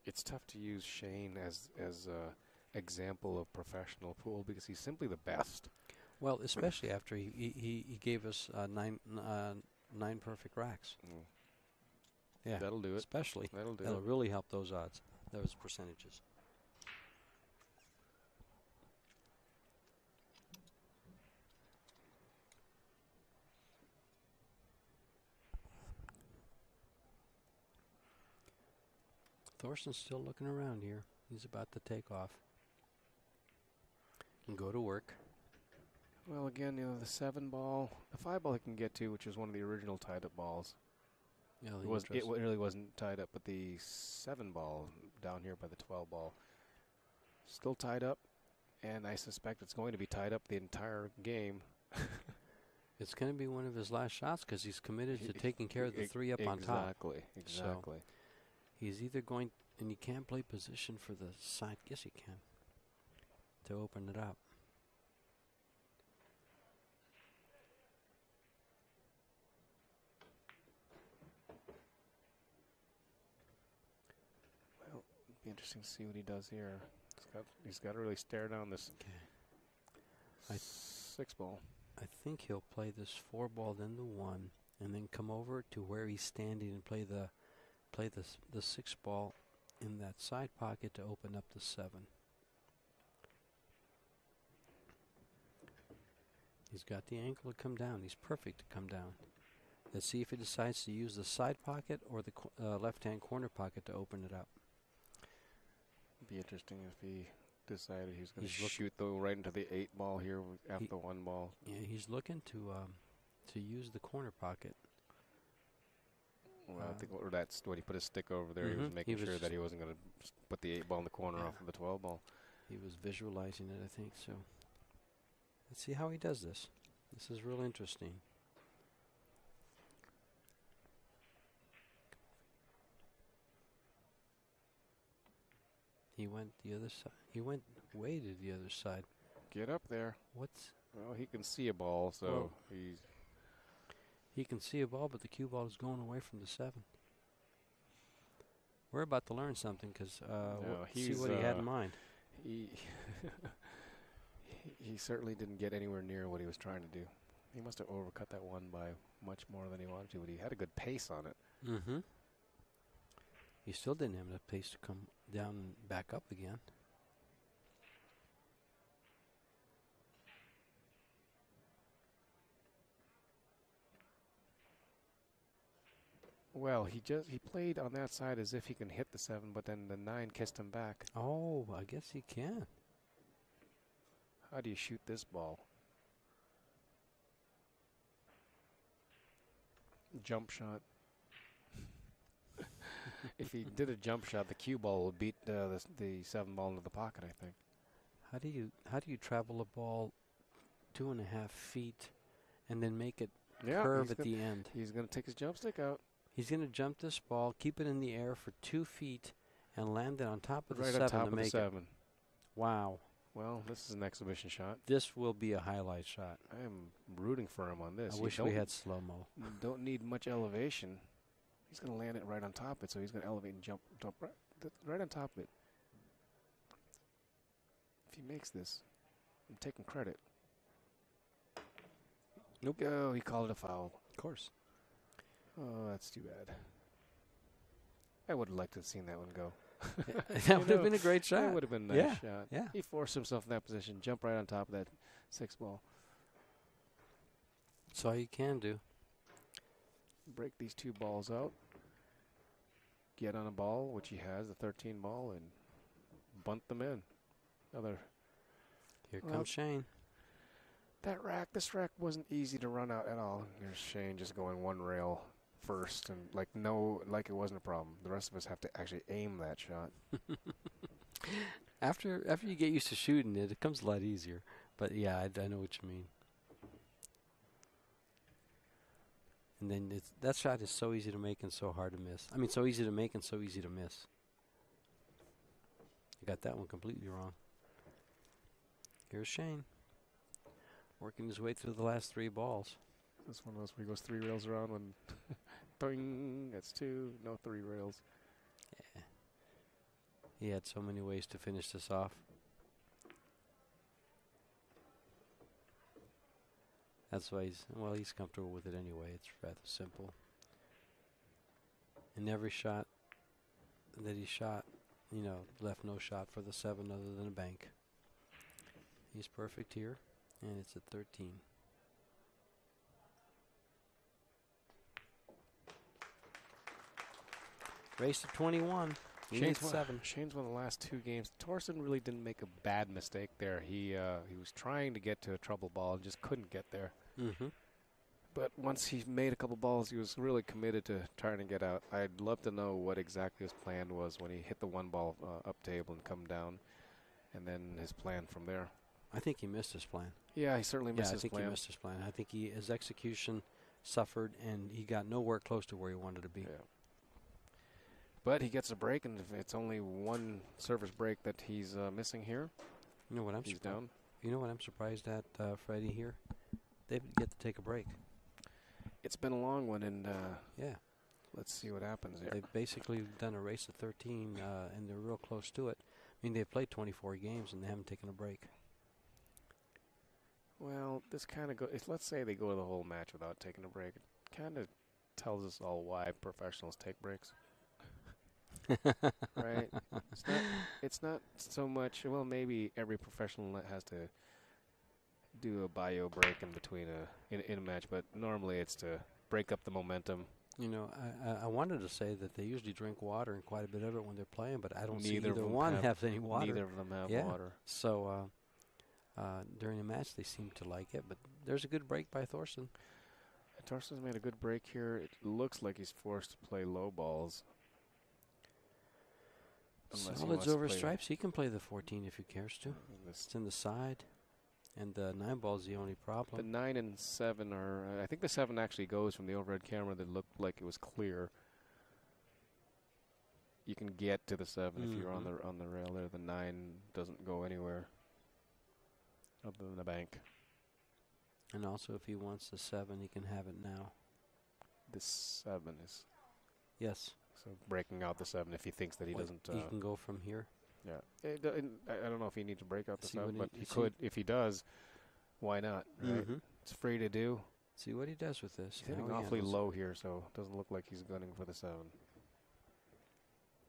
It's tough to use Shane as as a example of professional pool because he's simply the best. Well, especially after he, he, he- gave us uh, nine uh, nine perfect racks. Mm. Yeah, That'll do it. especially That'll do that'll it. really help those odds, those percentages. Thorsten's still looking around here. He's about to take off and go to work. Well, again, you know, the seven ball, the five ball he can get to, which is one of the original tied up balls. Yeah, It, was, it really wasn't tied up, but the seven ball down here by the 12 ball, still tied up, and I suspect it's going to be tied up the entire game. It's going to be one of his last shots because he's committed to taking care of the three up on top. Exactly, exactly. He's either going, and he can't play position for the side. Yes, he can. To open it up. Well, it'd be interesting to see what he does here. He's got, he's got to really stare down this. I- six ball. I think he'll play this four ball, then the one, and then come over to where he's standing and play the, play the the six ball in that side pocket to open up the seven. He's got the ankle to come down. He's perfect to come down. Let's see if he decides to use the side pocket or the uh, left-hand corner pocket to open it up. Be interesting if he decided he was going to shoot though right into the eight ball here after He- the one ball. Yeah, he's looking to um, to use the corner pocket. Well, I Uh, think what that's when he put his stick over there, he was Mhm, making he sure that he wasn't going to put the eight ball in the corner Yeah. off of the twelve ball. He was visualizing it, I think. So let's see how he does this. This is real interesting. He went the other side. He went way to the other side. Get up there. What's Well, he can see a ball, so Well- he's he can see a ball, but the cue ball is going away from the seven. We're about to learn something because uh, No, see what he had uh, in mind. he he- he certainly didn't get anywhere near what he was trying to do. He must have overcut that one by much more than he wanted to, but he had a good pace on it. Mm-hmm. He still didn't have enough pace to come down and back up again. Well, he just he played on that side as if he can hit the seven, but then the nine kissed him back. Oh, I guess he can. How do you shoot this ball? Jump shot. If he did a jump shot, the cue ball would beat uh, the, the seven ball into the pocket. I think. How do you how do you travel a ball two and a half feet and then make it Yeah, curve at gonna, the end? he's going to take his jump stick out He's going to jump this ball, keep it in the air for two feet, and land it on top of the seven on top to of the make it. seven. Wow, Well, this is an exhibition shot. this will be a highlight shot. I am rooting for him on this. I You wish we had slow mo. Don't need much elevation. He's going to land it right on top of it, so he's going to elevate and jump, jump right, right on top of it. If he makes this, I'm taking credit. Nope. Oh, he called it a foul. Of course. Oh, that's too bad. I would have liked to have seen that one go. that would have been a great shot. That would have been a nice Yeah, shot. yeah. He forced himself in that position, jump right on top of that six ball. That's all you can do. break these two balls out, get on a ball, which he has, the 13 ball, and bunt them in. Another Here Well, comes Shane. that rack. This rack wasn't easy to run out at all. There's Shane just going one rail first, and like no, like it wasn't a problem. The rest of us have to actually aim that shot. After after you get used to shooting it, it comes a lot easier. But yeah, I, I know what you mean. And then it's, that shot is so easy to make and so hard to miss. I mean, so easy to make and so easy to miss. I got that one completely wrong. Here's Shane, working his way through the last three balls. That's one of those where he goes three rails around when, that's two, no three rails. Yeah. He had so many ways to finish this off. That's why he's well. He's comfortable with it anyway. It's rather simple. And every shot that he shot, you know, left no shot for the seven other than a bank. He's perfect here, and it's at 13. Race to 21. Shane's won, seven. Shane's won the last two games. Thorsten really didn't make a bad mistake there. He uh, he was trying to get to a trouble ball and just couldn't get there. Mm-hmm. But once he made a couple balls, he was really committed to trying to get out. I'd love to know what exactly his plan was when he hit the one ball uh, up table and come down, and then his plan from there. I think he missed his plan. Yeah, he certainly missed Yeah, missed I think plan. he missed his plan. I think he his execution suffered, and he got nowhere close to where he wanted to be. Yeah. But he gets a break, and if it's only one service break that he's uh, missing here. You know what I'm he's surprised. down. You know what I'm surprised at, uh, Freddie here. They get to take a break. It's been a long one, and uh, Yeah, let's see what happens here. they've basically done a race of 13, uh, and they're real close to it. I mean, they've played 24 games and they haven't taken a break. Well, this kind of go. If, let's say they go the whole match without taking a break. It kind of tells us all why professionals take breaks, right? It's not. It's not so much. Well, maybe every professional has to do a bio break in between a in, in a match, but normally it's to break up the momentum. You know, I, I- I wanted to say that they usually drink water and quite a bit of it when they're playing, but I don't see Neither of either one have- have any water. Neither of them have Yeah. water. So uh, uh, during the match, they seem to like it. But there's a good break by Thorsten. Thorsten's made a good break here. It looks like he's forced to play low balls. Unless Solids over play stripes. He can play the 14 if he cares to. this It's in the side, and the nine ball's the only problem. The nine and seven are. Uh, I think the seven actually goes from the overhead camera that looked like it was clear. You can get to the 7 if you're on Mhm. the on the rail there. The nine doesn't go anywhere other than the bank. And also, if he wants the seven, he can have it now. This seven is Yes, so breaking out the seven if he thinks that he Well, doesn't. he Uh, can go from here. Yeah, It do- and I I don't know if he needs to break out the See seven, but he- he could if he does. Why not? Right? Mhm. It's free to do. See what he does with this. He's hitting how he awfully handles low here, so it doesn't look like he's gunning for the seven.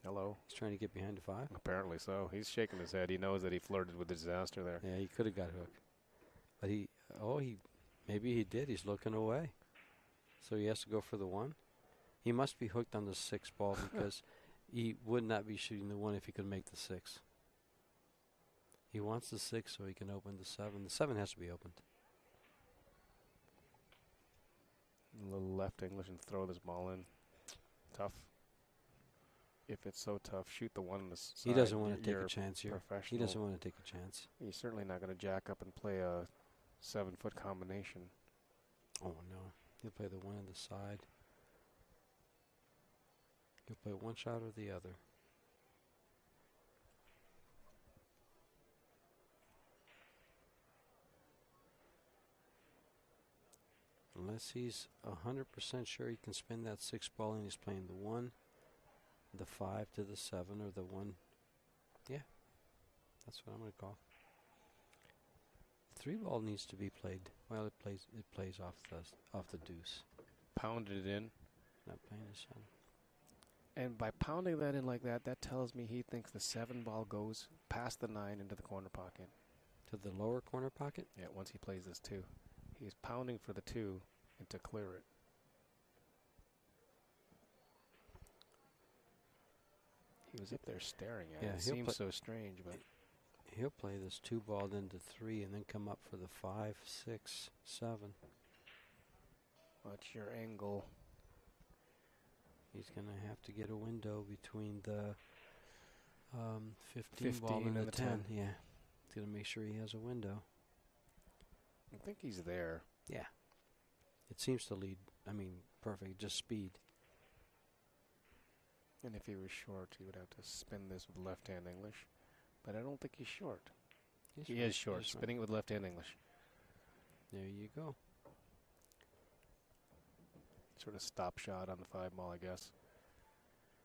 Hello. He's trying to get behind the five. Apparently so. He's shaking his head. He knows that he flirted with the disaster there. Yeah, he could have got hooked, but he. Oh, he. Maybe he did. He's looking away, so he has to go for the one. He must be hooked on the six ball because he would not be shooting the one if he could make the six. He wants the six so he can open the seven. The seven has to be opened. A little left English and throw this ball in. Tough. if it's so tough, shoot the one on the side. He doesn't want to take a chance here. He doesn't want to take a chance. You're certainly not going to jack up and play a seven foot combination. Oh no, he'll play the one on the side. He'll play one shot or the other. Unless he's a hundred percent sure he can spin that six ball and he's playing the one, the five to the seven, or the one. Yeah, that's what I'm going to call. Three ball needs to be played. Well, it plays it plays off the off the deuce. Pounded it in. Not playing the seven. And by pounding that in like that, that tells me he thinks the seven ball goes past the nine into the corner pocket. To the lower corner pocket. Yeah, once he plays this two. He's pounding for the two and to clear it. He was up there staring at Yeah, it. It seems so strange, but He'll play this two ball into three and then come up for the five, six, seven. What's your angle. He's going to have to get a window between the um, 15, ball 15 and the, and the 10. 10. Yeah. He's going to make sure he has a window. I think he's there. Yeah. It seems to lead, I mean, perfect, just speed. And if he was short, he would have to spin this with left hand English. But I don't think he's short. He's he right, is short, he's right. spinning it with left hand English. There you go. Sort of stop shot on the five ball, I guess.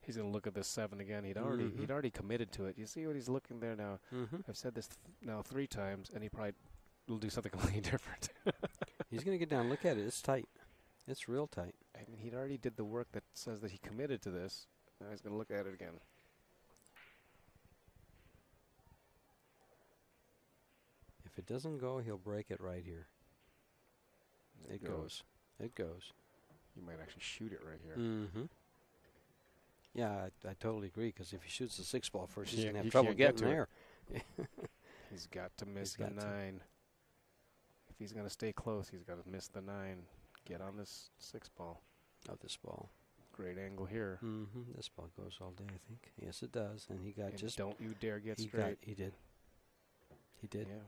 He's going to look at this seven again. He'd already Mhm. he'd already committed to it. You see what he's looking there now. Mm-hmm. I've said this th- now three times, and he probably will do something completely different. He's going to get down. Look at it. It's tight. It's real tight. I mean, he'd already did the work that says that he committed to this. Now he's going to look at it again. If it doesn't go, he'll break it right here. There It goes. It goes. You might actually shoot it right here. Mm-hmm. Yeah, I, I totally agree. Because if he shoots the six ball first, he's Yeah, gonna he have trouble can't get getting there. He's got to miss the got to. nine. If he's going to stay close, he's got to miss the nine. Get on this six ball. Of this ball. Great angle here. Mm-hmm. This ball goes all day, I think. Yes, it does. And he got And just. don't you dare get he straight. got. He did. He did. Yeah.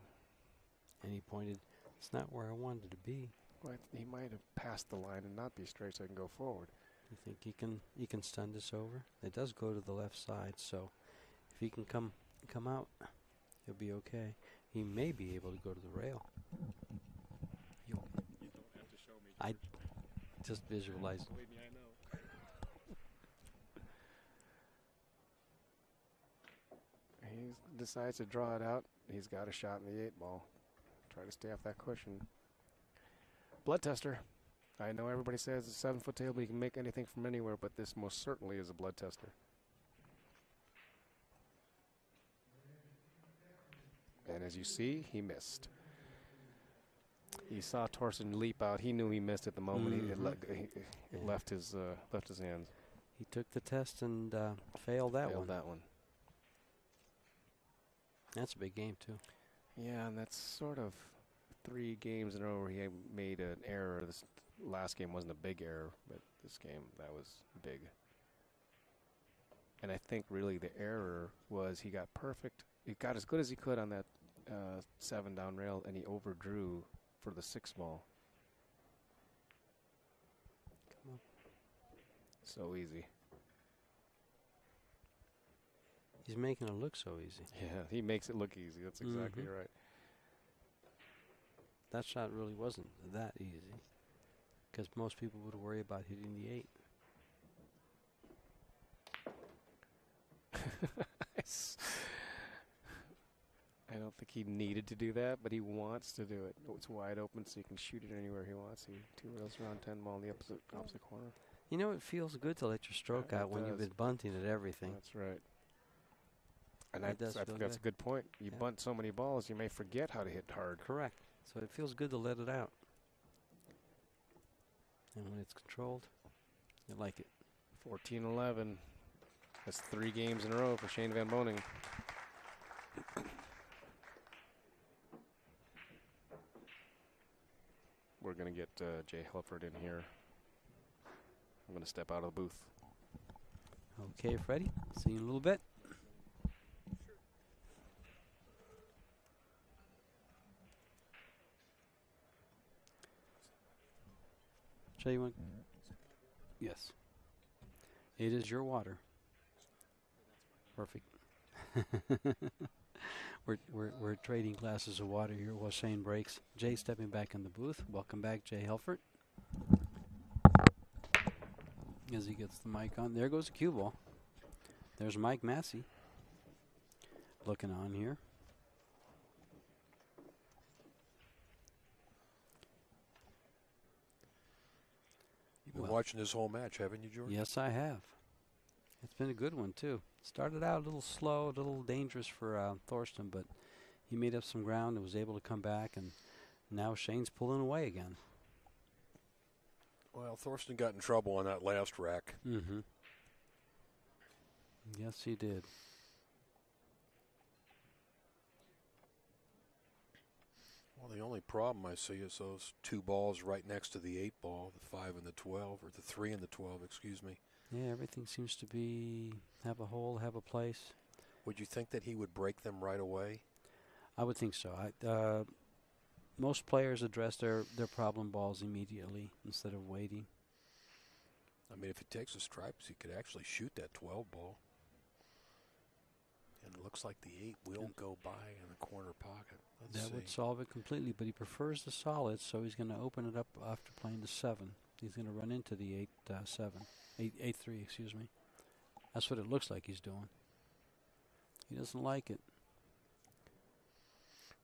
And he pointed. It's not where I wanted to be. Well, he might have passed the line and not be straight so he can go forward. You think he can? He can stun this over. It does go to the left side, so if he can come come out, he'll be okay. He may be able to go to the rail. You don't have to show me. I just visualize. He decides to draw it out. He's got a shot in the eight ball. Try to stay off that cushion. Blood tester. I know everybody says it's a seven foot table, you can make anything from anywhere, but this most certainly is a blood tester. And as you see, he missed. He saw Thorsten leap out. He knew he missed at the moment. He, it, Mhm. le- he, Yeah. left his uh, left his hands. He took the test and uh, failed that one. Failed one. that one. That's a big game too. Yeah, and that's sort of three games in a row where he made an error. This last game wasn't a big error, but this game that was big. And I think really the error was he got perfect. He got as good as he could on that uh, seven down rail, and he overdrew for the six ball. Come on. So easy. He's making it look so easy. Yeah, he makes it look easy. That's exactly Mhm. right. That shot really wasn't that easy, because most people would worry about hitting the eight. I don't think he needed to do that, but he wants to do it. It's wide open, so he can shoot it anywhere he wants. He two rails around ten ball in the opposite opposite corner. You know, it feels good to let your stroke Yeah, out when you've been bunting at everything. That's right. And I, I think that's a good. good point. You Yeah. bunt so many balls, you may forget how to hit hard. Correct. So it feels good to let it out. And when it's controlled, you like it. 14-11. That's three games in a row for Shane Van Boening. We're going to get uh, Jay Helfert in here. I'm going to step out of the booth. Okay, Freddie. See you in a little bit. Jay, you want? Yes. It is your water. Perfect. we're, we're, we're trading glasses of water here while Shane breaks. Jay stepping back in the booth. Welcome back, Jay Helfert. As he gets the mic on. There goes the cue ball. There's Mike Massey looking on here. You've been Well- watching this whole match, haven't you, George? Yes, I have. It's been a good one too. Started out a little slow, a little dangerous for uh, Thorsten, but he made up some ground and was able to come back. And now Shane's pulling away again. Well, Thorsten got in trouble on that last rack. Mm-hmm. Yes, he did. Well, the only problem I see is those two balls right next to the eight ball, the five and the twelve, or the three and the twelve, excuse me. Yeah, everything seems to be have a hole, have a place. Would you think that he would break them right away? I would think so. I, uh, most players address their, their problem balls immediately instead of waiting. I mean, if it takes the stripes, he could actually shoot that 12 ball. And it looks like the 8 will And- go by in the corner pocket. Let's that see. would solve it completely, but he prefers the solids, so he's going to open it up after playing the 7. He's going to run into the 8 uh, 7. 8 8 3, excuse me. That's what it looks like he's doing. He doesn't like it.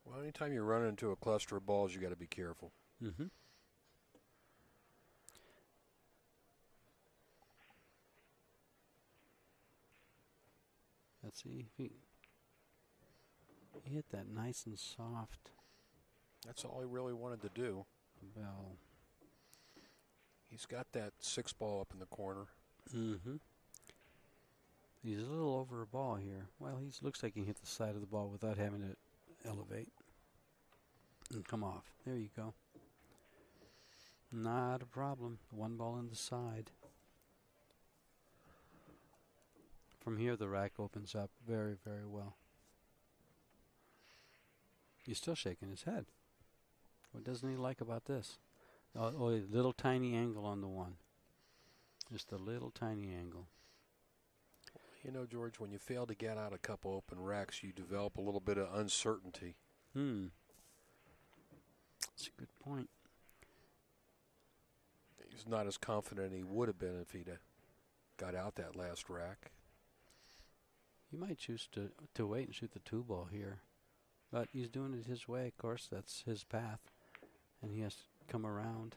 well, anytime you run into a cluster of balls, you got to be careful. Mm-hmm. Let's see if he, hit that nice and soft. That's all he really wanted to do. Well, He's got that six ball up in the corner. mm-hmm. He's a little over a ball here. Well, he looks like he hit the side of the ball without having to elevate and come off. There you go. Not a problem. One ball in the side. From here, the rack opens up very, very well. He's still shaking his head. What doesn't he like about this? Oh, oh, a little tiny angle on the one. Just a little tiny angle. You know, George, when you fail to get out a couple open racks, you develop a little bit of uncertainty. Hmm. That's a good point. He's not as confident he would have been if he'd got out that last rack. He might choose to to wait and shoot the two ball here, but he's doing it his way. Of course, that's his path, and he has to come around.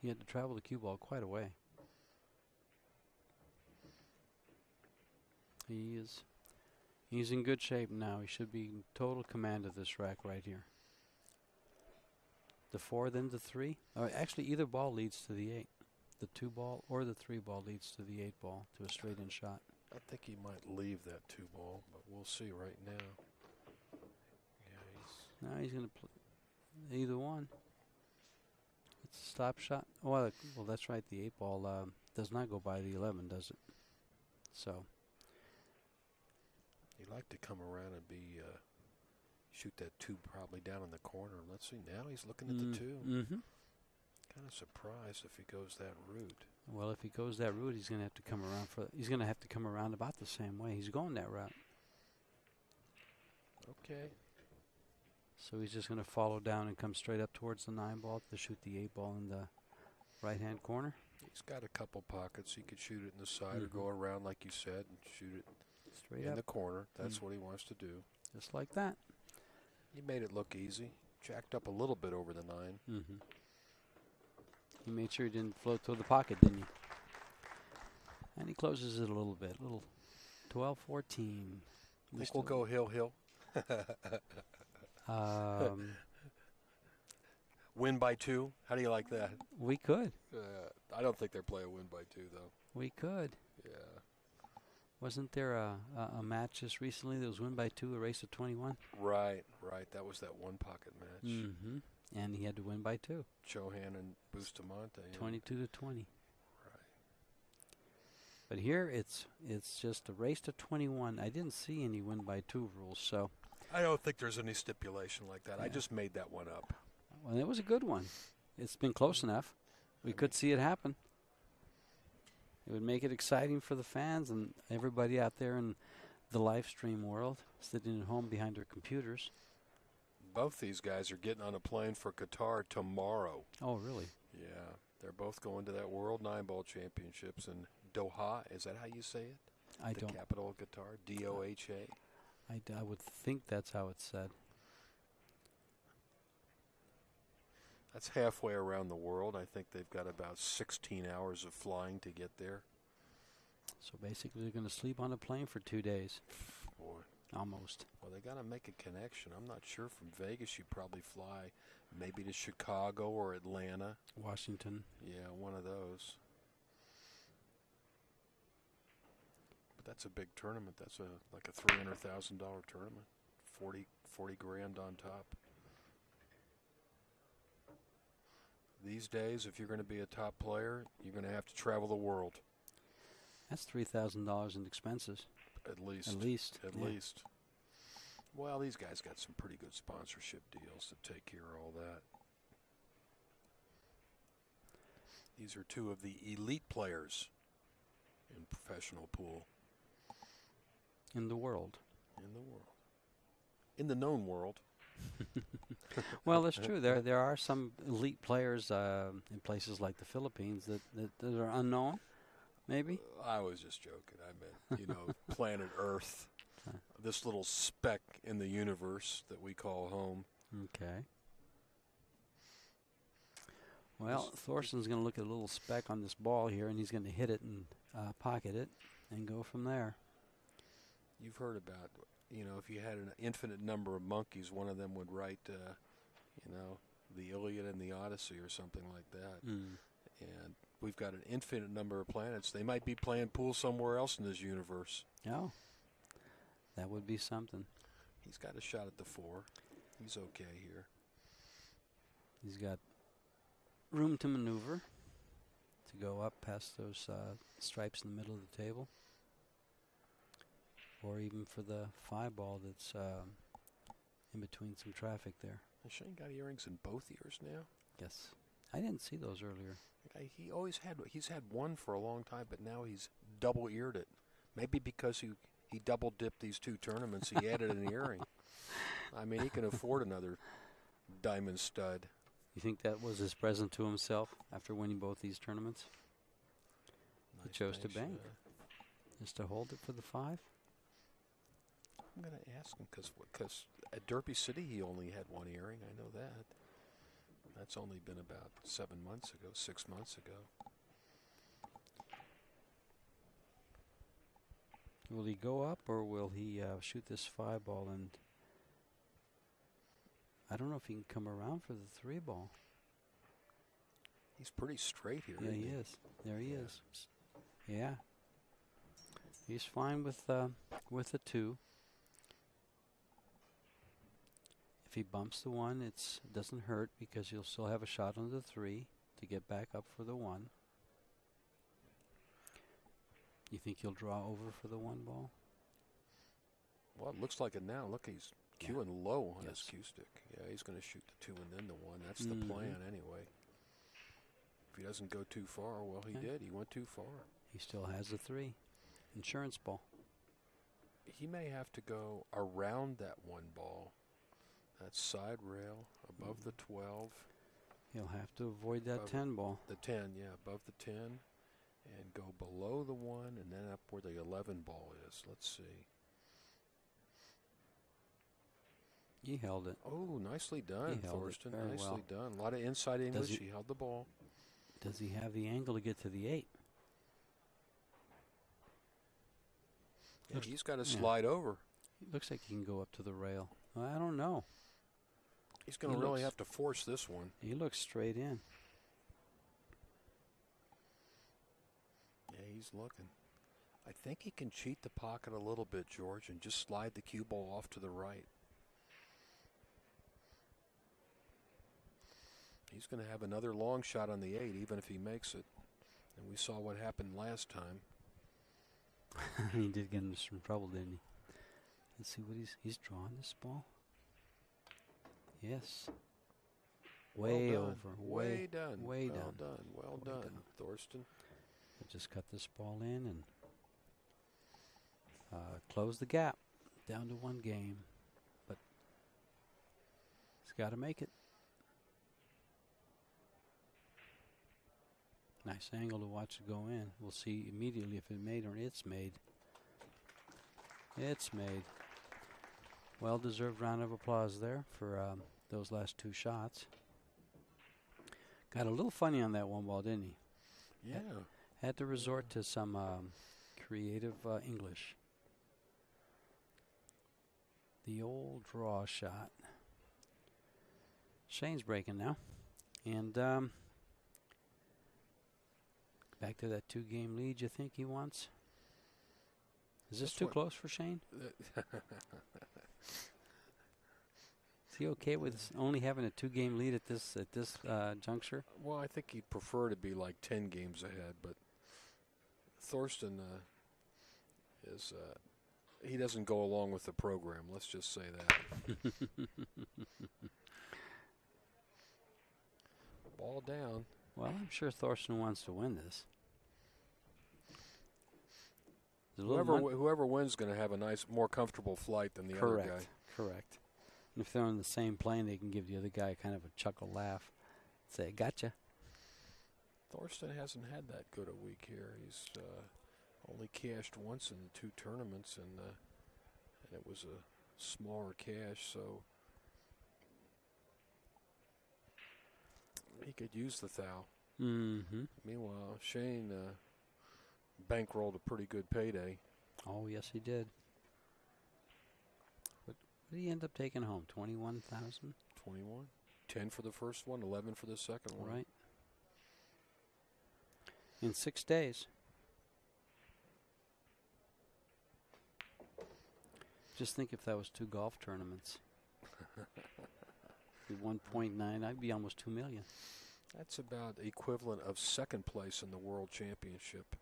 He had to travel the cue ball quite a way. He is he's in good shape now. He should be in total command of this rack right here. The four, then the three. Or actually, either ball leads to the eight. The two ball or the three ball leads to the eight ball to a straight in shot. I think he might leave that two ball, but we'll see right now. Yeah, he's No, he's going to play either one. It's a stop shot. Well, it- well, that's right. The eight ball um, does not go by the eleven, does it? So he'd like to come around and be uh, shoot that two probably down in the corner. Let's see. Now he's looking at the two. Mm-hmm. Kind of surprised if he goes that route. Well, if he goes that route, he's going to have to come around for. He's going to have to come around about the same way. He's going that route, Okay. so he's just going to follow down and come straight up towards the nine ball to shoot the eight ball in the right hand corner. He's got a couple pockets. He could shoot it in the side or Mhm. go around, like you said, and shoot it Straight in up, the corner. That's Mm. what he wants to do. just like that. He made it look easy. Jacked up a little bit over the nine. Mm-hmm. He made sure he didn't float to the pocket, didn't you? And he closes it a little bit. Little 12 14. I think we'll go hill hill. Um, Win by two. How do you like that? we could. Uh, I don't think they're playing a win by two though. We could. Yeah. Wasn't there a, a, a match just recently that was win by two, a race of 21? Right, right. That was that one pocket match. Mm-hmm. And he had to win by two, Chohan and Bustamante. yeah. 22 to 20. Right. But here it's it's just a race to 21. I didn't see any win by two rules, so I don't think there's any stipulation like that. I just made that one up. well, it was a good one. It's been close enough. We could see it happen. It would make it exciting for the fans and everybody out there in the live stream world, sitting at home behind their computers. Both these guys are getting on a plane for Qatar tomorrow. Oh, really? Yeah, they're both going to that World Nine Ball Championships in Doha. Is that how you say it? I the don't. capital of Qatar, D O H A. I, I would think that's how it's said. That's halfway around the world. I think they've got about 16 hours of flying to get there. So basically, they're going to sleep on a plane for two days, Boy, almost. well, they got to make a connection. I'm not sure. From Vegas, you probably fly maybe to Chicago or Atlanta. Washington. Yeah, one of those. But that's a big tournament. That's a like a three hundred thousand dollar tournament. 40, 40 grand on top. These days, if you're going to be a top player, you're going to have to travel the world That's three thousand dollars in expenses, at least. at least. At yeah. least. Well, these guys got some pretty good sponsorship deals to take care of all that. These are two of the elite players in professional pool in the world. in the world. In the known world. Well, that's true. There there are some elite players uh, in places like the Philippines that, that, that are unknown. Maybe. I was just joking. I meant, you know, planet Earth. This little speck in the universe that we call home. Okay. Well, Thorsten's going to look at a little speck on this ball here, and he's going to hit it and uh, pocket it, and go from there. You've heard about, you know, if you had an infinite number of monkeys, one of them would write, uh, you know, the Iliad and the Odyssey or something like that. Mm. And we've got an infinite number of planets. They might be playing pool somewhere else in this universe. Oh, that would be something. He's got a shot at the four. He's okay here. He's got room to maneuver to go up past those uh, stripes in the middle of the table, or even for the five ball that's um, in between some traffic there. Has Shane got earrings in both ears now? Yes, I didn't see those earlier. He always had. He's had one for a long time, but now he's double eared it. Maybe because he he double dipped these two tournaments, he added an earring. I mean, he can afford another diamond stud. You think that was his present to himself after winning both these tournaments? He chose to bank. uh, Just to hold it for the five? I'm going to ask him because at Derby City he only had one earring. I know that. That's only been about seven months ago, six months ago. Will he go up or will he uh, shoot this five ball and I don't know if he can come around for the three ball. He's pretty straight here. Yeah, he he is. There he Yeah. is. Yeah. He's fine with uh, with the two. If he bumps the one, it's it doesn't hurt because he'll still have a shot on the three to get back up for the one. You think he'll draw over for the one ball? Well, it looks like it now. Look, he's Yeah. cueing low on Yes. his cue stick. Yeah, he's going to shoot the two and then the one. That's the Mhm. plan anyway. If he doesn't go too far, well, he Okay. did. He went too far. He still has the three. Insurance ball. He may have to go around that one ball. That side rail above the 12, He'll have to avoid that ten ball. the 10, yeah, above the 10, and go below the 1 and then up where the 11 ball is. Let's see. He held it. Oh, nicely done, held it Thorsten. Nicely well. done. A lot of inside English. he- He held the ball. Does he have the angle to get to the eight? Yeah, he's got to yeah. slide over. Looks like he can go up to the rail. I don't know. He's going to He really looks- have to force this one. He looks straight in. Yeah, he's looking. I think he can cheat the pocket a little bit, George, and just slide the cue ball off to the right. He's going to have another long shot on the eight, even if he makes it. And we saw what happened last time. he did get into some trouble, didn't he? Let's see what he's he's drawing this ball. Yes. Way well over. Way, Way. done. way well done. done. Well Way done, done. Thorsten. We'll just cut this ball in and uh, close the gap down to one game. But he's got to make it. Nice angle to watch it go in. We'll see immediately if it made or it's made. It's made. Well deserved round of applause there for um, those last two shots. Got a little funny on that one ball, didn't he? Yeah. Had to resort to some um, creative uh, English. The old draw shot. Shane's breaking now. And um, back to that two game lead you think he wants? Is this This too close for Shane? Is he okay with only having a two game lead at this at this uh, juncture? well, I think he'd prefer to be like 10 games ahead, but Thorsten uh, is. Uh, he doesn't go along with the program. Let's just say that. Ball down. Well, I'm sure Thorsten wants to win this. There's a little Whoever mon- whoever wins is going to have a nice, more comfortable flight than the correct, other guy. correct. And if they're on the same plane, they can give the other guy kind of a chuckle laugh, say "Gotcha." Thorsten hasn't had that good a week here. He's uh, only cashed once in the two tournaments, and uh, and it was a smaller cash, so he could use the thou. Mm-hmm. Meanwhile, Shane uh, bankrolled a pretty good payday. Oh yes, he did. What, what did he end up taking home? Twenty-one thousand, 21. 10 for the first one, 11 for the second one. right? In six days. Just think if that was two golf tournaments. With 1.9, I'd be almost 2 million. That's about equivalent of second place in the World Championship.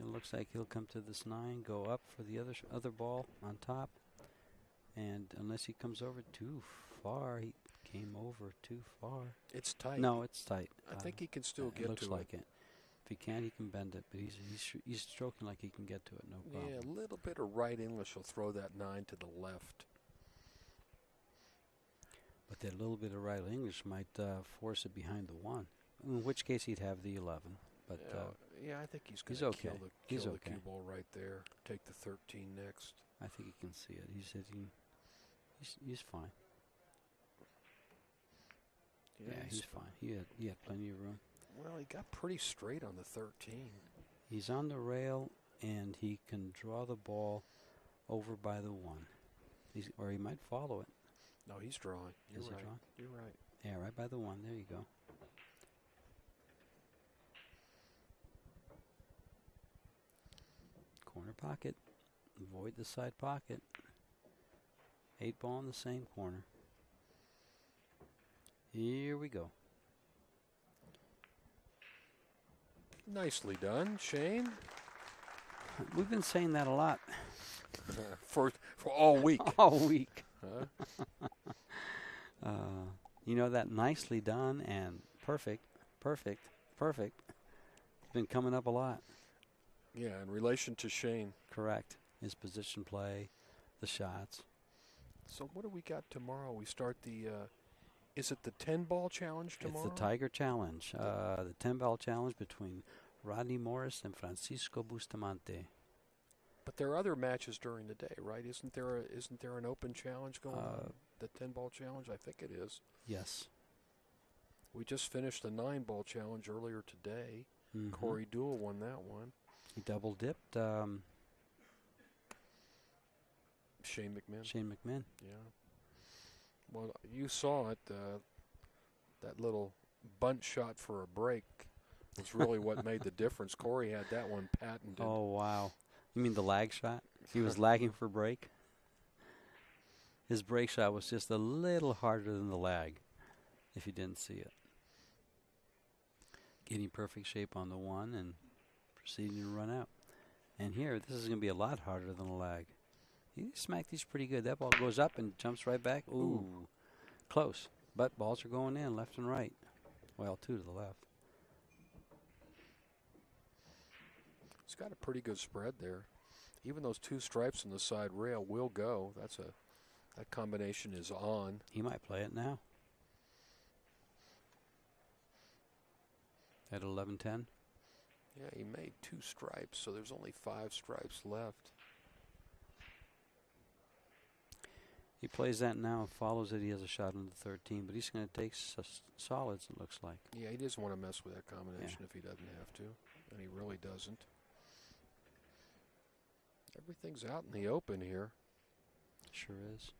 It looks like he'll come to this nine, go up for the other sh- other ball on top, and unless he comes over too far, he came over too far. It's tight. No, it's tight. I Uh, think he can still it get looks to like it. If he can, he can bend it, but he's he's sh- he's stroking like he can get to it, no problem. Yeah, a little bit of right English will throw that nine to the left. But that little bit of right English might uh, force it behind the one. In which case, he'd have the eleven. But yeah, uh, yeah, I think he's going to okay. kill the He's kill okay. the cue ball right there. Take the 13 next. I think he can see it. He's hitting. He's he's fine. Yeah, he's fine. He had he had plenty of room. Well, he got pretty straight on the 13. He's on the rail and he can draw the ball over by the one. He's, or he might follow it. No, he's drawing. You're Is he right. drawing? You're right. Yeah, right by the one. There you go. Corner pocket. Avoid the side pocket. Eight ball in the same corner. Here we go. Nicely done, Shane. We've been saying that a lot for for all week. all week. huh? Uh, you know that nicely done and perfect, perfect, perfect. It's been coming up a lot. Yeah, in relation to Shane. Correct. His position play, the shots. So what do we got tomorrow? We start the. Uh, is it the 10 ball challenge tomorrow? It's the Tiger Challenge, uh, the 10 ball challenge between Rodney Morris and Francisco Bustamante. But there are other matches during the day, right? Isn't there a, isn't there an open challenge going Uh, on? The 10 ball challenge, I think it is. Yes. We just finished the 9 ball challenge earlier today. Mhm. Corey Deuel won that one. He double dipped um, Shane McMinn. Shane McMinn. Yeah. Well, you saw it. Uh, that little bunt shot for a break was really what made the difference. Corey had that one patented. Oh, wow. You mean the lag shot? He was lagging for break? His break shot was just a little harder than the lag, if you didn't see it. getting perfect shape on the one and proceeding to run out. And here, this is going to be a lot harder than a lag. He smacked these pretty good. That ball goes up and jumps right back. Ooh, Ooh. close. But balls are going in left and right. Well, two to the left. He's got a pretty good spread there. Even those two stripes on the side rail will go. That's a that combination is on. He might play it now. At 11:10. Yeah, he made two stripes, so there's only five stripes left. He plays that now, and follows it. He has a shot on the 13, but he's going to take solids, it looks like. Yeah, he doesn't want to mess with that combination yeah. if he doesn't have to, and he really doesn't. Everything's out in the open here. Sure is.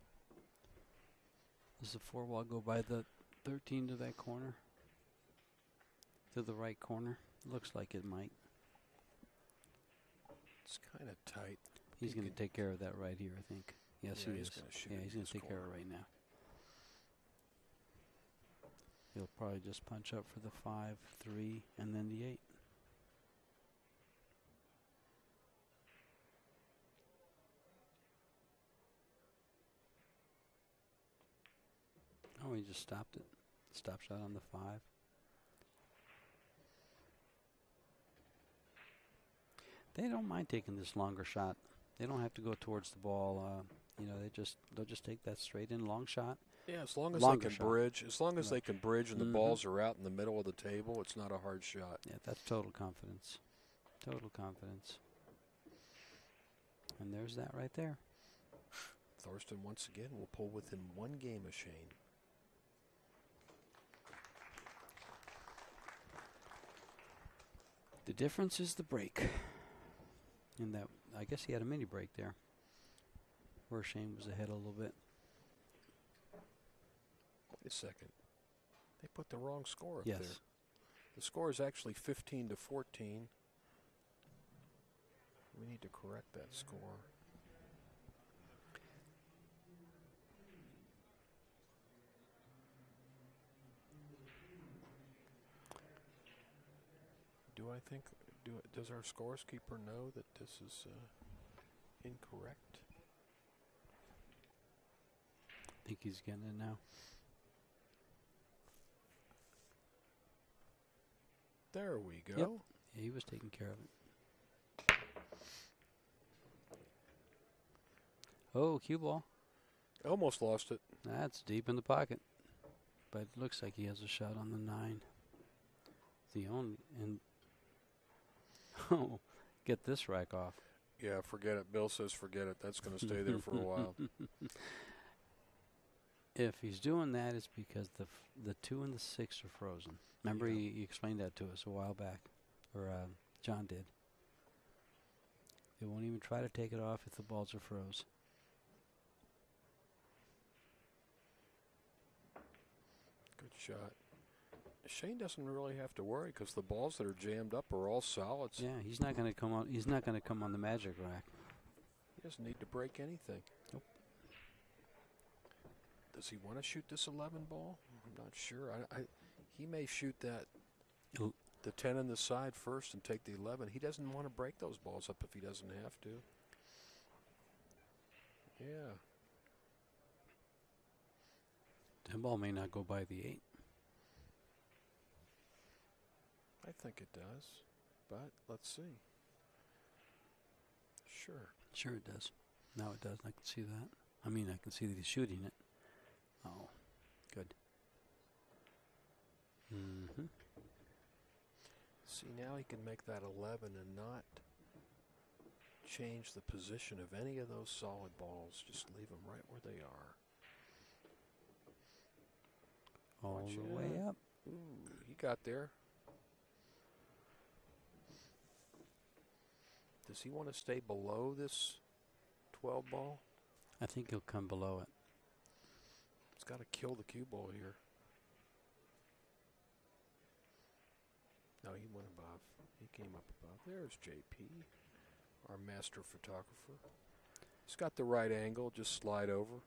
Does the four wall go by the 13 to that corner? To the right corner? Looks like it might. It's kind of tight. He's going to take care of that right here, I think. Yes, yeah, he is. Yeah, he's going to take care of it right now. He'll probably just punch up for the five, three, and then the eight. Oh, he just stopped it. Stop shot on the five. They don't mind taking this longer shot. They don't have to go towards the ball. Uh, you know, they just they'll just take that straight in long shot. Yeah, as long as they can shot. bridge, as long as yeah. they can bridge and the mm-hmm. balls are out in the middle of the table, it's not a hard shot. Yeah, that's total confidence. Total confidence. And there's that right there. Thorsten once again will pull within one game of Shane. The difference is the break. In that, I guess he had a mini break there where Shane was ahead a little bit. Wait a second. They put the wrong score up yes. there. The score is actually 15 to 14. We need to correct that score. Do I think, do does our scores keeper know that this is uh, incorrect? I think he's getting it now. There we go. Yep. Yeah, he was taking care of it. Oh, cue ball. Almost lost it. That's deep in the pocket. But it looks like he has a shot on the nine. The only and get this rack off. Yeah, forget it. Bill says forget it. That's going to stay there for a while. if he's doing that, it's because the the two and the six are frozen. Remember, yeah. he, he, explained that to us a while back, or uh, John did. They won't even try to take it off if the balls are froze. Good shot. Shane doesn't really have to worry because the balls that are jammed up are all solids. Yeah, he's not going to come on. He's not going to come on the magic rack. He doesn't need to break anything. Nope. Does he want to shoot this 11 ball? I'm not sure. I, I, he may shoot that the 10 on the side first and take the 11. He doesn't want to break those balls up if he doesn't have to. Yeah. That ball may not go by the 8. I think it does, but let's see. Sure. Sure it does. Now it does. I can see that. I mean, I can see that he's shooting it. Oh, good. Mm-hmm. See, now he can make that 11 and not change the position of any of those solid balls. Just leave them right where they are. All Watch the way up. Ooh, he got there. Does he want to stay below this 12 ball? I think he'll come below it He's got to kill the cue ball here. No, he went above. He came up above. There's JP, our master photographer. He's got the right angle. Just slide over.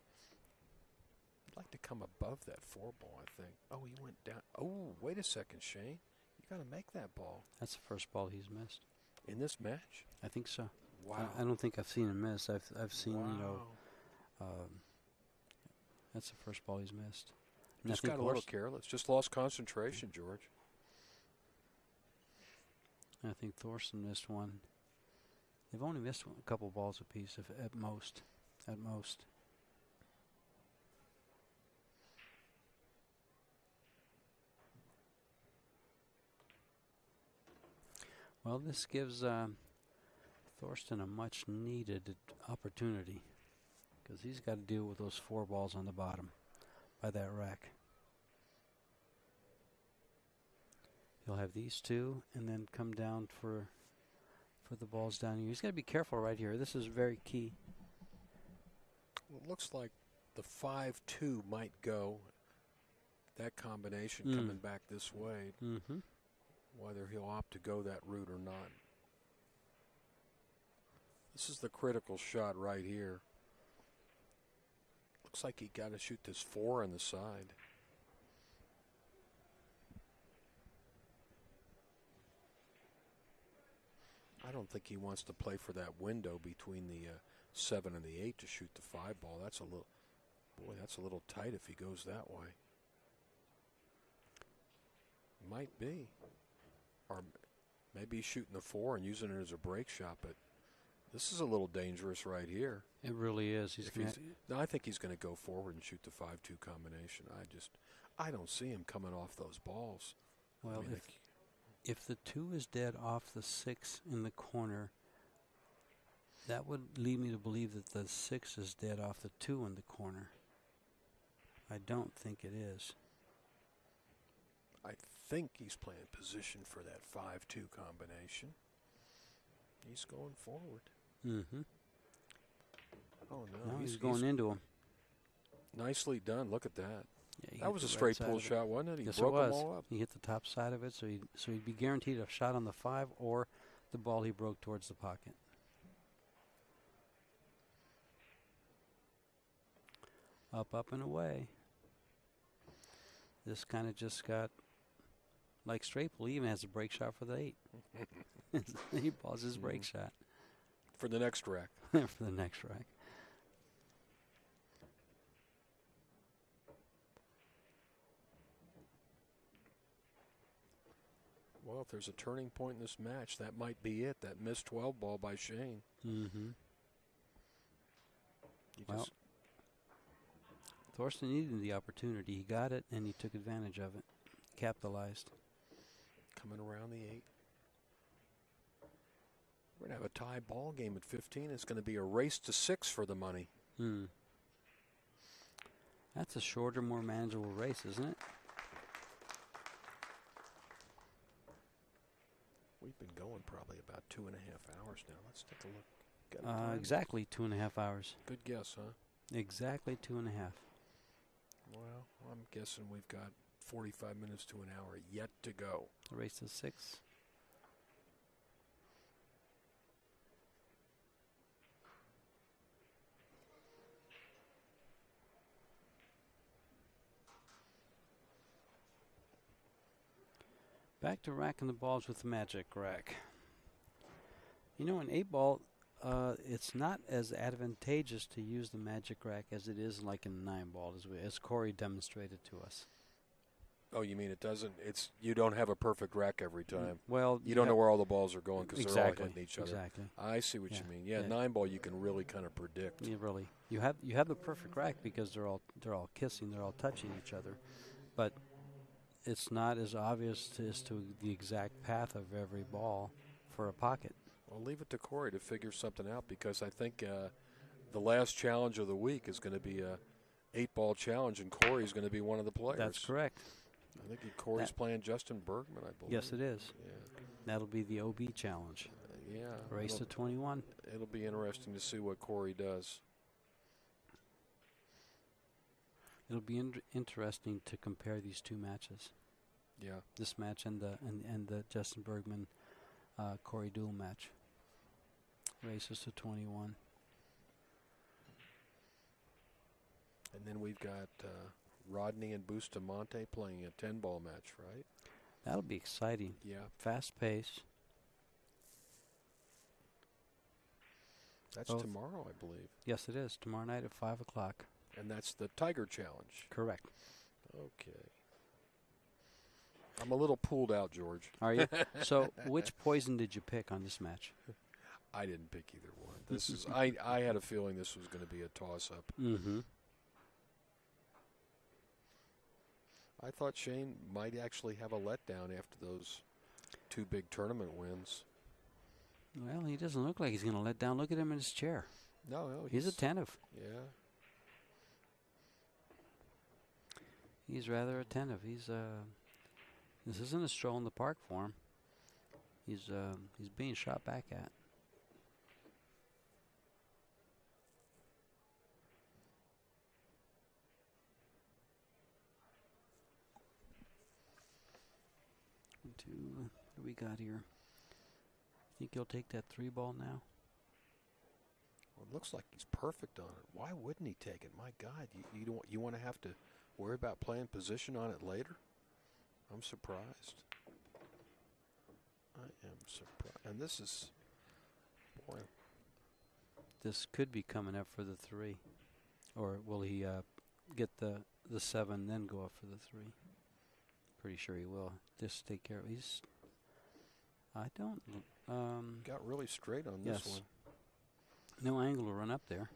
I'd like to come above that four ball, I think. Oh, he went down. Oh, wait a second, Shane. You got to make that ball That's the first ball he's missed. In this match. I think so. Wow. I, I don't think I've seen him miss. I've I've seen you know um, that's the first ball he's missed. And Just got a little careless. Just lost concentration, George. I think Thorsten missed one. They've only missed one, a couple balls apiece, if at most, at most. Well, this gives um, Thorsten a much needed opportunity because he's got to deal with those four balls on the bottom by that rack. He'll have these two and then come down for for the balls down here. He's got to be careful right here. This is very key. Well, it looks like the 5 2 might go. That combination Mm. coming back this way, Mm-hmm. Whether he'll opt to go that route or not. This is the critical shot right here. Looks like he got to shoot this four on the side. I don't think he wants to play for that window between the uh, seven and the eight to shoot the five ball. That's a little, boy, that's a little tight if he goes that way. Might be, or maybe he's shooting the four and using it as a break shot. But this is a little dangerous right here. It really is. He's gonna he's- no, I think he's going to go forward and shoot the five-two combination. I just, I don't see him coming off those balls. I well, mean, if if the two is dead off the six in the corner, that would lead me to believe that the six is dead off the two in the corner. I don't think it is. I think he's playing position for that five-two combination. He's going forward. Mm-hmm. Oh no, No, he's, he's, going he's into him. nicely done. Look at that. Yeah, That was a straight side pull shot, wasn't it? He yes, broke it was. them all up. He hit the top side of it, so he so he'd be guaranteed a shot on the five or the ball he broke towards the pocket. Up, up, and away. This kind of just got pull. He even has a break shot for the eight. he balls his break Mhm. shot for the next rack. for the next rack. Well, if there's a turning point in this match, that might be it. That missed 12 ball by Shane. Mm-hmm. Well, Thorsten needed the opportunity. He got it, and he took advantage of it. Capitalized. Coming around the eight. We're going to have a tie ball game at 15. It's going to be a race to six for the money. Hmm. That's a shorter, more manageable race, isn't it? We've been going probably about two and a half hours now. Let's take a look. Uh, exactly two and a half hours. Good guess, huh? Exactly two and a half. Well, I'm guessing we've got 45 minutes to an hour yet to go. The race to six. Back to racking the balls with the magic rack. You know, in eight ball, uh, it's not as advantageous to use the magic rack as it is like in nine ball, as, we, as Corey demonstrated to us. Oh, you mean it doesn't? It's you don't have a perfect rack every time. Well, You don't know where all the balls are going because exactly, they're all hitting each other. Exactly. I see what you mean. Yeah, yeah. nine ball you can really kind of predict. You really you have you have the perfect rack because they're all they're all kissing, they're all touching each other, but it's not as obvious to, as to the exact path of every ball for a pocket. Well, leave it to Corey to figure something out because I think uh, the last challenge of the week is going to be a eight ball challenge, and Corey's going to be one of the players. That's correct. I think Corey's That- playing Justin Bergman, I believe. Yes, it is. Yeah, That'll be the OB challenge. Uh, yeah. Race to 21. it'll be interesting to see what Corey does. It'll be in- interesting to compare these two matches. Yeah. This match and the and, and the Justin Bergman uh, Corey Deuel match. Races to 21. And then we've got uh, Rodney and Bustamante playing a ten ball match, right? That'll be exciting. Yeah, Fast pace. that's Both. tomorrow, I believe, Yes, it is. Tomorrow night at 5 o'clock. and that's the Tiger Challenge. Correct. Okay. I'm a little pulled out, George. Are you? so, which poison did you pick on this match? I didn't pick either one. This is I. I had a feeling this was going to be a toss-up. Mm-hmm. I thought Shane might actually have a letdown after those two big tournament wins. Well, he doesn't look like he's going to let down. Look at him in his chair. No, no, He's attentive. yeah. He's rather attentive. He's uh, this isn't a stroll in the park for him. He's uh, he's being shot back at. One, two. What do we got here? Think he'll take that three ball now? Well, it looks like he's perfect on it. Why wouldn't he take it? My God, you you don't you want to have to worry about playing position on it later? I'm surprised. I am surprised. And this is, boy, This could be coming up for the three, or will he uh, get the the seven then go up for the three? Pretty sure he will. Just take care of. He's. I don't. Um, got really straight on this Yes. one. no angle to run up there.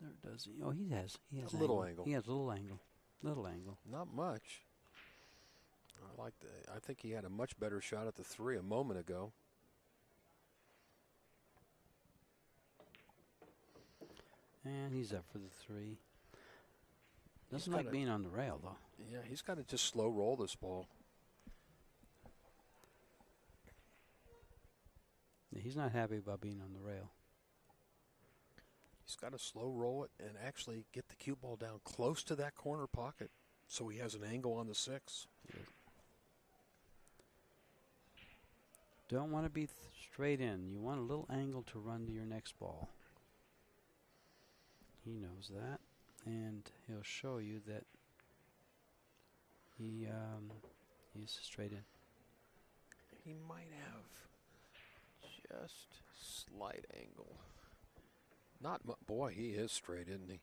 There does he? Oh, he has. He has A little angle. angle. He has a little angle. Little angle. Not much. I like the. I think he had a much better shot at the three a moment ago. And he's up for the three. Doesn't like being on the rail though. Yeah, he's got to just slow roll this ball. He's not happy about being on the rail. He's got to slow roll it and actually get the cue ball down close to that corner pocket so he has an angle on the six. Don't want to be straight in. You want a little angle to run to your next ball. He knows that, and he'll show you that he um, he's straight in. He might have just slight angle. Not mu- boy, he is straight, isn't he?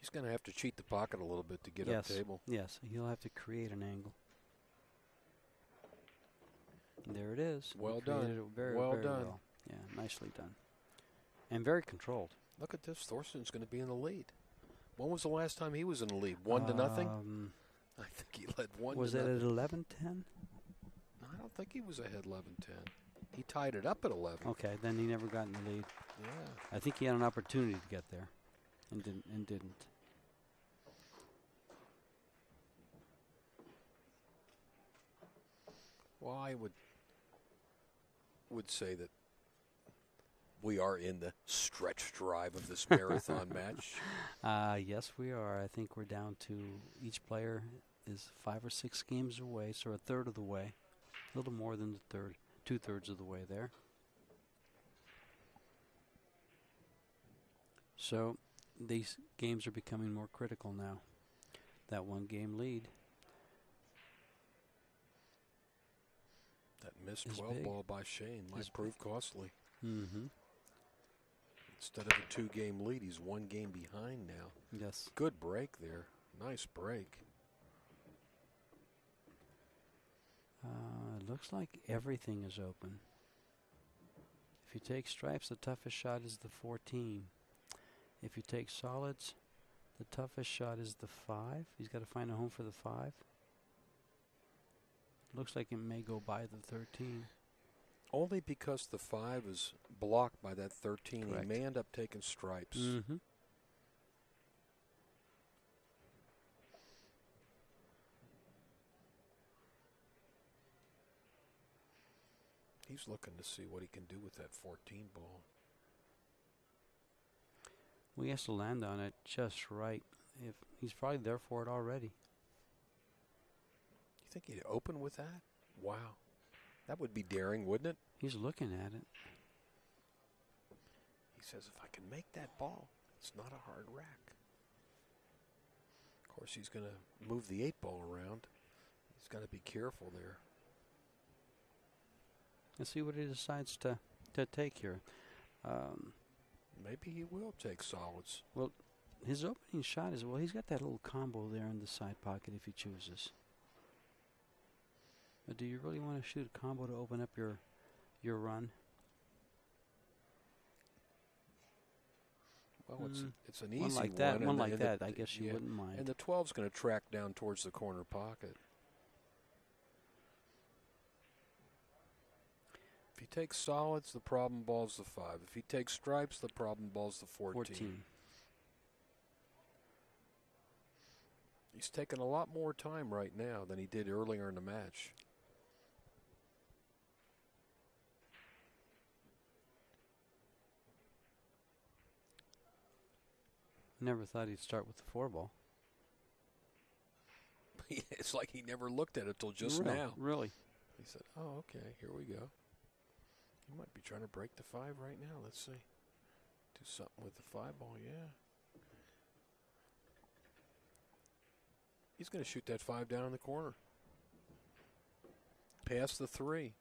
He's going to have to cheat the pocket a little bit to get yes, up table. yes, he'll have to create an angle. There it is. Well done. Very, Well very done. well. Yeah, nicely done, and very controlled. Look at this. Thorsten's going to be in the lead. When was the last time he was in the lead? One to nothing. Um, I think he led one. was it nothing. at eleven ten? No, I don't think he was ahead 11-10. He tied it up at 11. Okay, then he never got in the lead. Yeah. I think he had an opportunity to get there, and didn't. And didn't. Well, I would would say that we are in the stretch drive of this marathon match. Uh, yes, we are. I think we're down to each player is five or six games away, so a third of the way, a little more than the third, two thirds of the way there. So these games are becoming more critical now. That one game lead. That missed Is 12 big. ball by Shane might Is prove costly. Mm-hmm. Instead of a two game lead, he's one game behind now. Yes. Good break there. Nice break. Uh, it looks like everything is open. If you take stripes, the toughest shot is the 14. If you take solids, the toughest shot is the 5. He's got to find a home for the 5. Looks like it may go by the 13. Only because the five is blocked by that 13, Correct. he may end up taking stripes. Mm-hmm. He's looking to see what he can do with that 14 ball. We has to land on it just right. If he's probably there for it already. You think he'd open with that? Wow. That would be daring, wouldn't it? He's looking at it. He says, if I can make that ball, it's not a hard rack. Of Of course, he's going to move the eight ball around. He's got to be careful there. Let's see what he decides to, to take here. Um, Maybe he will take solids. Well, his opening shot is well. He's got that little combo there in the side pocket if he chooses. But do you really want to shoot a combo to open up your your run? Well, it's Mm. it's an easy one like that, and one like and that. I guess you yeah, wouldn't mind. And the 12's going to track down towards the corner pocket. He takes solids, the problem ball's the five. If he takes stripes, the problem ball's the 14. 14. He's taking a lot more time right now than he did earlier in the match. Never thought he'd start with the four ball. it's like he never looked at it till just Really? now. Really? He said, "Oh, okay, here we go." Might be trying to break the five right now. Let's see. Do something with the five ball, yeah. He's going to shoot that five down in the corner. Past the three.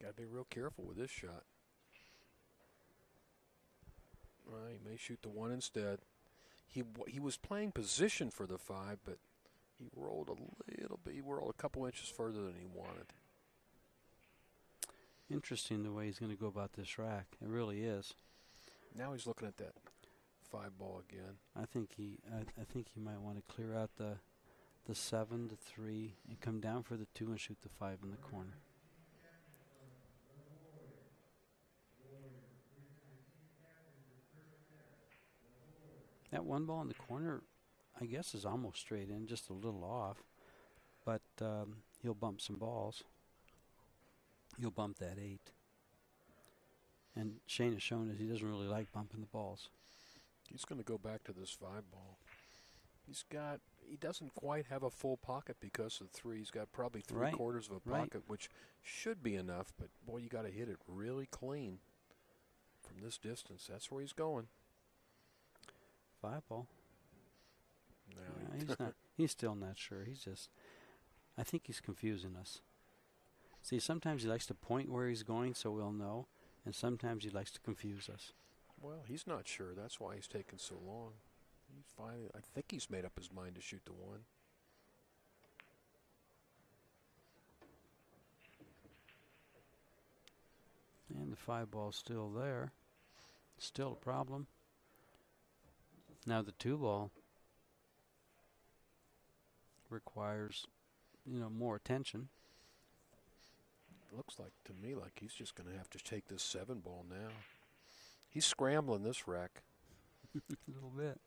Got to be real careful with this shot. Well, he may shoot the one instead. He he was playing position for the five, but he rolled a little bit. He rolled a couple inches further than he wanted. Interesting the way he's going to go about this rack. It really is. Now he's looking at that five ball again. I think he. I, I think he might want to clear out the, the seven, the three, and come down for the two and shoot the five in the corner. That one ball in the corner, I guess, is almost straight in, just a little off. But um, he'll bump some balls. He'll bump that eight. And Shane has shown that he doesn't really like bumping the balls. He's going to go back to this five ball. He's got. He doesn't quite have a full pocket because of three. He's got probably three Right, quarters of a right. pocket, which should be enough. But boy, you got to hit it really clean from this distance. That's where he's going. Five ball. Now Yeah, he's not. He's still not sure. He's just. I think he's confusing us. See, sometimes he likes to point where he's going so we'll know, and sometimes he likes to confuse us. Well, he's not sure. That's why he's taking so long. He's finally. I think he's made up his mind to shoot the one. And the five ball's still there. Still a problem. Now the two ball requires, you know, more attention. Looks like to me like he's just going to have to take this seven ball now. He's scrambling this wreck. a little bit.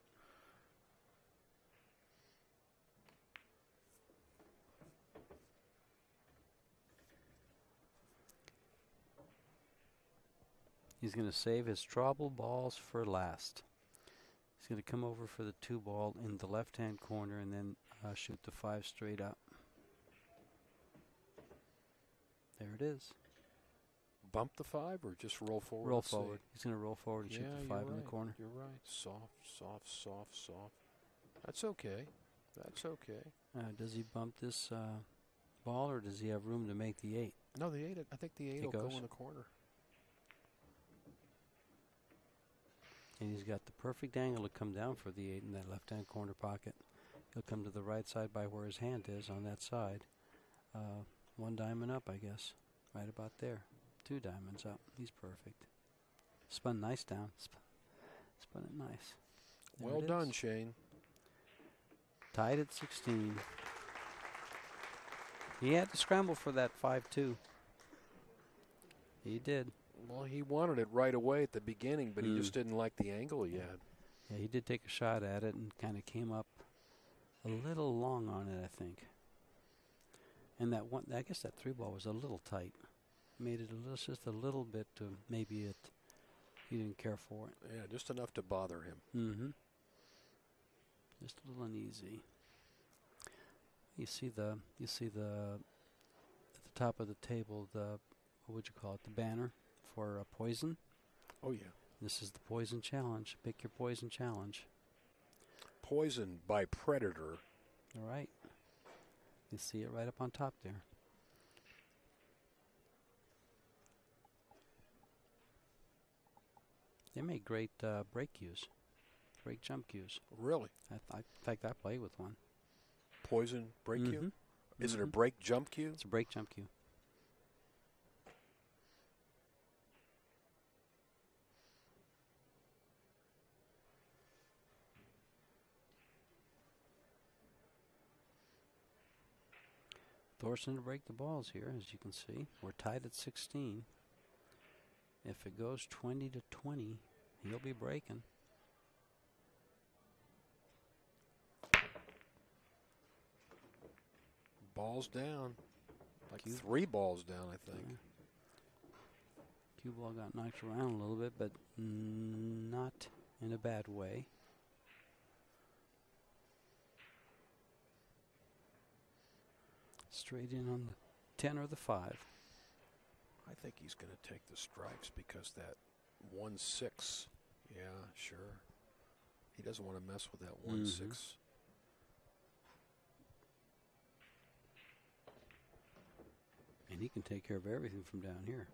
He's going to save his trouble balls for last. He's going to come over for the two ball in the left hand corner and then uh, shoot the five straight up. There it is. Bump the five or just roll forward? roll and see? forward. He's going to roll forward and Yeah, shoot the five in the corner. You're right. Soft, soft, soft, soft. That's okay. That's okay. Uh, does he bump this uh, ball or does he have room to make the eight? No, the eight. I think the eight It will go in the corner. And he's got the perfect angle to come down for the eight in that left hand corner pocket. He'll come to the right side by where his hand is on that side. Uh, one diamond up, I guess. Right about there. Two diamonds up. He's perfect. Spun nice down. Sp- spun it nice. There well it done. Shane. Tied at 16. He had to scramble for that 5 2. He did. Well, he wanted it right away at the beginning, but he Mm. just didn't like the angle he had. Yeah, he did take a shot at it and kind of came up a little long on it, I think. And that one, I guess that three ball was a little tight. Made it a little, just a little bit to maybe it. He didn't care for it. Yeah, just enough to bother him. Mm-hmm. Just a little uneasy. You see the, you see the, at the top of the table, the, what would you call it, the banner for uh, poison. Oh yeah. This is the poison challenge. Pick your poison challenge. Poisoned by Predator. All right. You see it right up on top there. They make great uh, break cues, great jump cues. Really? I, I, in fact, I play with one. Poison break cue? Mhm. Is it a Mhm. break jump cue? It's a break jump cue. Thorsten to break the balls here, as you can see. We're tied at 16. If it goes 20 to 20, he'll be breaking. Balls down. Like Cue. three balls down, I think. Yeah. Cue ball got knocked around a little bit, but not in a bad way. Straight in on the 10 or the 5. I think he's going to take the strikes because that 1 6. Yeah, sure. He doesn't want to mess with that 1 Mhm. 6. And he can take care of everything from down here.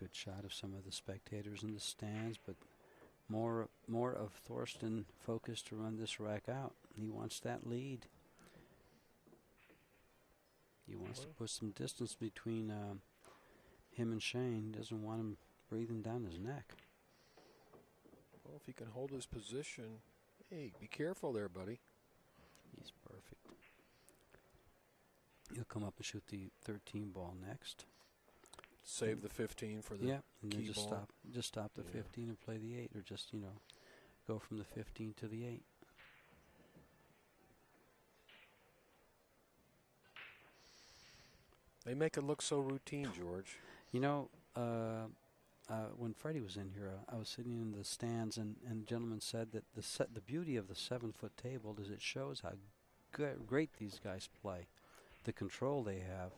Good shot of some of the spectators in the stands, but more more of Thorsten focused to run this rack out. He wants that lead. He wants to put some distance between um, him and Shane. Doesn't want him breathing down his neck. Well, if he can hold his position. Hey, be careful there, buddy. He's perfect. He'll come up and shoot the 13 ball next. Save the 15 for the. yeah, and then just ball. stop, just stop the Yeah. 15 and play the eight, or just you know, go from the 15 to the eight. They make it look so routine, George. You know, uh, uh, when Freddie was in here, uh, I was sitting in the stands, and, and the gentleman said that the set, the beauty of the seven foot table is it shows how good, great these guys play, the control they have.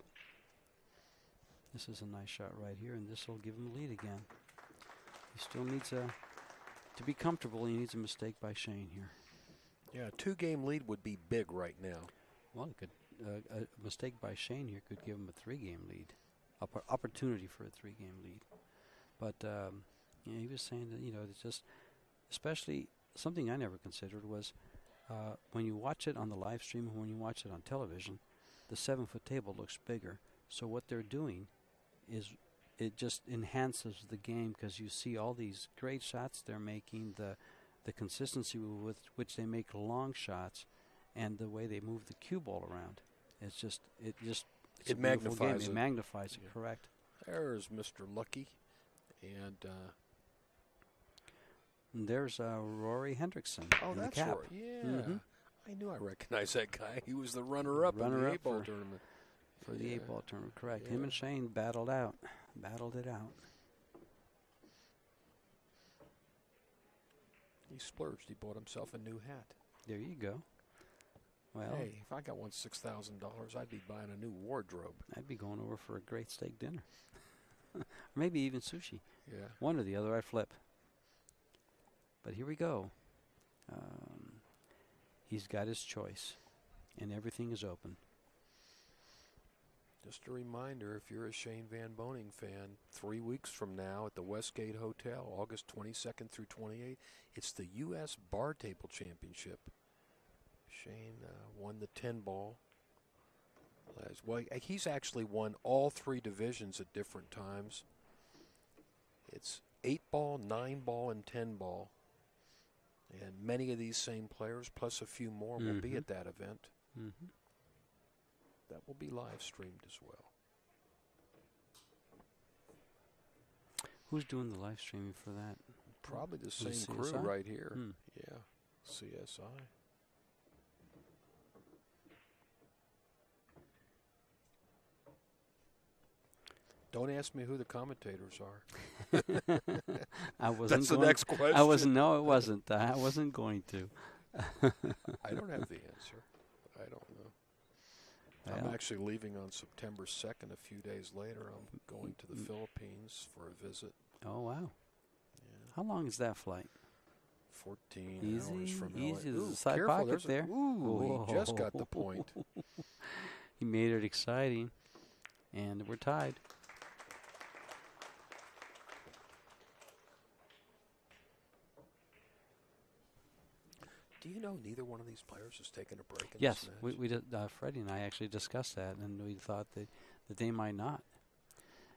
This is a nice shot right here, and this will give him a lead again. He still needs a to be comfortable. He needs a mistake by Shane here. Yeah, a two game lead would be big right now. Well, it could uh, a mistake by Shane here could give him a three-game lead, Oppor- opportunity for a three-game lead. But um, yeah, he was saying that you know it's just, especially something I never considered was uh, when you watch it on the live stream and when you watch it on television, the seven-foot table looks bigger. So what they're doing is it just enhances the game because you see all these great shots they're making, the the consistency with which they make long shots, and the way they move the cue ball around. It's just it just it's It a beautiful game. magnifies It it. magnifies it. Yeah. Correct. There's Mr. Lucky. And, uh, And there's uh, Rory Hendrickson. oh, in the that's cap. right. Yeah. Mhm. I knew I recognized that guy. He was the runner up in the Runner-up eight ball tournament. For the Yeah. eight ball tournament. Correct. Him and Shane battled out, battled it out. He splurged. He bought himself a new hat. There you go. Well, Hey, if I got one six thousand dollars, I'd be buying a new wardrobe. I'd be going over for a great steak dinner, or maybe even sushi. Yeah. One or the other, I'd flip. But here we go. Um, he's got his choice, and everything is open. Just a reminder, if you're a Shane Van Boening fan, three weeks from now at the Westgate Hotel, August 22nd through 28th, it's the U.S. Bar Table Championship. Shane uh, won the 10 ball. Well, he's actually won all three divisions at different times. It's 8 ball, 9 ball, and 10 ball. And many of these same players, plus a few more, will be Mhm. at that event. Mm-hmm. That will be live streamed as well. Who's doing the live streaming for that? Probably the The same crew right here. Hmm. Yeah, CSI. Don't ask me who the commentators are. I wasn't. That's the next question. I wasn't. No, it wasn't. I wasn't going to. I don't have the answer. I don't know. I'm actually leaving on September 2nd. A few days later, I'm going to the Mm. Philippines for a visit. Oh wow! Yeah, How long is that flight? 14 hours Easy, from easy. LA. There's a side careful, pocket there's a- there. ooh, he just got the point. he made it exciting, and we're tied. Do you know neither one of these players has taken a break in Yes, this we, we did, uh, Freddie and I actually discussed that, and we thought that, that they might not.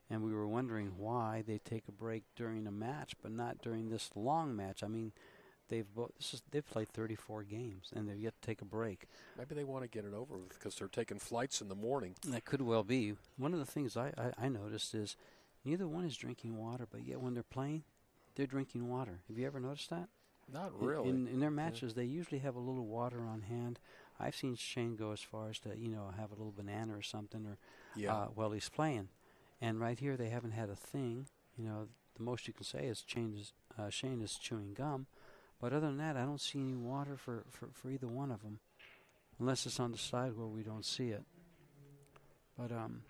And we were wondering why they take a break during a match, but not during this long match. I mean, they've bo- is, they've played 34 games, and they've yet to take a break. Maybe they want to get it over with because they're taking flights in the morning. That could well be. One of the things I, I, I noticed is neither one is drinking water, but yet when they're playing, they're drinking water. Have you ever noticed that? Not really. In, in their matches, they usually have a little water on hand. I've seen Shane go as far as to, you know, have a little banana or something or yeah. uh, while he's playing. And right here, they haven't had a thing. You know, the most you can say is Shane is, uh, Shane is chewing gum. But other than that, I don't see any water for, for, for either one of them, unless it's on the side where we don't see it. But um,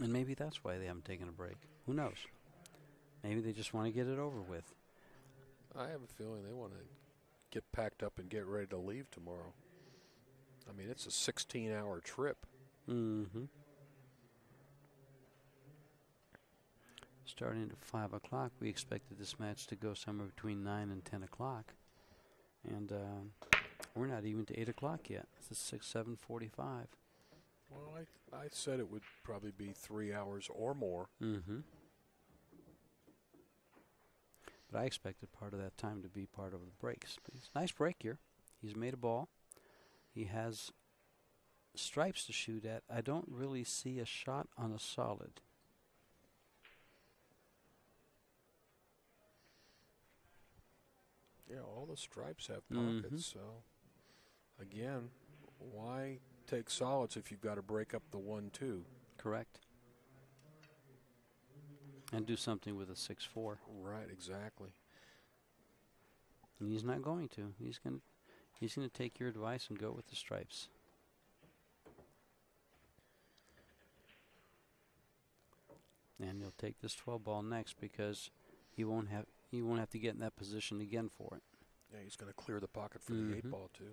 and maybe that's why they haven't taken a break. Who knows? Maybe they just want to get it over with. I have a feeling they want to get packed up and get ready to leave tomorrow. I mean, it's a 16 hour trip. Mm-hmm. Starting at five o'clock, we expected this match to go somewhere between nine and ten o'clock, and uh, we're not even to eight o'clock yet. It's six, seven forty-five. Well, I, I said it would probably be three hours or more. Mm-hmm. But I expected part of that time to be part of the breaks. Nice break here. He's made a ball. He has stripes to shoot at. I don't really see a shot on a solid. Yeah, all the stripes have pockets. Mm-hmm. So, again, why take solids if you've got to break up the one two? Correct. And do something with a six four. Right, exactly. And he's not going to. He's going to he's going to take your advice and go with the stripes. And he'll take this 12 ball next because he won't have he won't have to get in that position again for it. Yeah, he's going to clear the pocket for the eight Mhm. ball too.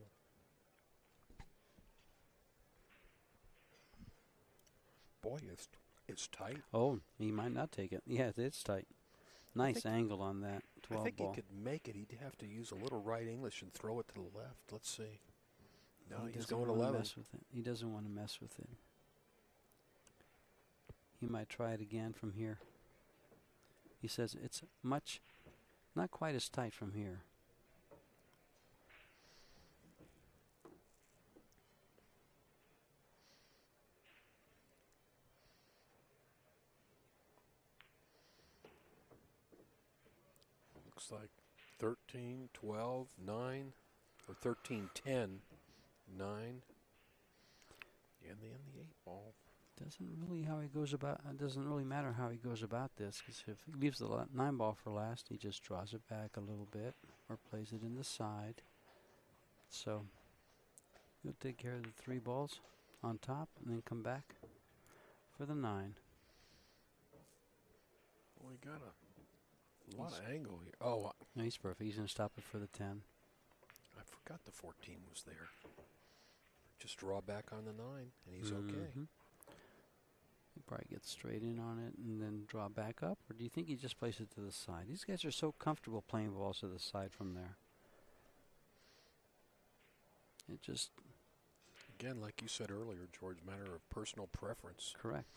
Boy, it's it's tight. Oh, he might not take it. Yeah, it's tight. Nice angle on that 12 I think ball. he could make it. He'd have to use a little right English and throw it to the left. Let's see. No, he he's going wanna 11. Mess with it. He doesn't want to mess with it. He might try it again from here. He says it's much, not quite as tight from here. Looks like 13, 12, 9, or 13, 10, 9. And then the eight ball. Doesn't really how he goes about. It doesn't really matter how he goes about this because if he leaves the nine ball for last, he just draws it back a little bit or plays it in the side. So he'll take care of the three balls on top and then come back for the nine. Well, he got a lot of angle here. Oh, No, he's perfect. He's going to stop it for the 10. I forgot the 14 was there. Just draw back on the 9, and he's okay. Mhm. He'll probably gets straight in on it and then draw back up. Or do you think he just plays it to the side? These guys are so comfortable playing balls to the side from there. It just, Again, like you said earlier, George, matter of personal preference. correct.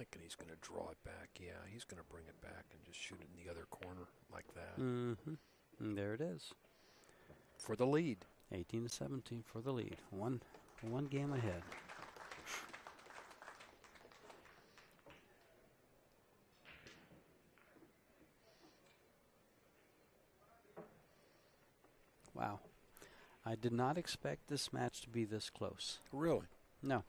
Thinking he's going to draw it back. Yeah, he's going to bring it back and just shoot it in the other corner like that Mm-hmm. And there it is. for the lead. 18 to 17 for the lead. One, one game ahead. Wow. I did not expect this match to be this close. Really? No,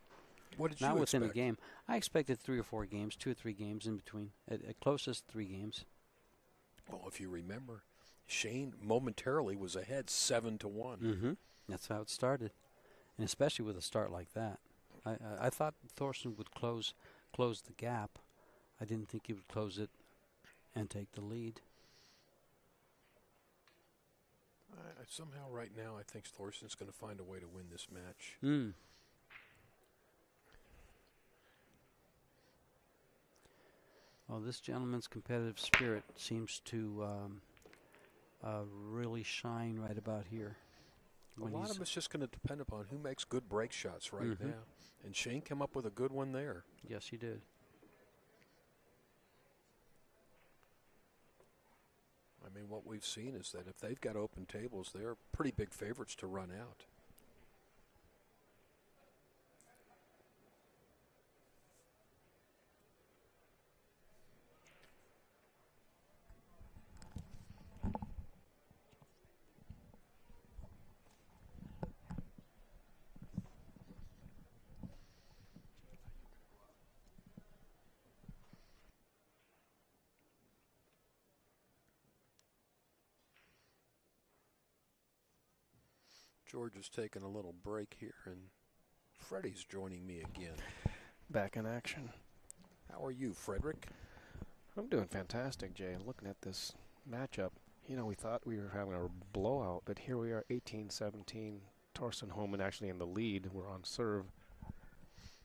What did not you within expect? a game. I expected three or four games, two or three games in between. At, at closest, three games. Well, if you remember, Shane momentarily was ahead seven to one. Mm-hmm. That's how it started, and especially with a start like that, I, I, I thought Thorsten would close close the gap. I didn't think he would close it and take the lead. I, somehow, right now, I think Thorsten's going to find a way to win this match. Mm. Well, this gentleman's competitive spirit seems to um, uh, really shine right about here. A lot of it's just going to depend upon who makes good break shots right Mhm. now. And Shane came up with a good one there. Yes, he did. I mean, what we've seen is that if they've got open tables, they're pretty big favorites to run out. George is taking a little break here, and Freddie's joining me again. Back in action. How are you, Frederick? I'm doing fantastic, Jay. Looking at this matchup, you know, we thought we were having a blowout, but here we are, 18-17. Thorsten Hohmann actually in the lead. We're on serve.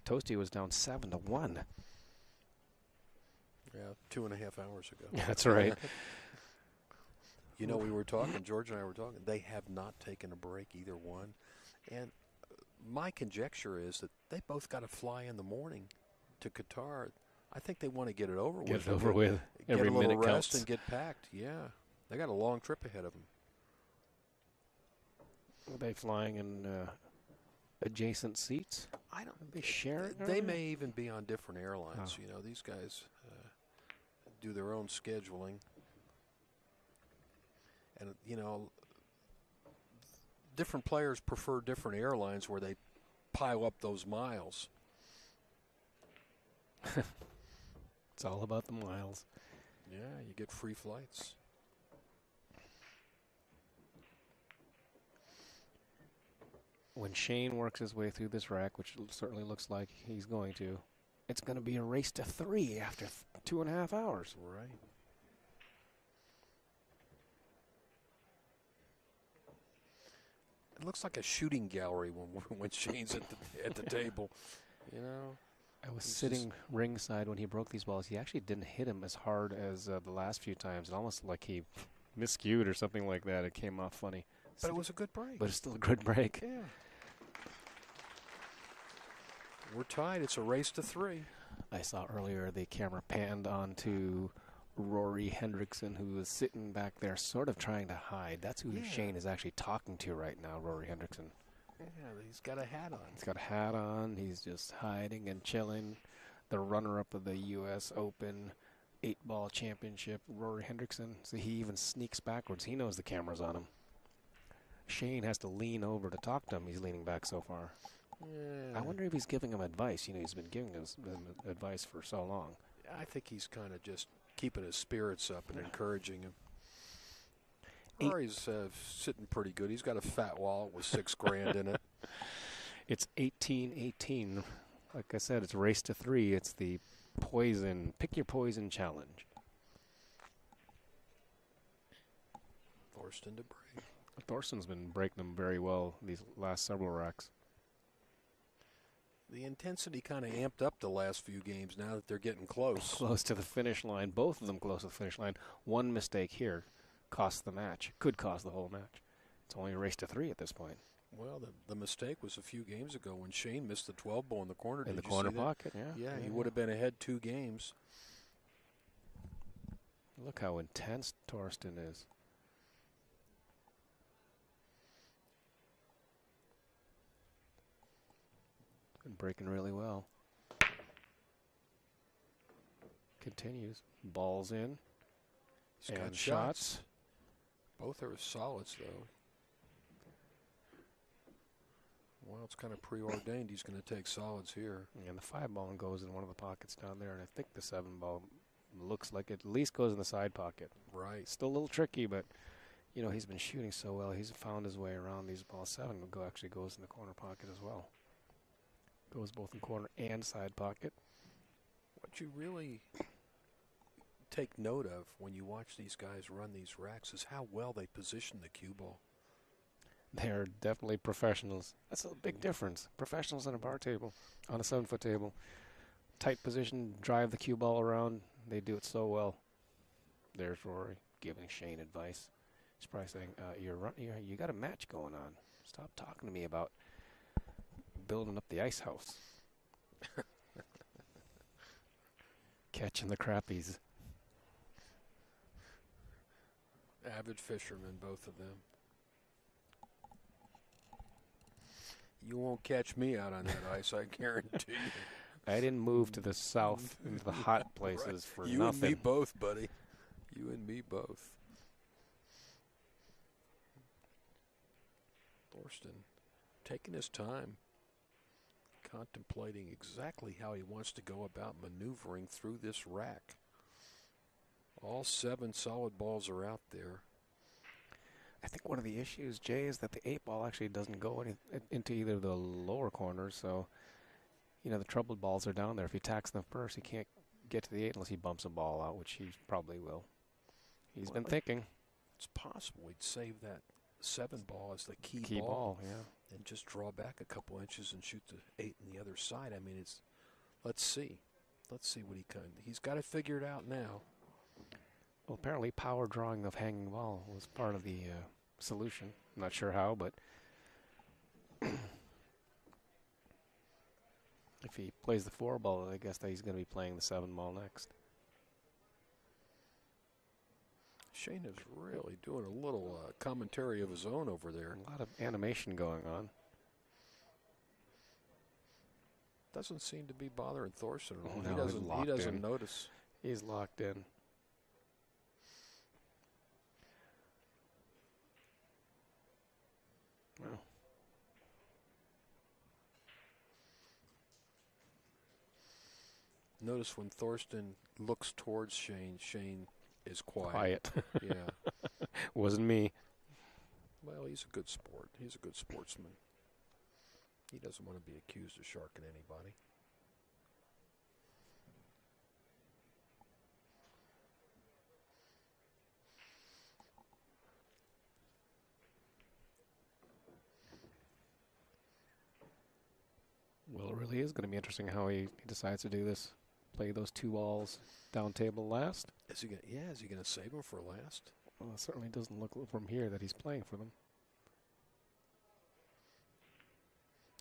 Toasty was down seven to one. Yeah, two and a half hours ago. That's right. You know, we were talking, George and I were talking, they have not taken a break, either one. And uh, my conjecture is that they both got to fly in the morning to Qatar. I think they want to get it over Get with. it over with. Get Every a little minute rest counts. and get packed. Yeah. They got a long trip ahead of them. Are they flying in uh, adjacent seats? I don't. They share it. They may even be on different airlines. Oh. You know, these guys uh, do their own scheduling. And, you know, different players prefer different airlines where they pile up those miles. It's all about the miles. Yeah, you get free flights. When Shane works his way through this rack, which certainly looks like he's going to, it's going to be a race to three after th- two and a half hours. Right. It looks like a shooting gallery when when Shane's at the at the table. You know, I was sitting ringside when he broke these balls. He actually didn't hit him as hard as uh, the last few times. It almost like he miscued or something like that. It came off funny. but it was a good break. but it's still a good break. yeah, we're tied. It's a race to three. I saw earlier the camera panned onto Rory Hendrickson, who was sitting back there, sort of trying to hide. That's who Yeah. Shane is actually talking to right now, Rory Hendrickson. Yeah, he's got a hat on. He's got a hat on. He's just hiding and chilling. The runner-up of the U.S. Open eight-ball championship, Rory Hendrickson. So he even sneaks backwards. He knows the camera's on him. Shane has to lean over to talk to him. He's leaning back so far. Yeah. I wonder if he's giving him advice. You know, he's been giving us advice for so long. I think he's kind of just keeping his spirits up and encouraging him. Rory's uh, sitting pretty good. He's got a fat wallet with six grand in it. It's 18-18. Like I said, it's race to three. It's the poison, pick your poison challenge. Thorsten to break. Thorsten's been breaking them very well these last several racks. The intensity kind of amped up the last few games now that they're getting close. Close to the finish line. Both of them close to the finish line. One mistake here cost the match. Could cost the whole match. It's only a race to three at this point. Well, the, the mistake was a few games ago when Shane missed the 12 ball in the corner. In Did the corner pocket, yeah. Yeah, he would have been ahead two games. Look how intense Thorsten is. Been breaking really well. Continues. Balls in. He's got and shots. shots. Both are solids, though. Well, it's kind of preordained. He's going to take solids here. And the five ball goes in one of the pockets down there, and I think the seven ball looks like it at least goes in the side pocket. Right. Still a little tricky, but you know he's been shooting so well. He's found his way around these balls. Seven go actually goes in the corner pocket as well. Goes both in corner and side pocket. What you really take note of when you watch these guys run these racks is how well they position the cue ball. They're definitely professionals. That's a big difference. Professionals on a bar table, on a seven foot table. Tight position, drive the cue ball around. They do it so well. There's Rory giving Shane advice. He's probably saying, uh, "You're run- you're, you got a match going on. Stop talking to me about building up the ice house, catching the crappies." Avid fishermen, both of them. You won't catch me out on that ice, I guarantee you. I didn't move to the south into the hot places Right. for you nothing. You and me both, buddy. You and me both. Thorsten taking his time, contemplating exactly how he wants to go about maneuvering through this rack. All seven solid balls are out there. I think one of the issues, Jay, is that the eight ball actually doesn't go any, into either the lower corners. So, you know, the troubled balls are down there. If he tacks them first, he can't get to the eight unless he bumps a ball out, which he probably will. He's been thinking It's possible he'd save that seven ball as the key, key ball. Yeah. And just draw back a couple inches and shoot the eight on the other side. I mean, it's let's see, let's see what he can. He's got to figure it out now. Well, apparently, power drawing of hanging ball was part of the uh, solution. I'm not sure how, but if he plays the four ball, I guess that he's going to be playing the seven ball next. Shane is really doing a little uh, commentary of his own over there. A lot of animation going on. Doesn't seem to be bothering Thorsten at all. No, he doesn't. He doesn't in. notice. He's locked in. Well, Notice when Thorsten looks towards Shane, Shane is quiet. quiet. yeah. Wasn't me. Well, he's a good sport. He's a good sportsman. He doesn't want to be accused of sharking anybody. Well, it really is going to be interesting how he, he decides to do this. Play those two balls down table last. Is he gonna? Yeah, is he gonna save them for last? Well, it certainly doesn't look from here that he's playing for them.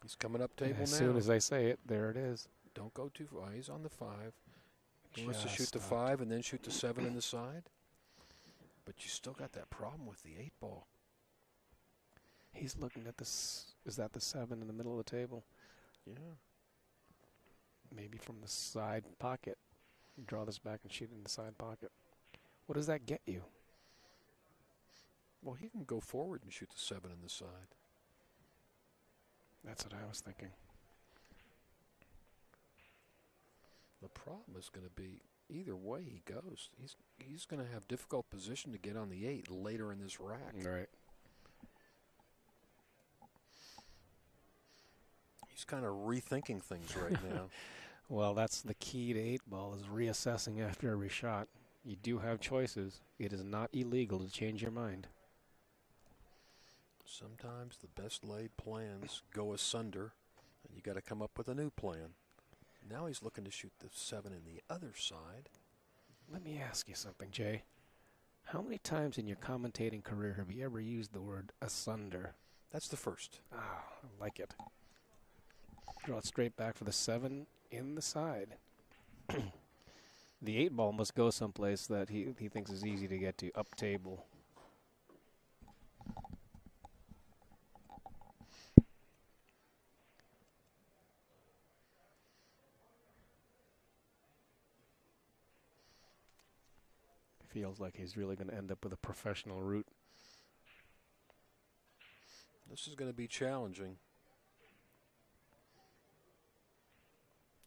He's coming up table as now. As soon as I say it, there it is. Don't go too far. He's on the five. He wants to shoot the stopped. five and then shoot the seven in the side. But you still got that problem with the eight ball. He's looking at this. Is that the seven in the middle of the table? Yeah. Maybe from the side pocket. Draw this back and shoot it in the side pocket. What does that get you? Well, he can go forward and shoot the seven in the side. That's what I was thinking. The problem is going to be either way he goes. He's he's going to have difficult position to get on the eight later in this rack. Right. He's kind of rethinking things right now. Well, that's the key to eight ball is reassessing after every shot. You do have choices. It is not illegal to change your mind. Sometimes the best laid plans go asunder, and you got to come up with a new plan. Now he's looking to shoot the seven in the other side. Let me ask you something, Jay. How many times in your commentating career have you ever used the word asunder? That's the first. Ah, I like it. Draw it straight back for the seven in the side. the eight ball must go someplace that he, he thinks is easy to get to, up table. Feels like he's really going to end up with a professional route. This is going to be challenging.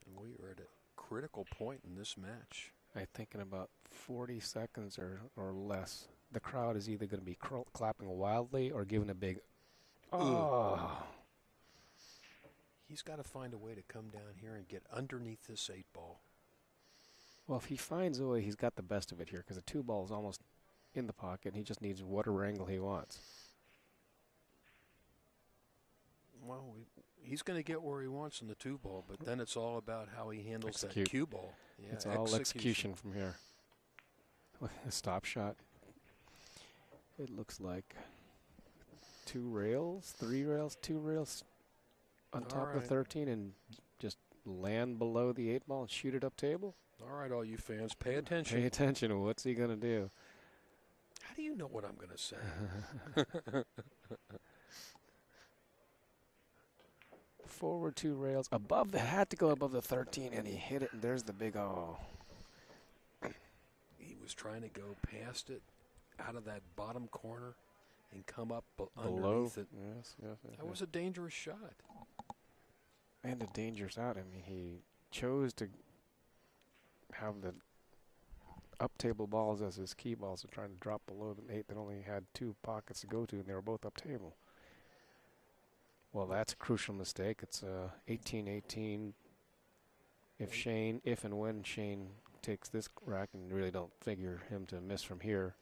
And we are at a critical point in this match. I think in about 40 seconds or, or less, the crowd is either going to be clapping wildly or giving a big, oh. He's got to find a way to come down here and get underneath this eight ball. Well, if he finds a way, he's got the best of it here because the two ball is almost in the pocket and he just needs whatever angle he wants. Well, we, he's going to get where he wants in the two ball, but then it's all about how he handles Execute. that cue ball. Yeah, it's all execution from here. A stop shot. It looks like two rails, three rails, two rails on All top of 13 and just land below the eight ball and shoot it up table. All right, all you fans, pay attention. Pay attention. What's he going to do? How do you know what I'm going to say? Forward two rails above the had to go above the 13 and he hit it and there's the big oh. he was trying to go past it, out of that bottom corner, and come up be- Below. underneath it. Yes, yes, yes, That was a dangerous shot. and a dangerous out. I mean, he chose to have the up table balls as his key balls and trying to drop below the eight that only had two pockets to go to, and they were both up table. Well, that's a crucial mistake. It's uh, 18-18. If Shane, if and when Shane takes this rack, and really don't figure him to miss from here,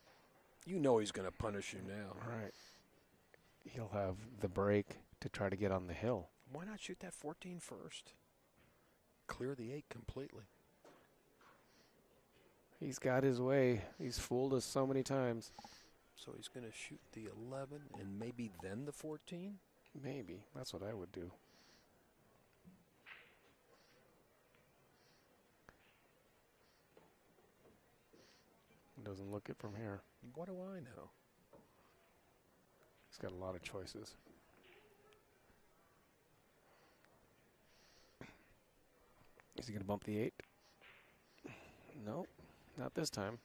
You know he's going to punish you now. right, he'll have the break to try to get on the hill. Why not shoot that 14 first? Clear the eight completely. He's got his way. He's fooled us so many times. So he's going to shoot the 11 and maybe then the 14? Maybe. That's what I would do. Doesn't look it from here. What do I know? He's got a lot of choices. Is he going to bump the eight? No, not this time.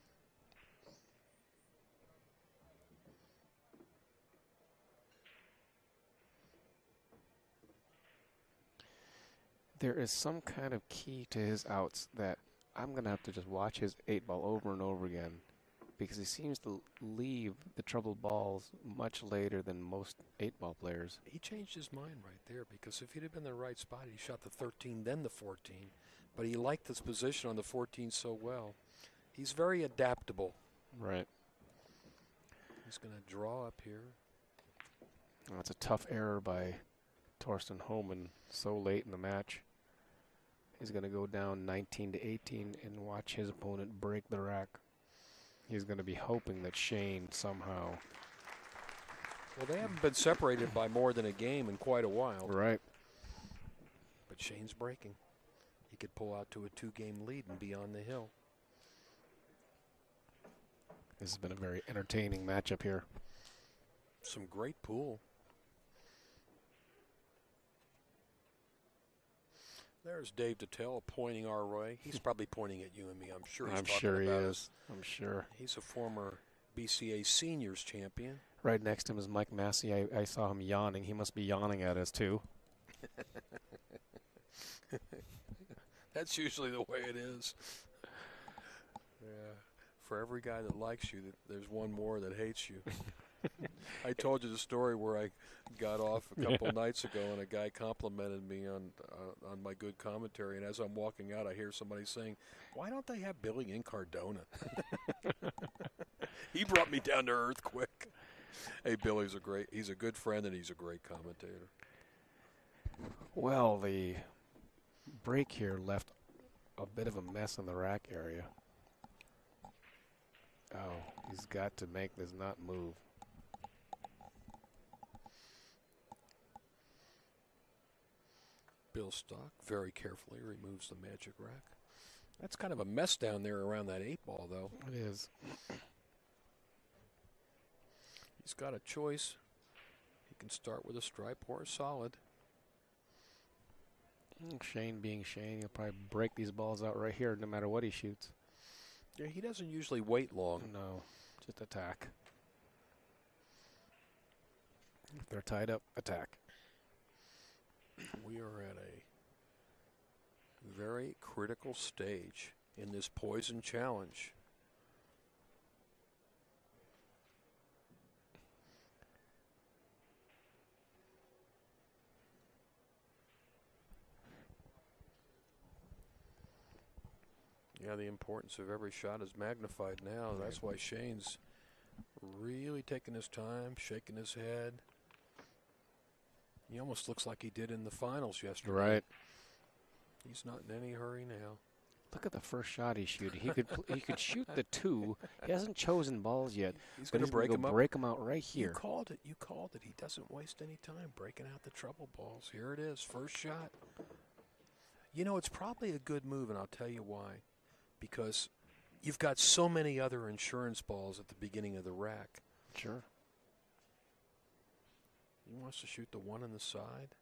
There is some kind of key to his outs that I'm going to have to just watch his eight ball over and over again because he seems to leave the troubled balls much later than most eight ball players. He changed his mind right there because if he'd have been in the right spot, he shot the 13, then the 14. But he liked his position on the 14 so well. He's very adaptable. Right. He's going to draw up here. That's a tough error by Thorsten Hohmann so late in the match. He's going to go down 19 to 18 and watch his opponent break the rack. He's going to be hoping that Shane somehow. Well, they haven't been separated by more than a game in quite a while. Right. But Shane's breaking. He could pull out to a two game lead and be on the hill. This has been a very entertaining matchup here. Some great pool. There's Dave Detel pointing our way. He's probably pointing at you and me. I'm sure he's I'm sure he is. us. I'm sure. He's a former BCA seniors champion. Right next to him is Mike Massey. I, I saw him yawning. He must be yawning at us too. That's usually the way it is. Yeah. For every guy that likes you, there's one more that hates you. I told you the story where I got off a couple nights ago, and a guy complimented me on uh, on my good commentary. And as I'm walking out, I hear somebody saying, "Why don't they have Billy Incardona?" he brought me down to earth quick. Hey, Billy's a great. He's a good friend, and he's a great commentator. Well, the break here left a bit of a mess in the rack area. Oh, he's got to make this not move. Bill Stock very carefully removes the magic rack. That's kind of a mess down there around that eight ball, though. It is. He's got a choice. He can start with a stripe or a solid. Shane being Shane, he'll probably break these balls out right here no matter what he shoots. Yeah, he doesn't usually wait long. No, just attack. If they're tied up, attack. We are at a very critical stage in this poison challenge. Yeah, the importance of every shot is magnified now. That's why Shane's really taking his time, shaking his head. He almost looks like he did in the finals yesterday. Right. He's not in any hurry now. Look at the first shot he shoot. He could he could shoot the two. He hasn't chosen balls yet. He's going to break gonna him go up. break him out right here. You called it. You called it. He doesn't waste any time breaking out the trouble balls. Here it is, first shot. You know, it's probably a good move, and I'll tell you why. Because you've got so many other insurance balls at the beginning of the rack. Sure. He wants to shoot the one on the side.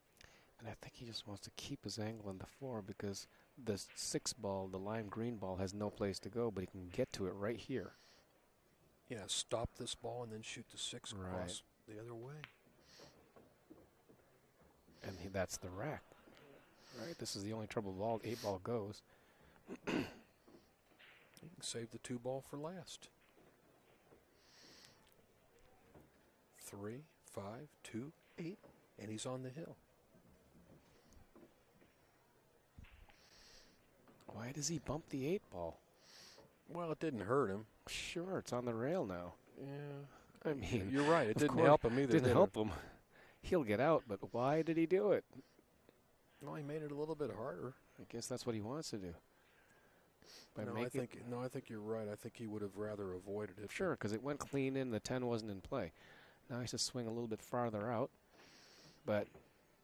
And I think he just wants to keep his angle on the four because the six ball, the lime green ball, has no place to go, but he can get to it right here. Yeah, stop this ball and then shoot the six Right. across the other way. And he, that's the rack. Right? This is the only trouble ball. Eight ball goes. You can save the two ball for last. Three, five, two, eight, and he's on the hill. Why does he bump the eight ball? Well, it didn't hurt him. Sure, it's on the rail now. Yeah, I mean, you're right. It didn't help him either. didn't did help it? him. He'll get out, but why did he do it? Well, he made it a little bit harder. I guess that's what he wants to do. By no, I think no, I think you're right. I think he would have rather avoided it. Sure, because it went clean in. The 10 wasn't in play. Has to swing a little bit farther out. But,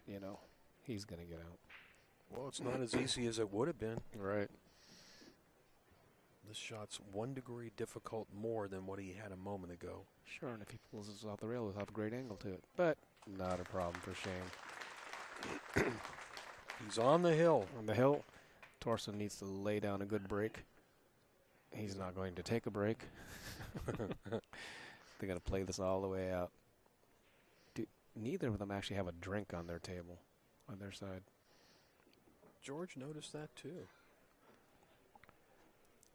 you know, he's going to get out. Well, it's not as easy as it would have been. Right. This shot's one degree difficult more than what he had a moment ago. Sure, and if he pulls this off the rail, he'll have a great angle to it. But not a problem for Shane. He's on the hill. On the hill, Thorsten needs to lay down a good break. He's not going to take a break. They're going to play this all the way out. Neither of them actually have a drink on their table, on their side. George noticed that too.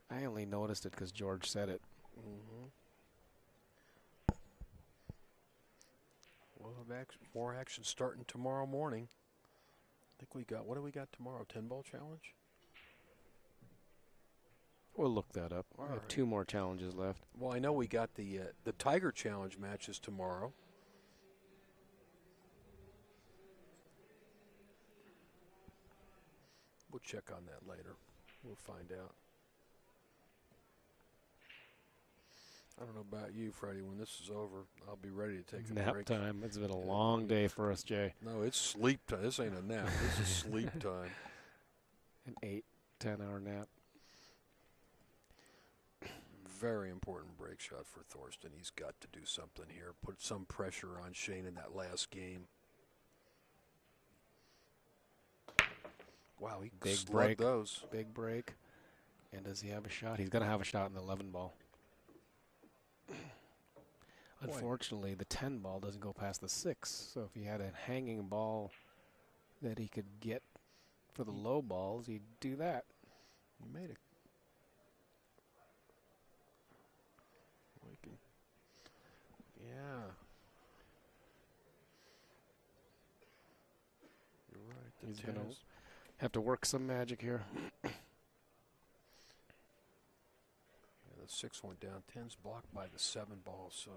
I only noticed it because George said it. Mm-hmm. We'll have action, more action starting tomorrow morning. I think we got what do we got tomorrow? Ten ball challenge. We'll look that up. All we have right. two more challenges left. Well, I know we got the uh, the Tiger Challenge matches tomorrow. We'll check on that later. We'll find out. I don't know about you, Freddie. When this is over, I'll be ready to take a nap break. time. It's been a long day for us, Jay. No, it's sleep time. This ain't a nap. This is sleep time. An eight, ten hour nap. Very important break shot for Thorsten. He's got to do something here. Put some pressure on Shane in that last game. Wow, he Big break. those. Big break. And does he have a shot? He's going to have a shot in the 11 ball. Unfortunately, the 10 ball doesn't go past the 6. So if he had a hanging ball that he could get for the low balls, he'd do that. He made it. We can- Yeah. You're right. The He's gonna- Have to work some magic here. Yeah, the six went down. Ten's blocked by the seven ball, so.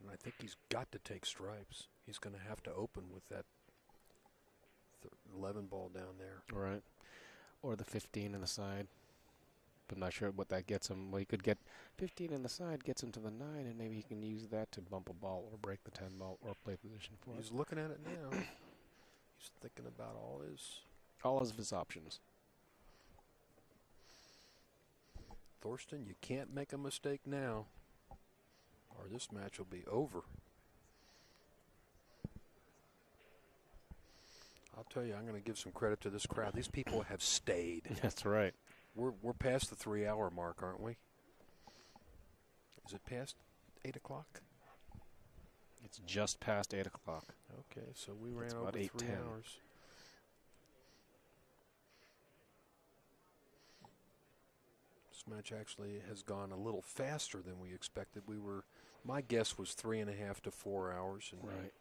And I think he's got to take stripes. He's going to have to open with that th- 11 ball down there. Right. Or the 15 in the side. But I'm not sure what that gets him. Well, he could get 15 in the side, gets him to the 9, and maybe he can use that to bump a ball or break the 10 ball or play position for He's looking at it now. he's thinking about all his. All of his options. Thorsten, you can't make a mistake now, or this match will be over. I'll tell you, I'm going to give some credit to this crowd. These people have stayed. That's right. We're we're past the three hour mark, aren't we? Is it past eight o'clock? It's just past eight o'clock. Okay, so we ran it's over about 8, three hours. This match actually has gone a little faster than we expected. We were, my guess was three and a half to four hours, and right.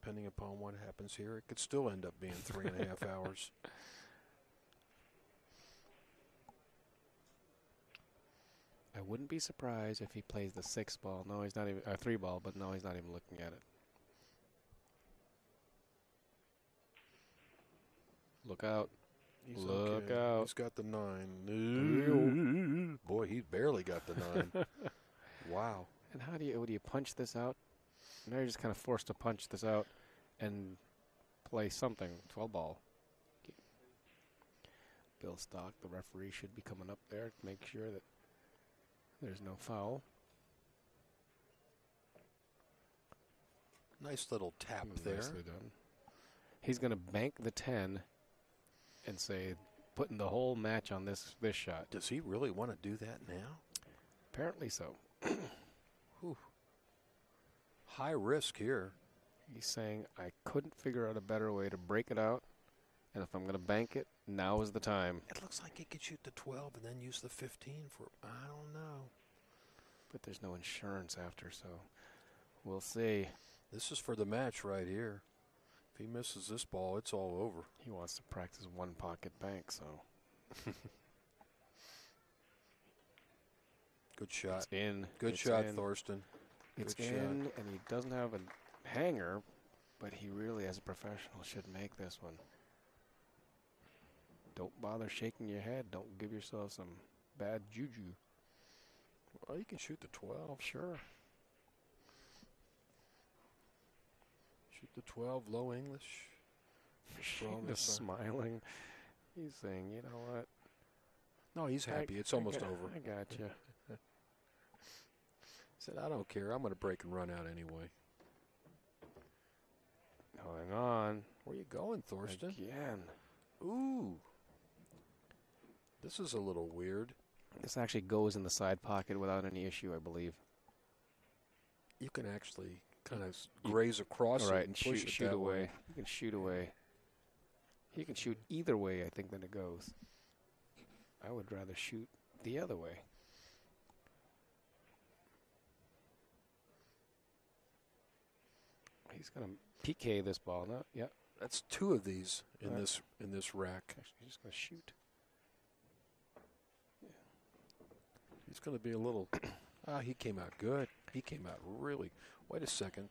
Depending upon what happens here, it could still end up being three and a half hours. I wouldn't be surprised if he plays the six ball. No, he's not even a three ball, but no, he's not even looking at it. Look out! He's Look okay. out. He's got the nine. Boy, he barely got the nine. wow. And how do you do you punch this out? Now you're just kind of forced to punch this out and play something. Twelve ball. Bill Stock, the referee, should be coming up there to make sure that there's no foul. Nice little tap there. Nicely done. He's going to bank the ten and say, putting the whole match on this this shot. Does he really want to do that now? Apparently so. High risk here. He's saying, I couldn't figure out a better way to break it out, and if I'm going to bank it, now is the time. It looks like he could shoot the 12 and then use the 15 for, I don't know. But there's no insurance after, so we'll see. This is for the match right here. If he misses this ball, it's all over. He wants to practice one pocket bank, so Good shot. it's in. Good it's shot, in, Thorsten. It's Good shot. in, and he doesn't have a hanger, but he really, as a professional, should make this one. Don't bother shaking your head. Don't give yourself some bad juju. Well, you can shoot the 12. Sure. Shoot the 12, low English. Just uh, smiling. He's saying, you know what? No, he's I- happy. It's I almost got- over. I got you. Said, I don't care. I'm going to break and run out anyway. Going on Where you going, Thorsten? again. Ooh. This is a little weird. This actually goes in the side pocket without any issue, I believe. You can actually kind of graze across All it right, and shoot, push it shoot that away. way. You can shoot away. You can shoot either way, I think, than it goes. I would rather shoot the other way. He's gonna PK this ball. No, yeah. That's two of these in Right. this in this rack. Actually, he's just gonna shoot. He's going to be a little. Ah, he came out good. He came out really. Wait a second.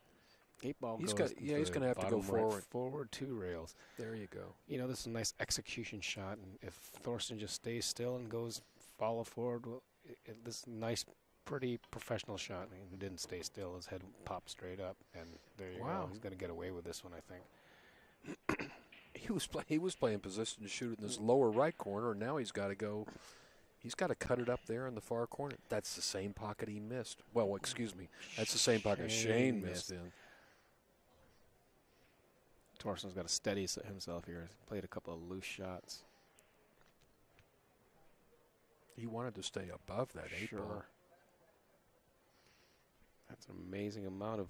Eight ball He's goes. got- yeah, he's gonna have to go bottom right forward. Forward two rails. There you go. You know, this is a nice execution shot, and if Thorsten just stays still and goes follow forward, well, it, it, this nice, pretty professional shot. I mean, he didn't stay still; his head popped straight up, and there you Wow. go. He's going to get away with this one, I think. He was play, he was playing position to shoot in this lower right corner, and now he's got to go. He's got to cut it up there in the far corner. That's the same pocket he missed. Well, excuse me. That's the same pocket Shane, Shane missed in. Thorsten's got to steady himself here. He's played a couple of loose shots. He wanted to stay above that eight ball. That's an amazing amount of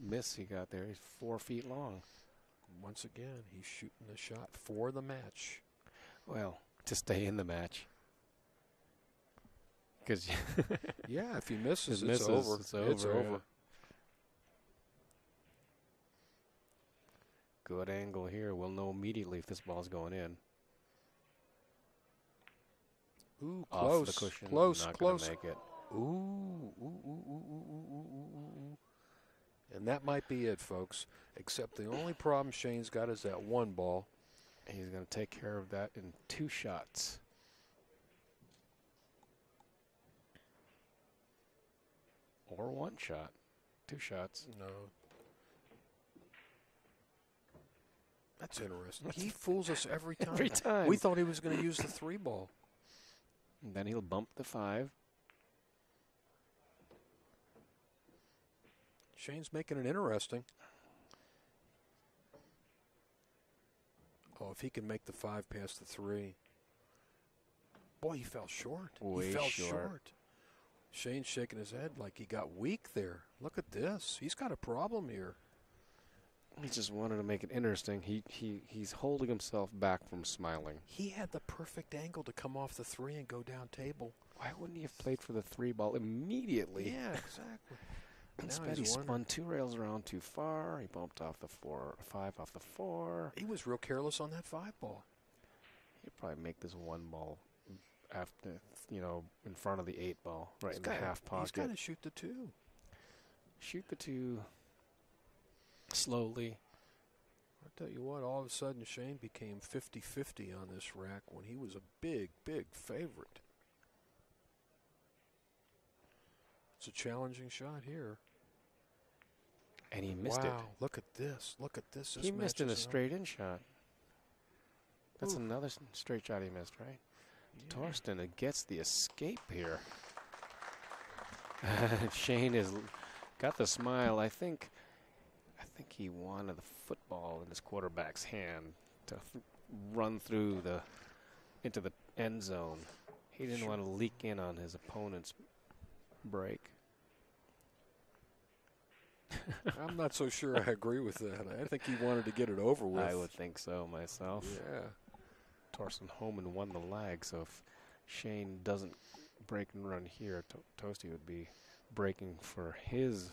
miss he got there. He's four feet long. Once again, he's shooting the shot for the match. Well, to stay in the match. Because Yeah, if he misses, If it's, misses, over. it's over, It's over. yeah. good angle here. We'll know immediately if this ball's going in. Ooh, close, close, close. Ooh, ooh, ooh, ooh, ooh, And that might be it, folks. Except the only problem Shane's got is that one ball. He's going to take care of that in two shots. Or one shot. Two shots. No. That's interesting. he fools us every time. Every time. We thought he was going to use the three ball. And then he'll bump the five. Shane's making it interesting. Oh, if he can make the five past the three. Boy, he fell short. Way he fell short. Shane's shaking his head like he got weak there. Look at this. He's got a problem here. He just wanted to make it interesting. He he he's holding himself back from smiling. He had the perfect angle to come off the three and go down table. Why wouldn't he have played for the three ball immediately? Yeah, exactly. Now he spun two rails around too far. He bumped off the four, five off the four. He was real careless on that five ball. He'd probably make this one ball after, you know, in front of the eight ball, right He's in the half He's pocket. got to shoot the two. Shoot the two slowly. I tell you what, all of a sudden Shane became 50-50 on this rack when he was a big, big favorite. It's a challenging shot here. And he missed wow, look at this. Look at this. This He missed in a straight in shot. That's Oof. another straight shot he missed, right? Yeah. Thorsten gets the escape here. Shane has got the smile. I think, I think he wanted the football in his quarterback's hand to run through the into the end zone. He didn't Sure. want to leak in on his opponent's break. I'm not so sure I agree with that. I think he wanted to get it over with. I would think so myself. Yeah. Thorsten Hohmann won the lag, so if Shane doesn't break and run here, to- Toasty would be breaking for his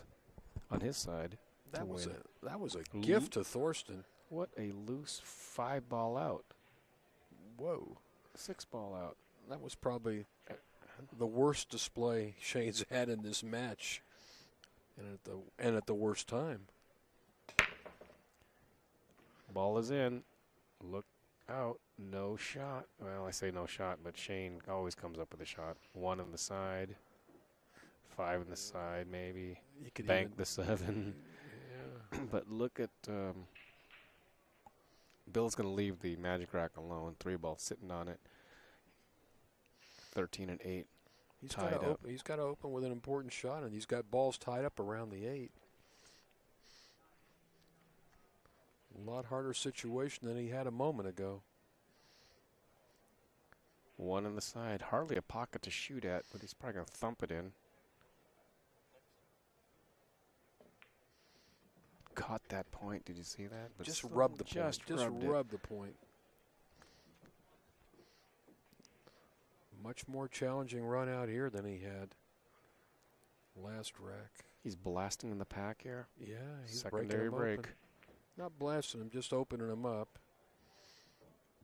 on his side. That to was win. a that was a Lo- gift to Thorsten. What a loose five ball out, Whoa. six ball out. That was probably uh, the worst display Shane's had in this match. And at the and at the worst time. Ball is in. Look out. No shot. Well, I say no shot, but Shane always comes up with a shot. One on the side, five on the side, maybe. You could Bank the seven. yeah. but look at um, Bill's going to leave the magic rack alone. Three ball sitting on it. Thirteen and eight. He's Tied got to up. open. He's got to open with an important shot, and he's got balls tied up around the eight. A lot harder situation than he had a moment ago. One on the side. Hardly a pocket to shoot at, but he's probably going to thump it in. Caught that point. Did you see that? But just so rub the just point. Just rubbed it. rub the point. Much more challenging run out here than he had last rack. He's blasting in the pack here. Yeah, he's Secondary break. Open. Not blasting him, just opening him up.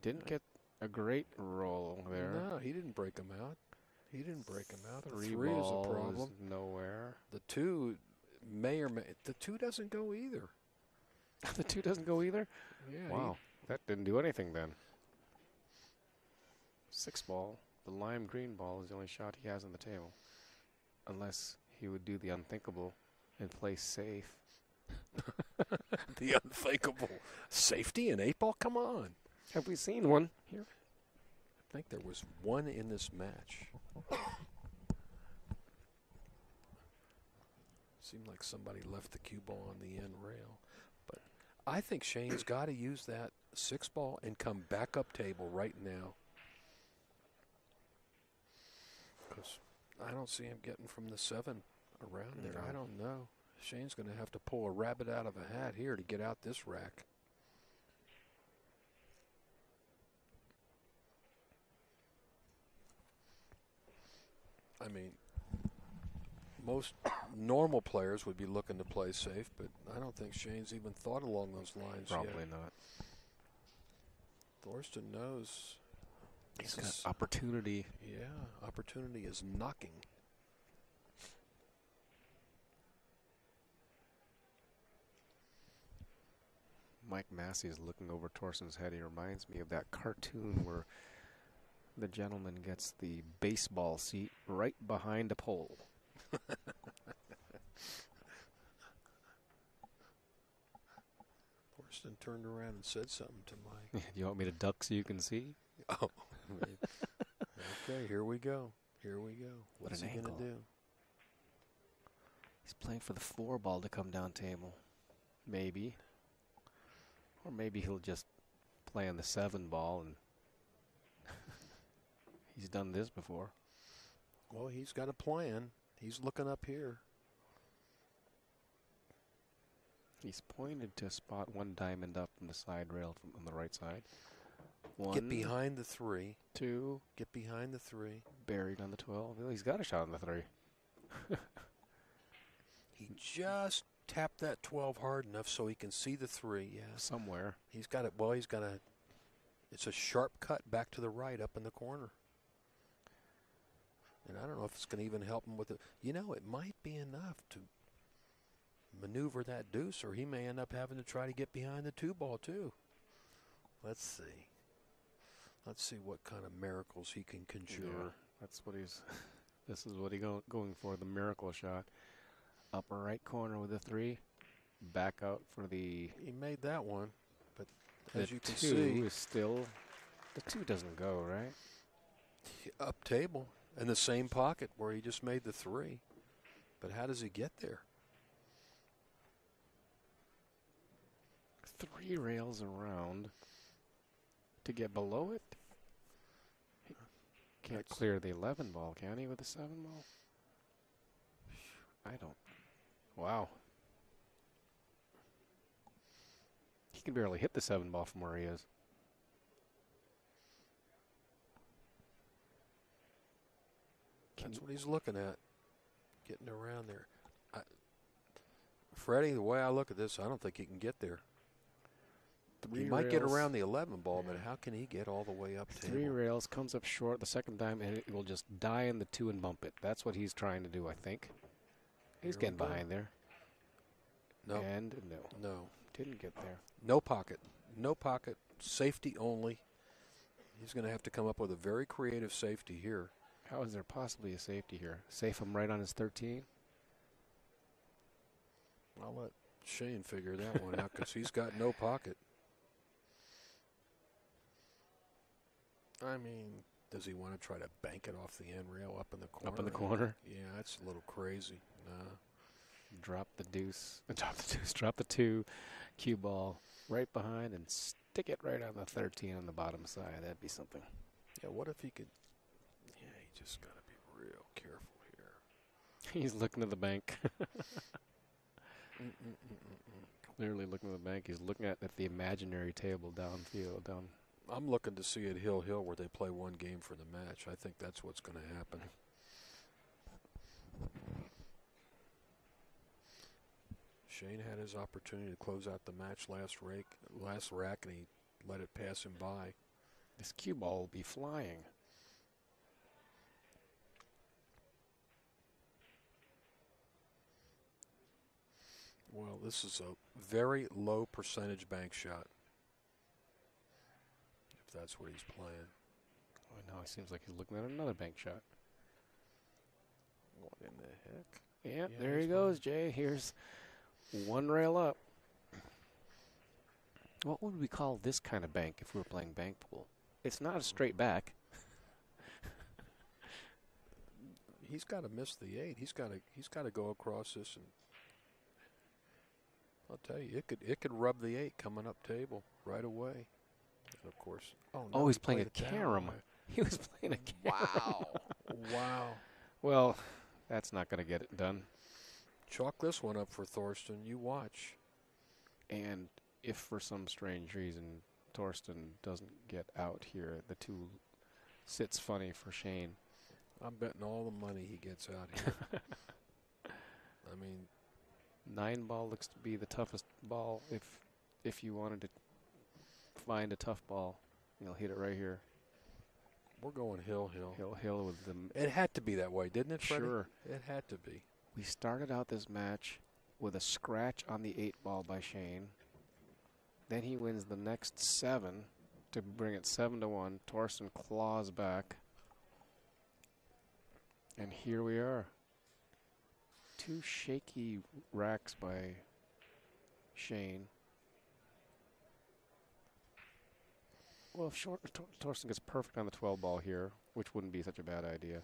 Didn't uh, get a great roll there. No, he didn't break him out. He didn't break him out. The Three, three is a problem. nowhere. The two may or may the two doesn't go either. the two doesn't go either. Yeah. he- Wow, that didn't do anything then. Six ball. The lime green ball is the only shot he has on the table. Unless he would do the unthinkable and play safe. the unthinkable safety and eight ball. Come on. Have we seen one here? I think there was one in this match. Seemed like somebody left the cue ball on the end rail. But I think Shane's got to use that six ball and come back up table right now. Because I don't see him getting from the seven around there. I don't know. Shane's going to have to pull a rabbit out of a hat here to get out this rack. I mean, most normal players would be looking to play safe, but I don't think Shane's even thought along those lines Probably yet. not. Thorsten knows. He's got is- opportunity. yeah, opportunity is knocking. Mike Massey is looking over Thorsten's head. He reminds me of that cartoon where the gentleman gets the baseball seat right behind a pole. Thorsten turned around and said something to Mike. Do you want me to duck so you can see? oh, okay. Here we go. Here we go. What's an he gonna do? He's playing for the four ball to come down table. Maybe. Or maybe he'll just play on the seven ball and he's done this before. Well, he's got a plan. He's looking up here. He's pointed to spot one diamond up in the side rail from on the right side. One, Get behind the three. two, Get behind the three. buried on the 12. He's got a shot on the three. He just tapped that 12 hard enough so he can see the three. Yeah. Somewhere. He's got it. Well, he's got a. It's a sharp cut back to the right up in the corner. And I don't know if it's going to even help him with it. You know, it might be enough to maneuver that deuce, or he may end up having to try to get behind the two ball, too. Let's see. Let's see what kind of miracles he can conjure. Yeah, that's what he's. this is what he's go, going for the miracle shot. Upper right corner with a three. Back out for the. He made that one, but as you can two see, is still. The two doesn't go right. up table in the same pocket where he just made the three. But how does he get there? Three rails around to get below it. He can't That's- clear the 11 ball, can he, with the 7 ball? I don't. Wow. He can barely hit the 7 ball from where he is. That's what he's looking at, getting around there. I, Freddie, the way I look at this, I don't think he can get there. Three he might get around the 11 ball, but how can he get all the way up to Three rails comes up short the second time, and it will just die in the two and bump it. That's what he's trying to do, I think. He's Here getting behind there. No, And no, no, didn't get there. no pocket, no pocket, safety only. He's going to have to come up with a very creative safety here. How is there possibly a safety here? Safe him right on his 13? I'll let Shane figure that one out because he's got no pocket. I mean, does he want to try to bank it off the end rail up in the corner? Up in the corner. Yeah, that's a little crazy. Nah. Drop the deuce. Drop the deuce. Drop the two. Cue ball right behind and stick it right on the 13 on the bottom side. That'd be something. Yeah, what if he could? Yeah, he just got to be real careful here. He's looking at the bank. Mm-mm-mm-mm-mm. Clearly looking at the bank. He's looking at, at the imaginary table downfield. Down. I'm looking to see at Hill Hill where they play one game for the match. I think that's what's going to happen. Shane had his opportunity to close out the match last rake, last rack, and he let it pass him by. This cue ball will be flying. Well, this is a very low percentage bank shot. If that's what he's playing. Oh, no, it seems like he's looking at another bank shot. What in the heck? Yeah, Yeah, there he he's goes, Jay. Here's one rail up. What would we call this kind of bank if we were playing bank pool? It's not a straight back. He's got to miss the eight. He's got to. He's got to go across this, and I'll tell you, it could. It could rub the eight coming up table right away. And of course, oh, Oh, he's he playing a it carom. He was playing a carom. Wow, wow. Well, that's not going to get it done. Chalk this one up for Thorsten. You watch. And if for some strange reason Thorsten doesn't get out here, the two sits funny for Shane. I'm betting all the money he gets out here. I mean, Nine ball looks to be the toughest ball. If if you wanted to find a tough ball, you'll hit it right here. we're going hill hill. Hill hill with the It had to be that way, didn't it, Freddie? sure. It had to be. We started out this match with a scratch on the eight ball by Shane. Then he wins the next seven to bring it seven to one. Thorsten claws back. And here we are. Two shaky racks by Shane. Well, if short, Tor- Thorsten gets perfect on the 12 ball here, which wouldn't be such a bad idea.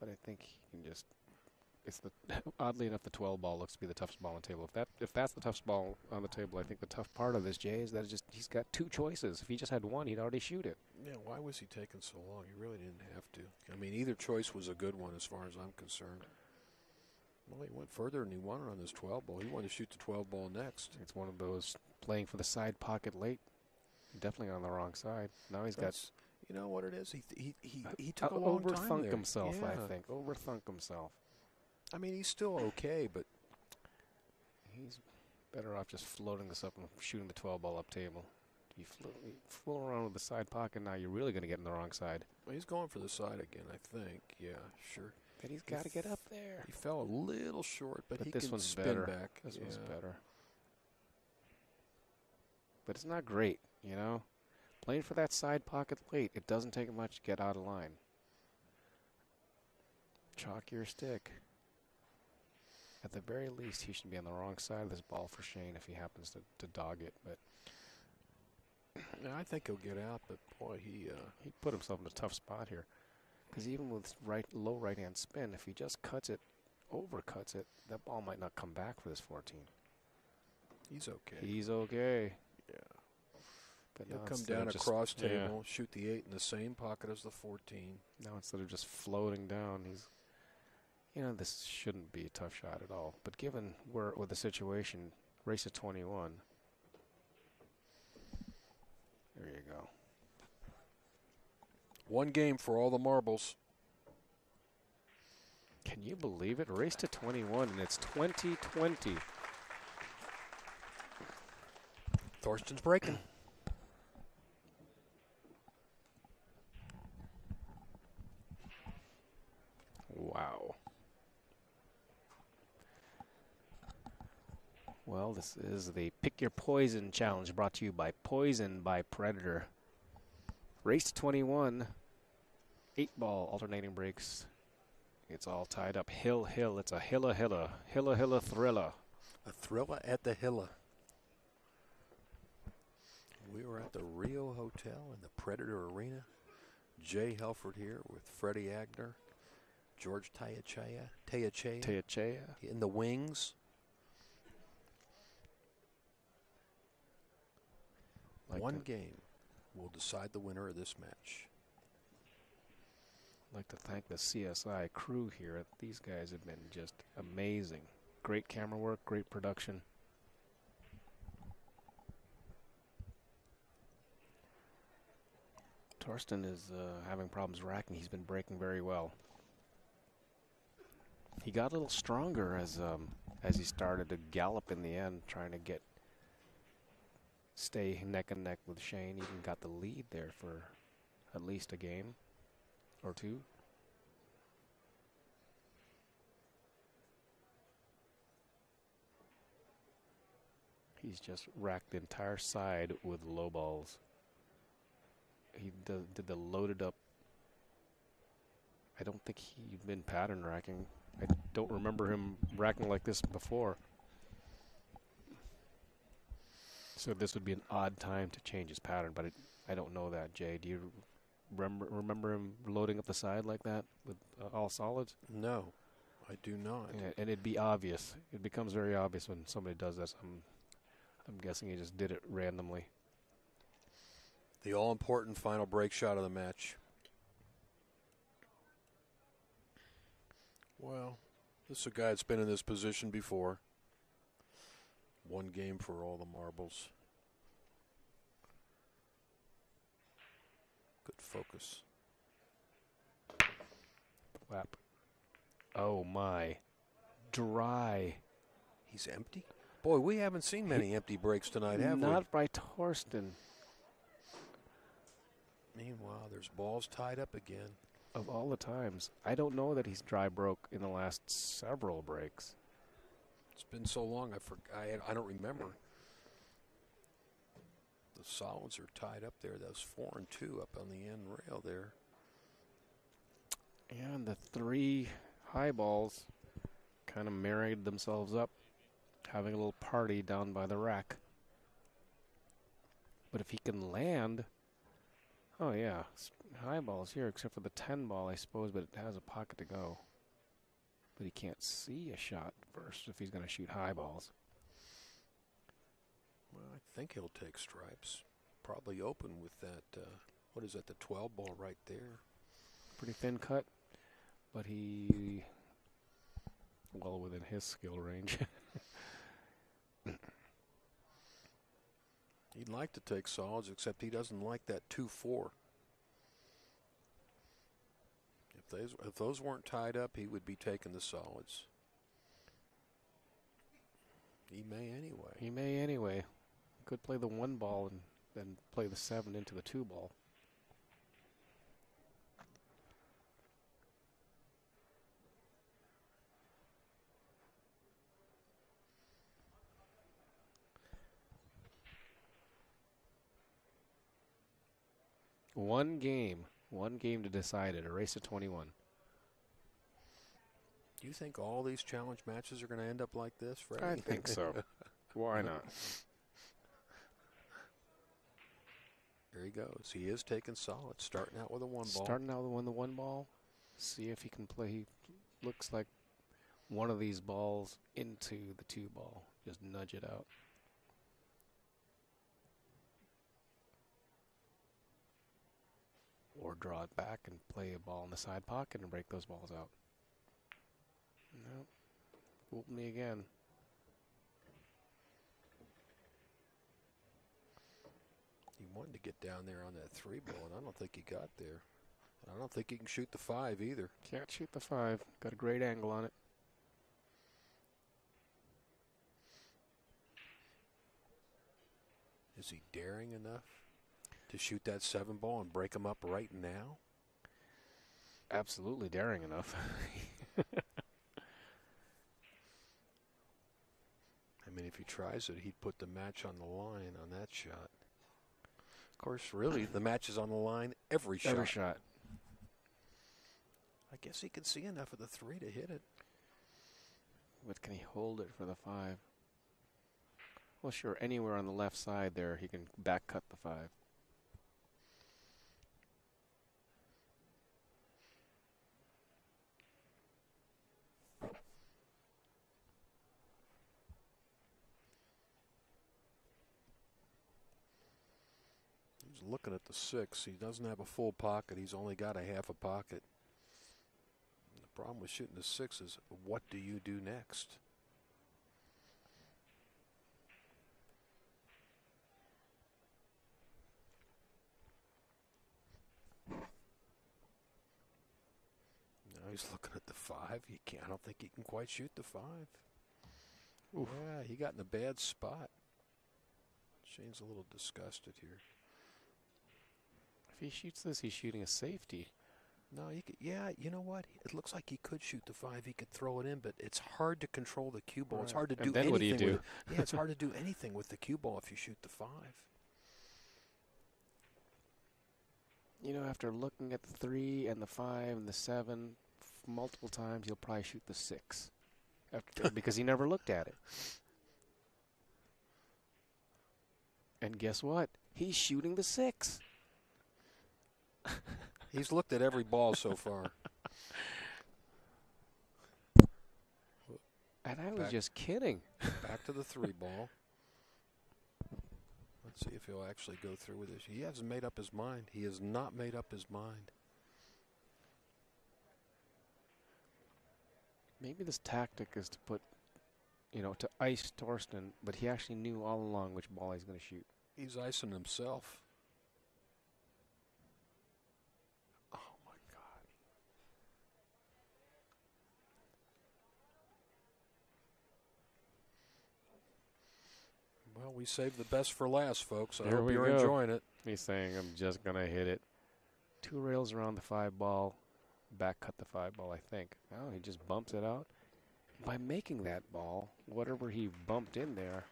But I think he can just it's the oddly enough the 12 ball looks to be the toughest ball on the table. If that if that's the toughest ball on the table, I think the tough part of this Jay is that just he's got two choices. If he just had one, he'd already shoot it. Yeah, why was he taking so long? He really didn't have to. I mean, either choice was a good one as far as I'm concerned. Well, he went further than he wanted on his 12 ball. He wanted to shoot the 12 ball next. It's one of those playing for the side pocket late. Definitely on the wrong side. Now he's That's, got. you know what it is? He he he, uh, he took a long time overthunk there. himself. I think overthunk himself. I mean, he's still okay, but He's better off just floating this up and shooting the 12 ball up table. You flo- you fool around with the side pocket now, you're really going to get in the wrong side. well, he's going for the side again. I think. Yeah, sure. But he's got to get up there. He fell a little short, but, But he this can one's spin better. back. This yeah. one's better. But it's not great, you know? Playing for that side pocket late, it doesn't take much to get out of line. Chalk your stick. At the very least, he should be on the wrong side of this ball for Shane if he happens to, to dog it. But Yeah, I think he'll get out, but boy, he. Uh, he put himself in a tough spot here. Because even with right low right hand spin, if he just cuts it, overcuts it, that ball might not come back for this 14. he's okay. He's okay. yeah. But He'll now come instead of down just- across yeah. table, shoot the eight in the same pocket as the 14. Now instead of just floating down, he's, you know, this shouldn't be a tough shot at all. But given where with the situation, race to 21. There you go. One game for all the marbles. Can you believe it? Race to 21, and it's 2020. Thorsten's breaking. Wow. Well, this is the Pick Your Poison Challenge brought to you by Poison by Predator. Race 21. Eight ball alternating breaks. It's all tied up. Hill, hill. It's a hilla, hilla. Hilla, hilla, thriller. A thriller at the Hilla. We were at the Rio Hotel in the Predator Arena. Jay Helfert here with Freddie Agnew, George Tayachaya, Tayachaya Teachea. in the wings. Like One game will decide the winner of this match. I'd like to thank the CSI crew here. These guys have been just amazing. Great camera work, great production. Thorsten is uh, having problems racking. He's been breaking very well. He got a little stronger as um, as he started to gallop in the end, trying to get stay neck and neck with Shane. Even got the lead there for at least a game or two. He's just racked the entire side with low balls. He did the loaded up. I don't think he'd been pattern racking. I don't remember him racking like this before. So this would be an odd time to change his pattern, but it, I don't know that. Jay, do you remember remember him loading up the side like that with uh, all solids? No, I do not. Yeah, and it'd be obvious. It becomes very obvious when somebody does this. I'm, I'm guessing he just did it randomly. The all important final break shot of the match. Well, this is a guy that's been in this position before. One game for all the marbles. Good focus. Whap. Oh my. Dry. He's empty. Boy, we haven't seen many empty breaks tonight, have we? Not by Thorsten. Meanwhile, there's balls tied up again. Of all the times, I don't know that he's dry broke in the last several breaks. It's been so long, I for, I, I don't remember. The solids are tied up there. Those four and two up on the end rail there. And the three high balls kind of married themselves up, having a little party down by the rack. But if he can land, oh yeah, high balls here, except for the 10 ball, I suppose, but it has a pocket to go. But he can't see a shot first if he's going to shoot high balls. Well, I think he'll take stripes. Probably open with that. Uh, what is that? The 12 ball right there. Pretty thin cut, but he well within his skill range. He'd like to take solids, except he doesn't like that 2 4. If those, if those weren't tied up, he would be taking the solids. He may anyway. he may anyway. Could play the one ball and then play the seven into the two ball. One game. One game to decide it. A race of 21. Do you think all these challenge matches are going to end up like this, Freddie? I think so. Why not? There he goes. He is taking solid, starting out with a one ball. Starting out with the one ball. See if he can play. He Looks like one of these balls into the two ball. Just nudge it out. Or draw it back and play a ball in the side pocket and break those balls out. Nope. Fooled me again. He wanted to get down there on that three ball, and I don't think he got there. I don't think he can shoot the five either. Can't shoot the five. Got a great angle on it. Is he daring enough to shoot that seven ball and break him up right now? Absolutely daring enough. I mean, if he tries it, he'd put the match on the line on that shot. Of course, really, the match is on the line every shot. Every shot. I guess he can see enough of the three to hit it. But can he hold it for the five? Well, sure. Anywhere on the left side there, he can back cut the five. He's looking at the six. He doesn't have a full pocket. He's only got a half a pocket. The problem with shooting the six is what do you do next? Now he's looking at the five. He can't. I don't think he can quite shoot the five. Oof. Yeah, he got in a bad spot. Shane's a little disgusted here. He shoots this, he's shooting a safety. No, you could, yeah, you know what? It looks like he could shoot the five. He could throw it in, but it's hard to control the cue ball. It's hard to And do then anything. what do you do? With. Yeah, it's hard to do anything with the cue ball if you shoot the five. You know, after looking at the three and the five and the seven f- multiple times, he'll probably shoot the six. After, because he never looked at it. And guess what? He's shooting the six. He's looked at every ball so far. And I was Back- just kidding. Back to the three ball. Let's see if he'll actually go through with this. He hasn't made up his mind. He has not made up his mind. Maybe this tactic is to put, you know, to ice Thorsten, but he actually knew all along which ball he's going to shoot. He's icing himself. Well, we saved the best for last, folks. I There hope we you're go. enjoying it. He's saying, I'm just going to hit it. Two rails around the five ball, back cut the five ball, I think. Oh, he just bumps it out. By making that ball, whatever he bumped in there,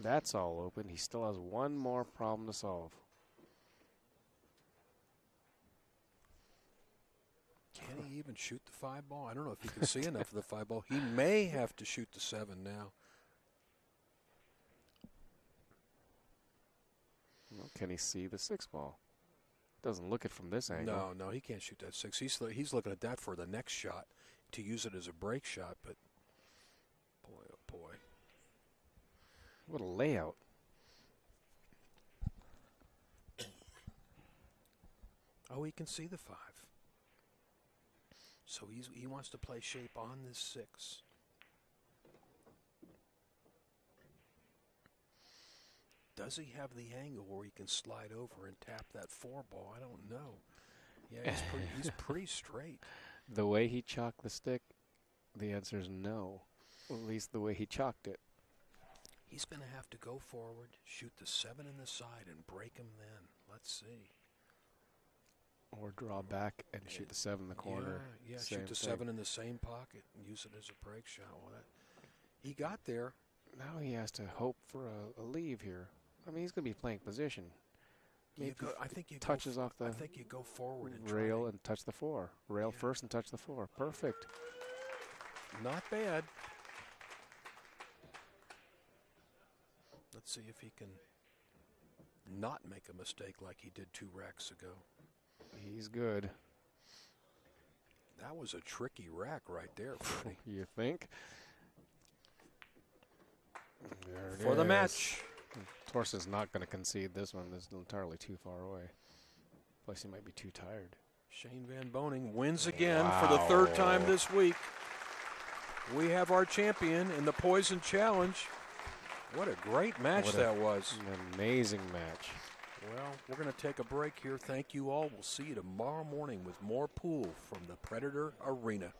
that's all open. He still has one more problem to solve. Can he even shoot the five ball? I don't know if he can see enough of the five ball. He may have to shoot the seven now. Can he see the six ball? Doesn't look it from this angle. No, no, he can't shoot that six. He's he's looking at that for the next shot to use it as a break shot. But boy, oh boy, What a layout. oh, he can see the five. So he's, he wants to play shape on this six. Does he have the angle where he can slide over and tap that four ball? I don't know. Yeah, he's pretty, he's pretty straight. The way he chalked the stick, the answer is no. At least the way he chalked it. He's going to have to go forward, shoot the seven in the side, and break him then. Let's see. Or draw back and shoot the seven in the corner. Yeah, yeah shoot the thing. seven in the same pocket and use it as a break shot. Well, that, he got there. Now he has to hope for a, a leave here. I mean, he's going to be playing position. Maybe go, I think you touches off the I think you go forward and rail try. and touch the four. Rail Yeah. first and touch the four. Perfect. Not bad. Let's see if he can not make a mistake like he did two racks ago. He's good. That was a tricky rack right there, Freddie. You think? There For the match. Thorsten's not going to concede this one. This is entirely too far away. Plus, he might be too tired. Shane Van Boening wins again for the third time this week. We have our champion in the Poison Challenge. What a great match What that was. An amazing match. Well, we're going to take a break here. Thank you all. We'll see you tomorrow morning with more pool from the Predator Arena.